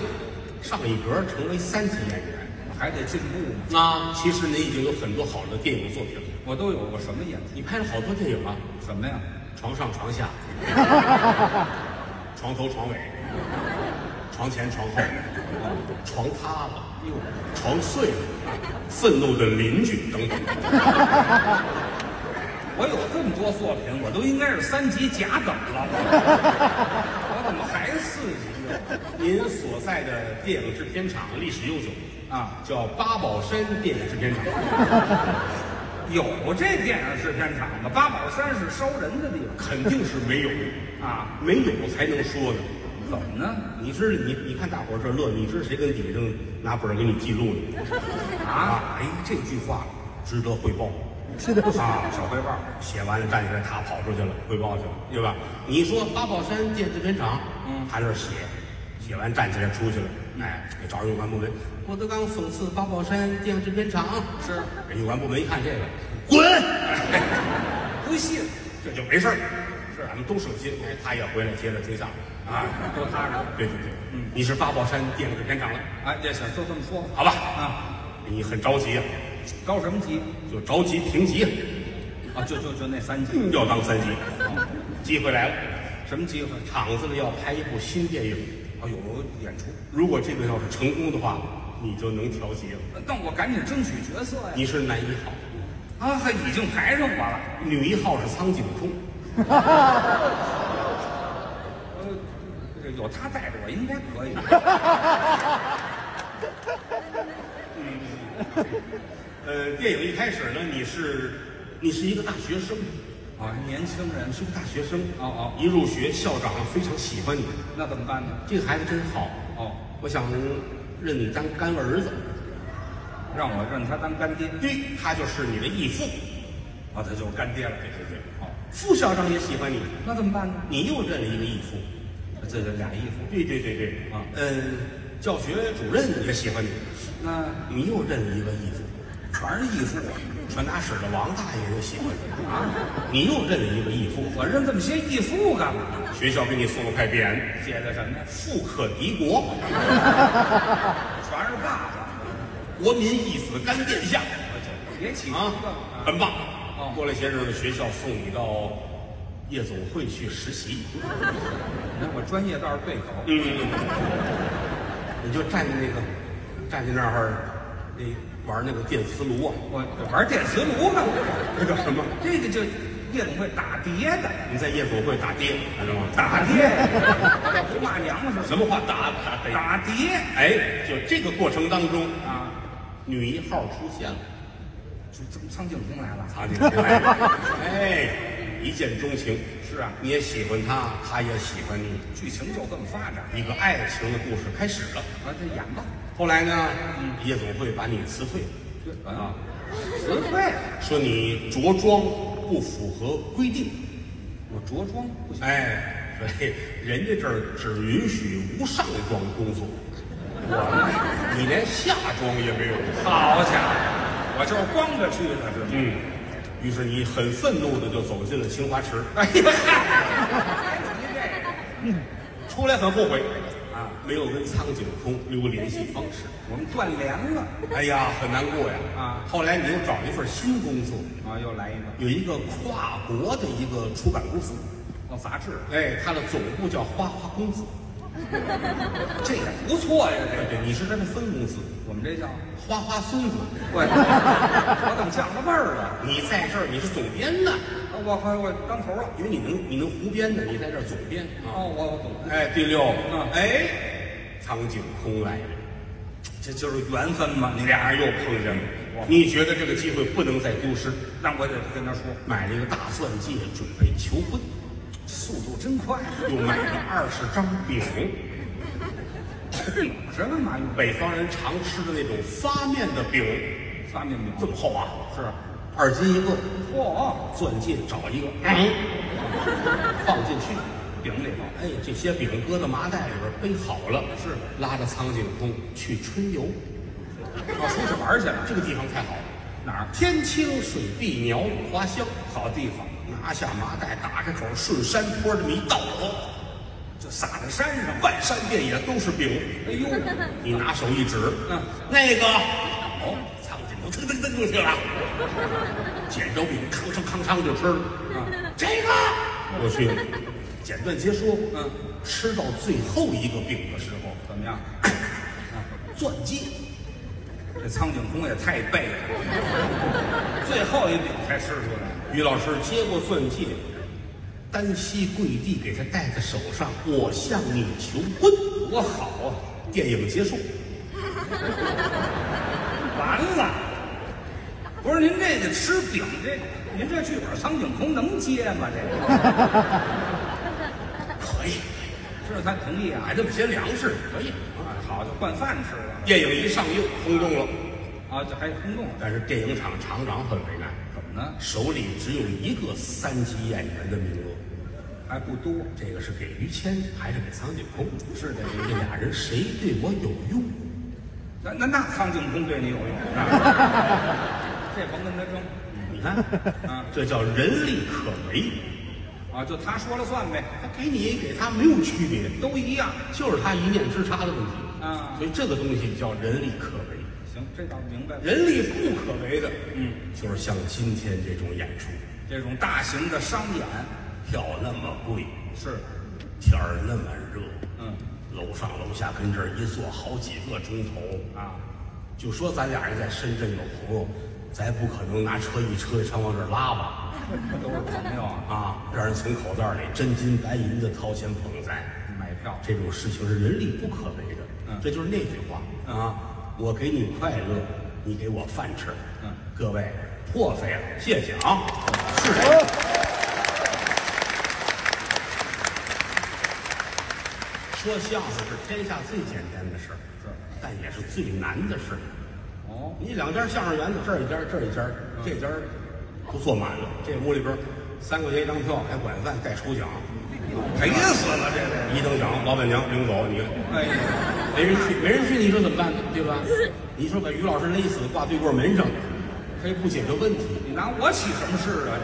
Speaker 2: 上一格成为三级演员？
Speaker 3: 还得进步嘛。
Speaker 2: 啊，其实您已经有很多好的电影作品了，
Speaker 3: 我都有过什么演出？
Speaker 2: 你拍了好多电影啊，
Speaker 3: 什么呀？
Speaker 2: 床上床下，床头床尾，床前床后，床塌了，
Speaker 3: 哟，
Speaker 2: 床碎了，愤怒的邻居等等。
Speaker 3: 我有这么多作品，我都应该是三级甲等了，我怎么还四级呢？
Speaker 2: 您所在的电影制片厂历史悠久
Speaker 3: 啊，
Speaker 2: 叫八宝山电影制片厂。
Speaker 3: 有这电影制片厂吗？八宝山是烧人的地方
Speaker 2: 肯定是没有
Speaker 3: 啊？
Speaker 2: 没有才能说呢。
Speaker 3: 怎么呢？
Speaker 2: 你知道你你看大伙儿这乐，你知道谁跟底下正拿本儿给你记录呢？
Speaker 3: 啊，
Speaker 2: 哎，这句话值得汇报
Speaker 4: 是的，
Speaker 2: 啊！
Speaker 3: 小汇报，
Speaker 2: 写完了站起来，他跑出去了，汇报去了，对吧？你说八宝山电制片厂，
Speaker 3: 嗯
Speaker 2: 他这儿写，写完站起来出去了，哎，给找人有关部门，郭德纲讽刺八宝山电影制片厂，
Speaker 3: 是
Speaker 2: 人有关部门一看这个，滚，
Speaker 3: 不信
Speaker 2: 这就没事儿。是，咱们都省心。哎，他也回来接着听相声啊，
Speaker 3: 都踏实。
Speaker 2: 对对对，嗯，你是八宝山电影制片厂了，
Speaker 3: 哎，这行就这么说吧。
Speaker 2: 好吧？
Speaker 3: 啊，
Speaker 2: 你很着急啊，
Speaker 3: 高什么急？
Speaker 2: 就着急评级啊，
Speaker 3: 啊，就就就那三级。
Speaker 2: 要当三级，机会来了，
Speaker 3: 什么机会？
Speaker 2: 厂子里要拍一部新电影。
Speaker 3: 啊，有演出。
Speaker 2: 如果这个要是成功的话，你就能调节了。
Speaker 3: 那我赶紧争取角色呀！
Speaker 2: 你是男一号，
Speaker 3: 啊，还已经排上我了。
Speaker 2: 女一号是苍井空。
Speaker 3: 有他带着我，应该可以。
Speaker 2: 呃，电影一开始呢，你是你是一个大学生，
Speaker 3: 啊，年轻人
Speaker 2: 你是个大学生。
Speaker 3: 哦哦
Speaker 2: 一入学，校长非常喜欢你，
Speaker 3: 那怎么办呢？
Speaker 2: 这个孩子真好，
Speaker 3: 哦，
Speaker 2: 我想认你当干儿子。
Speaker 3: 让我认他当干爹。
Speaker 2: 对，他就是你的义父。
Speaker 3: 啊，他就是干爹了。
Speaker 2: 对对对，好，副校长也喜欢你，
Speaker 3: 那怎么办呢？
Speaker 2: 你又认了一个义父。
Speaker 3: 这个俩义父。
Speaker 2: 对对对对，
Speaker 3: 啊
Speaker 2: 嗯，教学主任也喜欢你，
Speaker 3: 那
Speaker 2: 你又认了一个义父，
Speaker 3: 全是义父
Speaker 2: 传达室的王大爷也喜欢你啊，你又认了一个义父。
Speaker 3: 我认这么些义父干嘛？
Speaker 2: 学校给你送了块匾，
Speaker 3: 写的什么呀？
Speaker 2: 富可敌国，
Speaker 3: 全是爸爸。
Speaker 2: 国民义子干殿下
Speaker 3: 别起
Speaker 2: 啊，很棒
Speaker 3: 哦。
Speaker 2: 过了些日子，学校送你到夜总会去实习，
Speaker 3: 那我专业倒是对口。
Speaker 2: 嗯，你就站在那个站在那儿，那玩那个电磁炉啊，
Speaker 3: 我玩电磁炉干嘛？
Speaker 2: 那叫什么？
Speaker 3: 这个就夜总会打碟的，
Speaker 2: 你在夜总会打碟，知道吗？
Speaker 3: 打碟，胡骂娘是
Speaker 2: 什么话打打碟？
Speaker 3: 打碟
Speaker 2: 哎，就这个过程当中，
Speaker 3: 啊！
Speaker 2: 女一号出现了，
Speaker 3: 就怎么苍井空来了？
Speaker 2: 苍井空来了，哎，一见钟情。
Speaker 3: 是啊，
Speaker 2: 你也喜欢他，他也喜欢你，
Speaker 3: 剧情就这么发展
Speaker 2: 一个爱情的故事开始了。
Speaker 3: 啊！这演吧，
Speaker 2: 后来呢，夜总会把你辞退，
Speaker 3: 啊，辞退，
Speaker 2: 说你着装不符合规定。
Speaker 3: 我着装不行。
Speaker 2: 哎，所以人家这儿只允许无上装工作，我 呢你连下装也没有。
Speaker 3: 好家伙，我就是光着去的，是吗？
Speaker 2: 嗯，于是你很愤怒的就走进了清华池，
Speaker 3: 哎呀，还提这个
Speaker 2: 出来很后悔
Speaker 3: 啊！
Speaker 2: 没有跟苍井空留个联系方式。
Speaker 3: 我们断联了
Speaker 2: 哎呀，很难过呀！
Speaker 3: 啊
Speaker 2: 后来你又找了一份新工作，
Speaker 3: 啊！又来一个
Speaker 2: 有一个跨国的一个出版公司，
Speaker 3: 哦，杂志，
Speaker 2: 哎，它的总部叫花花公子。
Speaker 3: 这也不错呀。这
Speaker 2: 对对，你是他的分公司，
Speaker 3: 我们这叫
Speaker 2: 花花孙子。
Speaker 3: 我我怎么降了味儿了？
Speaker 2: 你在这儿你是总编呢，
Speaker 3: 啊我还我当头了。
Speaker 2: 因为你能你能胡编的，你在这儿总编啊。
Speaker 3: 哦，我我懂了，
Speaker 2: 哎，第六，
Speaker 3: 嗯
Speaker 2: 哎，苍井空来了，
Speaker 3: 这就是缘分嘛。你
Speaker 2: 俩人又碰见了。你觉得这个机会不能再丢失，
Speaker 3: 那我得跟他说，
Speaker 2: 买了一个大钻戒准备求婚，
Speaker 3: 速度真快。
Speaker 2: 又买了二十张饼，
Speaker 3: 饼是干嘛用？
Speaker 2: 北方人常吃的那种发面的饼，
Speaker 3: 发面饼
Speaker 2: 这么厚啊，
Speaker 3: 是，
Speaker 2: 二斤一个，
Speaker 3: 嚯，
Speaker 2: 钻戒找一个，嗯，放进去。
Speaker 3: 饼里头
Speaker 2: 哎，这些饼搁到麻袋里边背好了，
Speaker 3: 是
Speaker 2: 拉着苍井空去春游。
Speaker 3: 哦，出去玩去了。
Speaker 2: 这个地方太好了，
Speaker 3: 哪儿？
Speaker 2: 天清水碧，鸟语花香，
Speaker 3: 好地方，
Speaker 2: 拿下麻袋，打开口，顺山坡这么一倒，
Speaker 3: 就撒在山上。
Speaker 2: 漫山遍野都是饼。
Speaker 3: 哎呦，
Speaker 2: 你拿手一指，
Speaker 3: 嗯，
Speaker 2: 那个，哦，苍井空噔噔噔就去了，捡着饼，吭哧吭哧就吃了。
Speaker 3: 啊，
Speaker 2: 这个我去，简短结束，
Speaker 3: 嗯，
Speaker 2: 吃到最后一个饼的时候，
Speaker 3: 怎么样？
Speaker 2: 钻戒，
Speaker 3: 这苍井空也太背了，最后一饼才吃出来。
Speaker 2: 于老师接过钻戒，单膝跪地给他戴在手上，我向你求婚。
Speaker 3: 多好啊！
Speaker 2: 电影结束，
Speaker 3: 完了，不是您这个吃饼这，您这剧本苍井空能接吗？这个
Speaker 2: 可以，
Speaker 3: 是他同意啊
Speaker 2: 买？这么些粮食可以。
Speaker 3: 啊，好，就换饭吃了
Speaker 2: 电影一上映，轰动了，
Speaker 3: 啊，这还轰动了，
Speaker 2: 但是电影厂厂长很为难，
Speaker 3: 呢？
Speaker 2: 手里只有一个三级演员的名额，
Speaker 3: 还不多，
Speaker 2: 这个是给于谦，还是给苍井空？
Speaker 3: 是的
Speaker 2: 这俩人谁对我有用？
Speaker 3: 那那那苍井空对你有用，啊 这甭跟他争
Speaker 2: 你看，
Speaker 3: 啊
Speaker 2: 这叫人力可为。
Speaker 3: 啊，就他说了算呗，
Speaker 2: 他给你给他没有区别，
Speaker 3: 都一样。
Speaker 2: 就是他一念之差的问题
Speaker 3: 啊
Speaker 2: 所以这个东西叫人力可为。
Speaker 3: 行，这倒明白了。
Speaker 2: 人力不可为的，
Speaker 3: 嗯，
Speaker 2: 就是像今天这种演出，
Speaker 3: 这种大型的商演
Speaker 2: 票那么贵，
Speaker 3: 是，
Speaker 2: 天儿那么热，
Speaker 3: 嗯，
Speaker 2: 楼上楼下跟这儿一坐好几个钟头
Speaker 3: 啊，
Speaker 2: 就说咱俩人在深圳有朋友，咱不可能拿车一车一车往这儿拉吧？
Speaker 3: 都是朋友啊，
Speaker 2: 啊，让人从口袋里真金白银的掏钱捧咱，
Speaker 3: 买票
Speaker 2: 这种事情是人力不可为的。
Speaker 3: 嗯
Speaker 2: 这就是那句话啊，我给你快乐，你给我饭吃。
Speaker 3: 嗯，
Speaker 2: 各位破费了，谢谢啊，是。说相声是天下最简单的事儿，
Speaker 3: 是，
Speaker 2: 但也是最难的事儿。
Speaker 3: 哦，
Speaker 2: 你两家相声园子，这儿一家，这儿一家，这家都坐满了，这屋里边三块钱一张票，还管饭带抽奖，
Speaker 3: 赔死了这位。
Speaker 2: 一等奖老板娘领走你，
Speaker 3: 哎呀，
Speaker 2: 这没人去，没人去，你说怎么办呢？对吧？你说把于老师勒死，挂对过门上，他也不解决问题，
Speaker 3: 你拿我起什么事啊？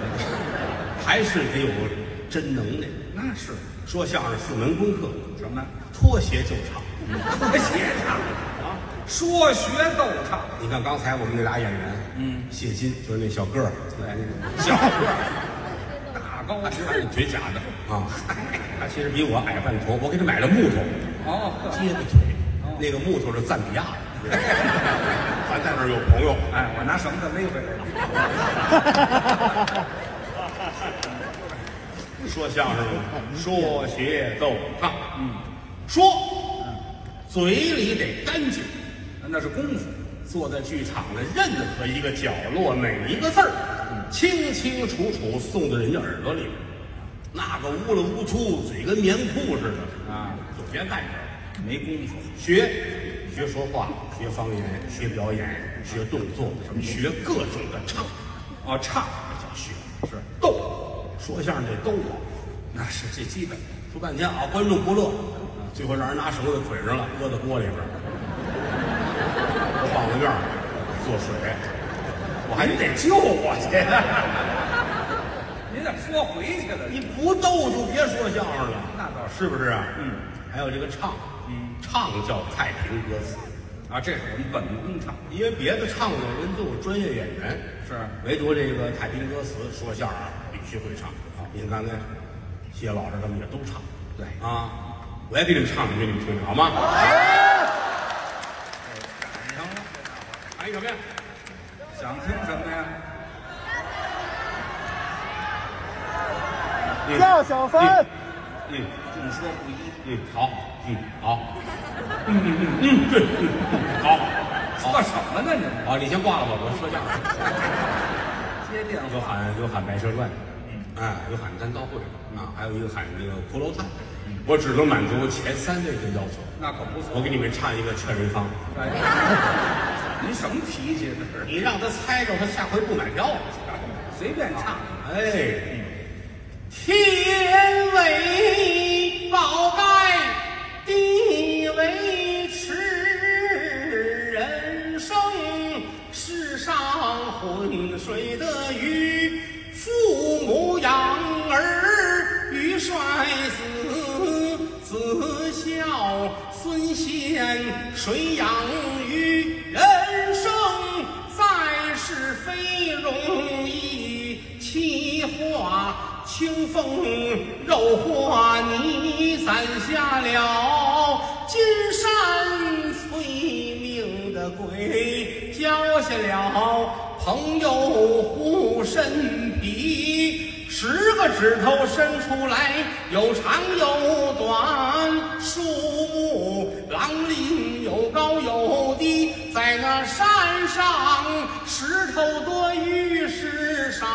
Speaker 2: 还是得有真能耐。
Speaker 3: 那是
Speaker 2: 说相声四门功课，
Speaker 3: 什么？
Speaker 2: 脱鞋就唱。
Speaker 3: 脱鞋唱啊，说学逗唱。
Speaker 2: 你看刚才我们那俩演员，
Speaker 3: 嗯，
Speaker 2: 谢金就是那小个儿，
Speaker 3: 对，小个儿，大高
Speaker 2: 他
Speaker 3: 个
Speaker 2: 看那腿假的啊，他其实比我矮半头，我给他买了木头
Speaker 3: 哦，
Speaker 2: 接的腿，那个木头是赞比亚的，咱 在那儿有朋友，
Speaker 3: 哎，我拿绳子勒回来了。
Speaker 2: 说相声说学逗唱，嗯，说，嘴里得干净，
Speaker 3: 那是功夫，
Speaker 2: 坐在剧场的任何一个角落，每一个字儿，清清楚楚送到人家耳朵里边。那个乌了乌秃，嘴跟棉裤似的
Speaker 3: 啊，
Speaker 2: 就别干这个。
Speaker 3: 没功夫。
Speaker 2: 学学说话，学方言，学表演，学动作，学各种的唱，
Speaker 3: 啊，唱
Speaker 2: 叫学是逗，说相声得逗啊。
Speaker 3: 那是最基本的。
Speaker 2: 说半天啊，观众不乐，最后让人拿绳子捆上了，搁到锅里边儿，搁棒子面儿做水，我还
Speaker 3: 你
Speaker 2: 得
Speaker 3: 得救我去。您怎么说回去了？
Speaker 2: 你不逗就别说相声了，
Speaker 3: 那倒
Speaker 2: 是不是啊？
Speaker 3: 嗯，
Speaker 2: 还有这个唱，
Speaker 3: 嗯，
Speaker 2: 唱叫太平歌词，
Speaker 3: 啊，这是我们本宫唱。
Speaker 2: 因为别的唱的人都有专业演员，
Speaker 3: 是
Speaker 2: 唯独这个太平歌词说相声必须会唱。啊。您刚才谢老师他们也都唱，
Speaker 3: 对
Speaker 2: 啊，我也给你们唱两句，你们听听好吗？
Speaker 3: 赶上了，
Speaker 2: 喊一什么呀？
Speaker 3: 想听什么呀？
Speaker 2: 嗯
Speaker 4: 叫小芬，
Speaker 2: 嗯
Speaker 3: 众说不一。
Speaker 2: 嗯，好，嗯好，嗯嗯嗯嗯对，嗯嗯好，
Speaker 3: 说什么呢？你
Speaker 2: 好，你先挂了吧，我说相声。
Speaker 3: 接电
Speaker 2: 有
Speaker 3: 话。
Speaker 2: 喊有喊《白蛇传》，
Speaker 3: 嗯
Speaker 2: 哎，有喊单刀会啊，还有一个喊那个骷髅炭，我只能满足前三位的要求。
Speaker 3: 那可不错。
Speaker 2: 我给你们唱一个劝人方，
Speaker 3: 哎，您什么脾气？这是
Speaker 2: 你让他猜着，他下回不买票了。
Speaker 3: 随便唱。
Speaker 2: 哎，天为宝盖，地为池，人生世上浑水的鱼，父母养儿育帅子，子孝孙贤谁养鱼？人生在世非容易，气化清风肉化泥，攒下了金山催命的鬼，交下了朋友护身皮。十个指头伸出来，有长有短，树木狼林有高有低，在那山上石头多玉石少，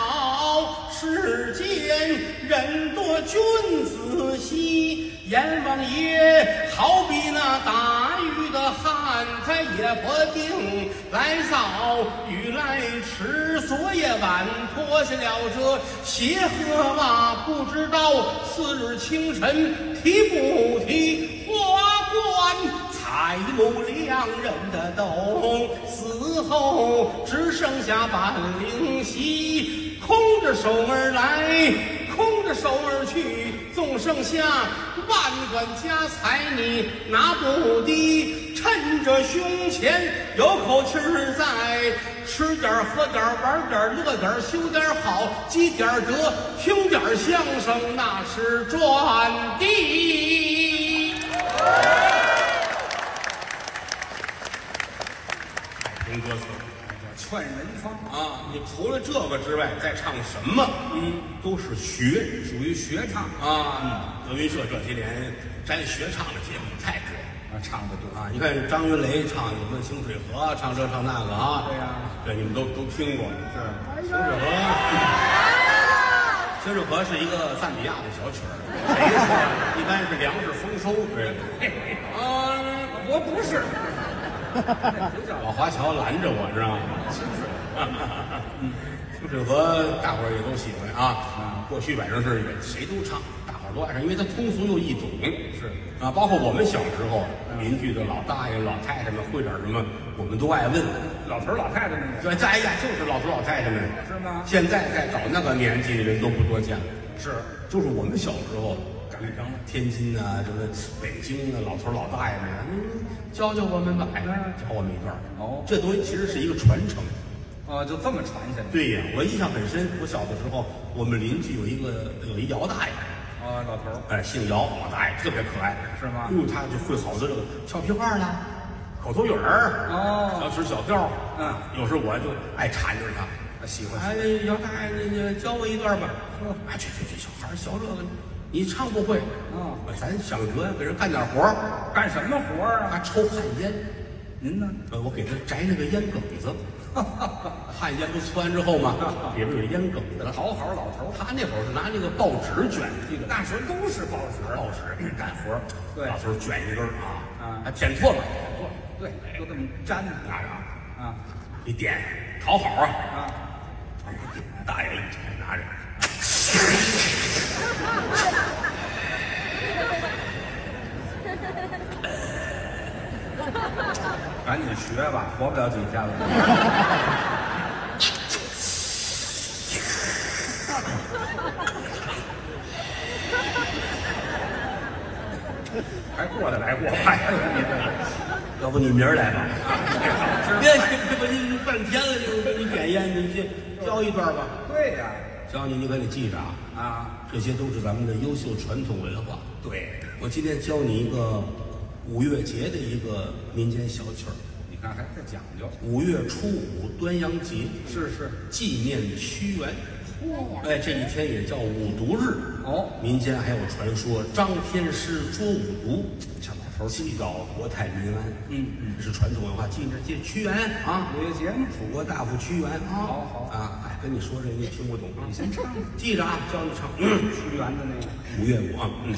Speaker 2: 世间人多君子稀。阎王爷好比那打鱼的汉，他也不定来早雨来迟，昨夜晚脱下了这鞋和袜，不知道次日清晨提不提花冠。采木两人的洞，死后只剩下半灵犀，空着手儿来，空着手儿去，纵剩下万贯家财你拿不低，趁着胸前有口气儿在，吃点喝点玩点乐点修点好，积点德，听点相声那是赚的。太平歌词。
Speaker 3: 劝人方
Speaker 2: 啊，你除了这个之外，再唱什么，嗯，都是学，
Speaker 3: 属于学唱
Speaker 2: 啊。德云社这些年沾学唱的节目太多
Speaker 3: 啊，唱的多。
Speaker 2: 啊。你看张云雷唱什么《清水河》，唱这唱那个啊。
Speaker 3: 对呀
Speaker 2: 对，你们都都听过。
Speaker 3: 是
Speaker 2: 清水河，清水河是一个赞比亚的小曲儿，一般是粮食丰收。对，啊，
Speaker 3: 我不是，
Speaker 2: 老华侨拦着我，知道吗？清水，清水河大伙儿也都喜欢啊。过去反正是谁都唱，大伙儿儿都爱唱，因为它通俗又易懂。
Speaker 3: 是
Speaker 2: 啊，包括我们小时候，邻居的老大爷、老太太们会点什么，我们都爱问。
Speaker 3: 老头儿老太太们
Speaker 2: 对，哎呀，就是老头老太太们，
Speaker 3: 是吗
Speaker 2: 现在再找那个年纪的人都不多见了，
Speaker 3: 是
Speaker 2: 就是我们小时候，天津啊，什么北京啊，老头老大爷们，嗯，教教我们吧，哎，教我们一段。
Speaker 3: 哦
Speaker 2: 这东西其实是一个传承。
Speaker 3: 啊，就这么传下来。
Speaker 2: 对呀，我印象很深。我小的时候，我们邻居有一个有一姚大爷，
Speaker 3: 啊，老头儿
Speaker 2: 哎，姓姚，老大爷特别可爱，
Speaker 3: 是吗
Speaker 2: 哟，他就会好多这个俏皮话啦，口头语儿，
Speaker 3: 哦
Speaker 2: 小曲小调，
Speaker 3: 嗯，
Speaker 2: 有时候我就爱缠着他。
Speaker 3: 喜欢
Speaker 2: 哎，姚大爷，你你教我一段吧。啊，去去去小孩儿学这个，你唱不会。
Speaker 3: 啊
Speaker 2: 咱想辙呀，给人干点活儿。
Speaker 3: 干什么活儿啊？
Speaker 2: 他抽旱烟，
Speaker 3: 您呢？
Speaker 2: 呃，我给他摘那个烟梗子。旱烟不搓完之后嘛，里边有烟梗子。
Speaker 3: 讨好老头儿，
Speaker 2: 他那会儿是拿那个报纸卷这个
Speaker 3: 那时候都是报纸。
Speaker 2: 报纸干活儿，
Speaker 3: 对
Speaker 2: 老头儿卷一根儿啊，
Speaker 3: 啊
Speaker 2: 还点错了，点错了，
Speaker 3: 对，就这么粘着
Speaker 2: 拿着啊，
Speaker 3: 啊
Speaker 2: 一点讨好啊，
Speaker 3: 啊！
Speaker 2: 大爷一拿着，
Speaker 3: 赶紧学吧，活不了几天了。还过得来过派呀？你这
Speaker 2: 要不你明儿来吧？别别别，你半天了，就给你点烟，你去教一段吧。
Speaker 3: 对呀，
Speaker 2: 教你，你可得记着啊，
Speaker 3: 啊，
Speaker 2: 这些都是咱们的优秀传统文化。
Speaker 3: 对，
Speaker 2: 我今天教你一个五月节的一个民间小曲儿。
Speaker 3: 你看还在讲究，
Speaker 2: 五月初五端阳节，
Speaker 3: 是是，
Speaker 2: 纪念屈原。哎，这一天也叫五毒日。
Speaker 3: 哦
Speaker 2: 民间还有传说，张天师捉五毒，这老头儿祈祷国泰民安。
Speaker 3: 嗯
Speaker 2: 嗯，这是传统文化，记着记屈原啊，
Speaker 3: 五月节嘛，
Speaker 2: 楚国大夫屈原啊。
Speaker 3: 好好
Speaker 2: 啊，哎，跟你说这你听不懂啊，
Speaker 3: 你先唱
Speaker 2: 记着啊，教你唱。嗯
Speaker 3: 屈原的那个。
Speaker 2: 五月五啊，嗯，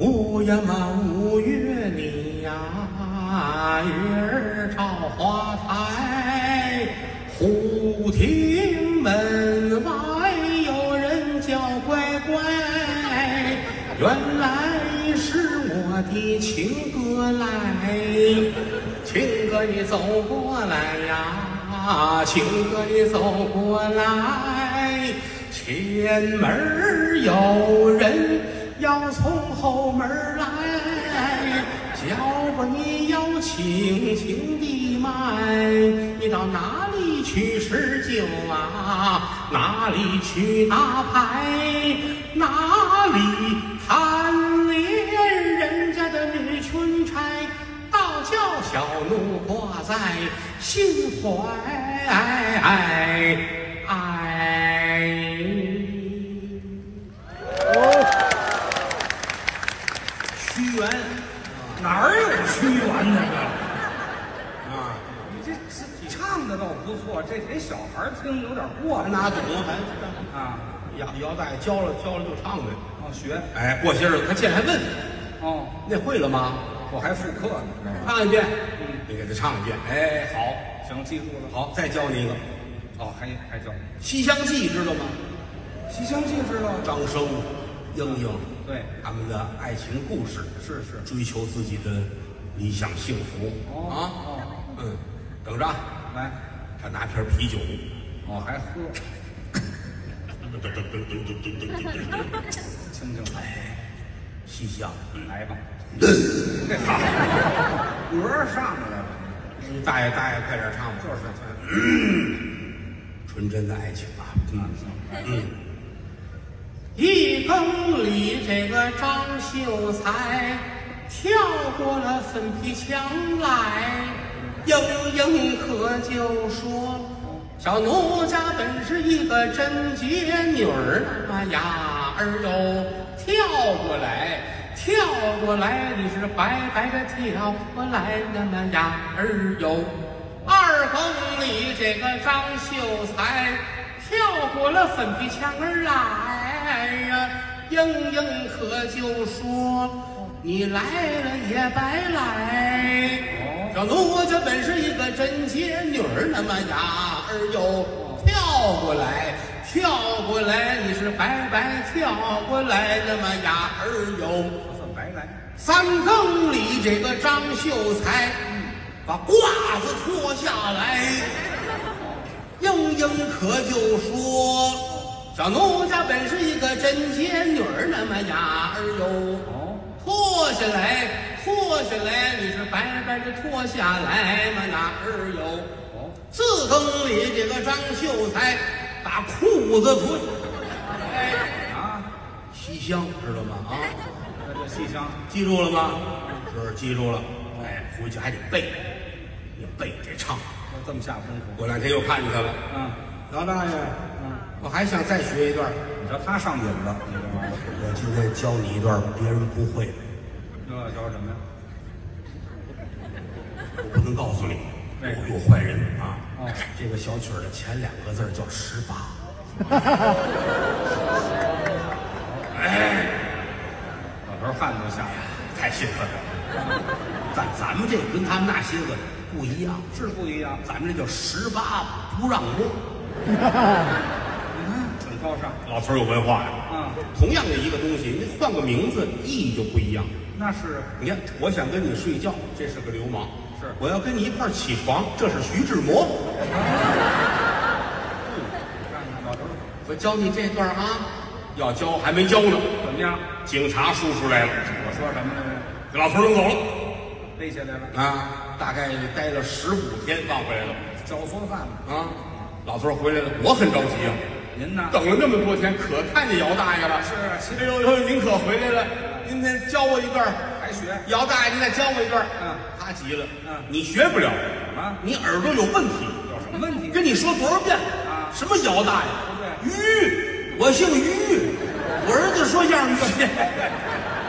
Speaker 2: 五月嘛，五月里呀，月儿照花台，忽听门外有人叫乖乖，原来是我的情哥来，情哥你走过来呀，情哥你走过来。前门有人要从后门来，脚步你要轻轻地迈。你到哪里去施酒啊？哪里去打牌？哪里贪恋人家的女裙钗？倒叫小奴挂在心怀。屈原
Speaker 3: 哪儿有屈原那个？
Speaker 2: 啊，
Speaker 3: 你这这唱的倒不错，这给小孩儿听有点过
Speaker 2: 还哪懂还
Speaker 3: 啊。
Speaker 2: 姚姚大爷教了教了就唱呗。
Speaker 3: 哦，学
Speaker 2: 哎，过些日子他见还问
Speaker 3: 哦，
Speaker 2: 那会了吗？
Speaker 3: 我还复课呢。
Speaker 2: 唱一遍，你给他唱一遍。哎，好，
Speaker 3: 行，记住了。
Speaker 2: 好，再教你一个《
Speaker 3: 哦，还还教《
Speaker 2: 西厢记》，知道吗？
Speaker 3: 西厢记》知道？
Speaker 2: 张生、莺莺，
Speaker 3: 对，
Speaker 2: 他们的爱情故事，
Speaker 3: 是是。
Speaker 2: 追求自己的理想幸福。
Speaker 3: 哦
Speaker 2: 啊。
Speaker 3: 哦，
Speaker 2: 嗯，等着。啊，
Speaker 3: 来，
Speaker 2: 他拿瓶啤酒，
Speaker 3: 哦，还喝，清清来，
Speaker 2: 西厢，
Speaker 3: 来吧。这好，歌儿上来了，
Speaker 2: 大爷大爷，快点唱吧。
Speaker 3: 就是
Speaker 2: 纯真的爱情啊，嗯。嗯。一更里，这个张秀才跳过了粉皮墙来，莺莺可就说：“小奴家本是一个贞洁女儿啊呀儿哟，跳过来，跳过来，你是白白的跳过来那么呀儿哟。”二更里，这个张秀才跳过了粉皮墙儿来呀，莺莺可就说：“你来了也白来。”小奴家本是一个贞洁女儿，那么呀儿哟，跳过来，跳过来，你是白白跳过来，那么呀儿哟。
Speaker 3: 算白来。
Speaker 2: 三更里，这个张秀才把褂子脱下来，英英可就说：“小奴家本是一个贞洁女儿，那么呀儿哟。”
Speaker 3: 哦，
Speaker 2: 脱下来，脱下来，你是白白的脱下来嘛？哪儿有
Speaker 3: 哦，
Speaker 2: 自更里，这个张秀才把裤子脱，哎，
Speaker 3: 啊，
Speaker 2: 西厢知道吗？啊，
Speaker 3: 那叫西厢，
Speaker 2: 记住了吗？是记住了。哎，回去还得背，你背这唱。
Speaker 3: 要这么下功夫。
Speaker 2: 过两天又看见他了，
Speaker 3: 嗯
Speaker 2: 老大爷，
Speaker 3: 嗯，
Speaker 2: 我还想再学一段。
Speaker 3: 你瞧他上瘾了，你知道吗，
Speaker 2: 我今天教你一段别人不会的，
Speaker 3: 这叫什么呀？
Speaker 2: 我不能告诉你，
Speaker 3: 为什么
Speaker 2: 有坏人啊。
Speaker 3: 哦
Speaker 2: 这个小曲儿的前两个字叫十八。
Speaker 3: 哎老头汗都下来了，
Speaker 2: 太兴奋了。但咱们这个跟他们那些个不一样，
Speaker 3: 是不一样。
Speaker 2: 咱们这叫十八不让摸。
Speaker 3: 你看，很高尚。
Speaker 2: 老头儿有文化呀。
Speaker 3: 啊，
Speaker 2: 同样的一个东西，你换个名字，意义就不一样。
Speaker 3: 那是
Speaker 2: 你看，我想跟你睡觉，这是个流氓；
Speaker 3: 是
Speaker 2: 我要跟你一块儿起床，这是徐志摩。
Speaker 3: 看看老头儿
Speaker 2: 我教你这段啊，要教还没教呢。
Speaker 3: 怎么样？
Speaker 2: 警察叔叔来了，
Speaker 3: 我说什么来着？
Speaker 2: 给老头儿扔走了
Speaker 3: 背下来了，
Speaker 2: 啊，大概待了十五天，放回来了
Speaker 3: 教唆犯了。
Speaker 2: 啊。老头儿回来了，我很着急啊。
Speaker 3: 您呢？
Speaker 2: 等了那么多天，可看见姚大爷了。
Speaker 3: 是啊
Speaker 2: 哎呦呦，您可回来了，您再教我一段儿。
Speaker 3: 还学？
Speaker 2: 姚大爷，您再教我一段儿。
Speaker 3: 嗯，
Speaker 2: 他急了。
Speaker 3: 嗯
Speaker 2: 你学不了，
Speaker 3: 啊
Speaker 2: 你耳朵有问题。
Speaker 3: 有什么问题？
Speaker 2: 跟你说多少遍
Speaker 3: 啊
Speaker 2: 什么姚大爷？
Speaker 3: 对
Speaker 2: 于，我姓于，我儿子说相声于。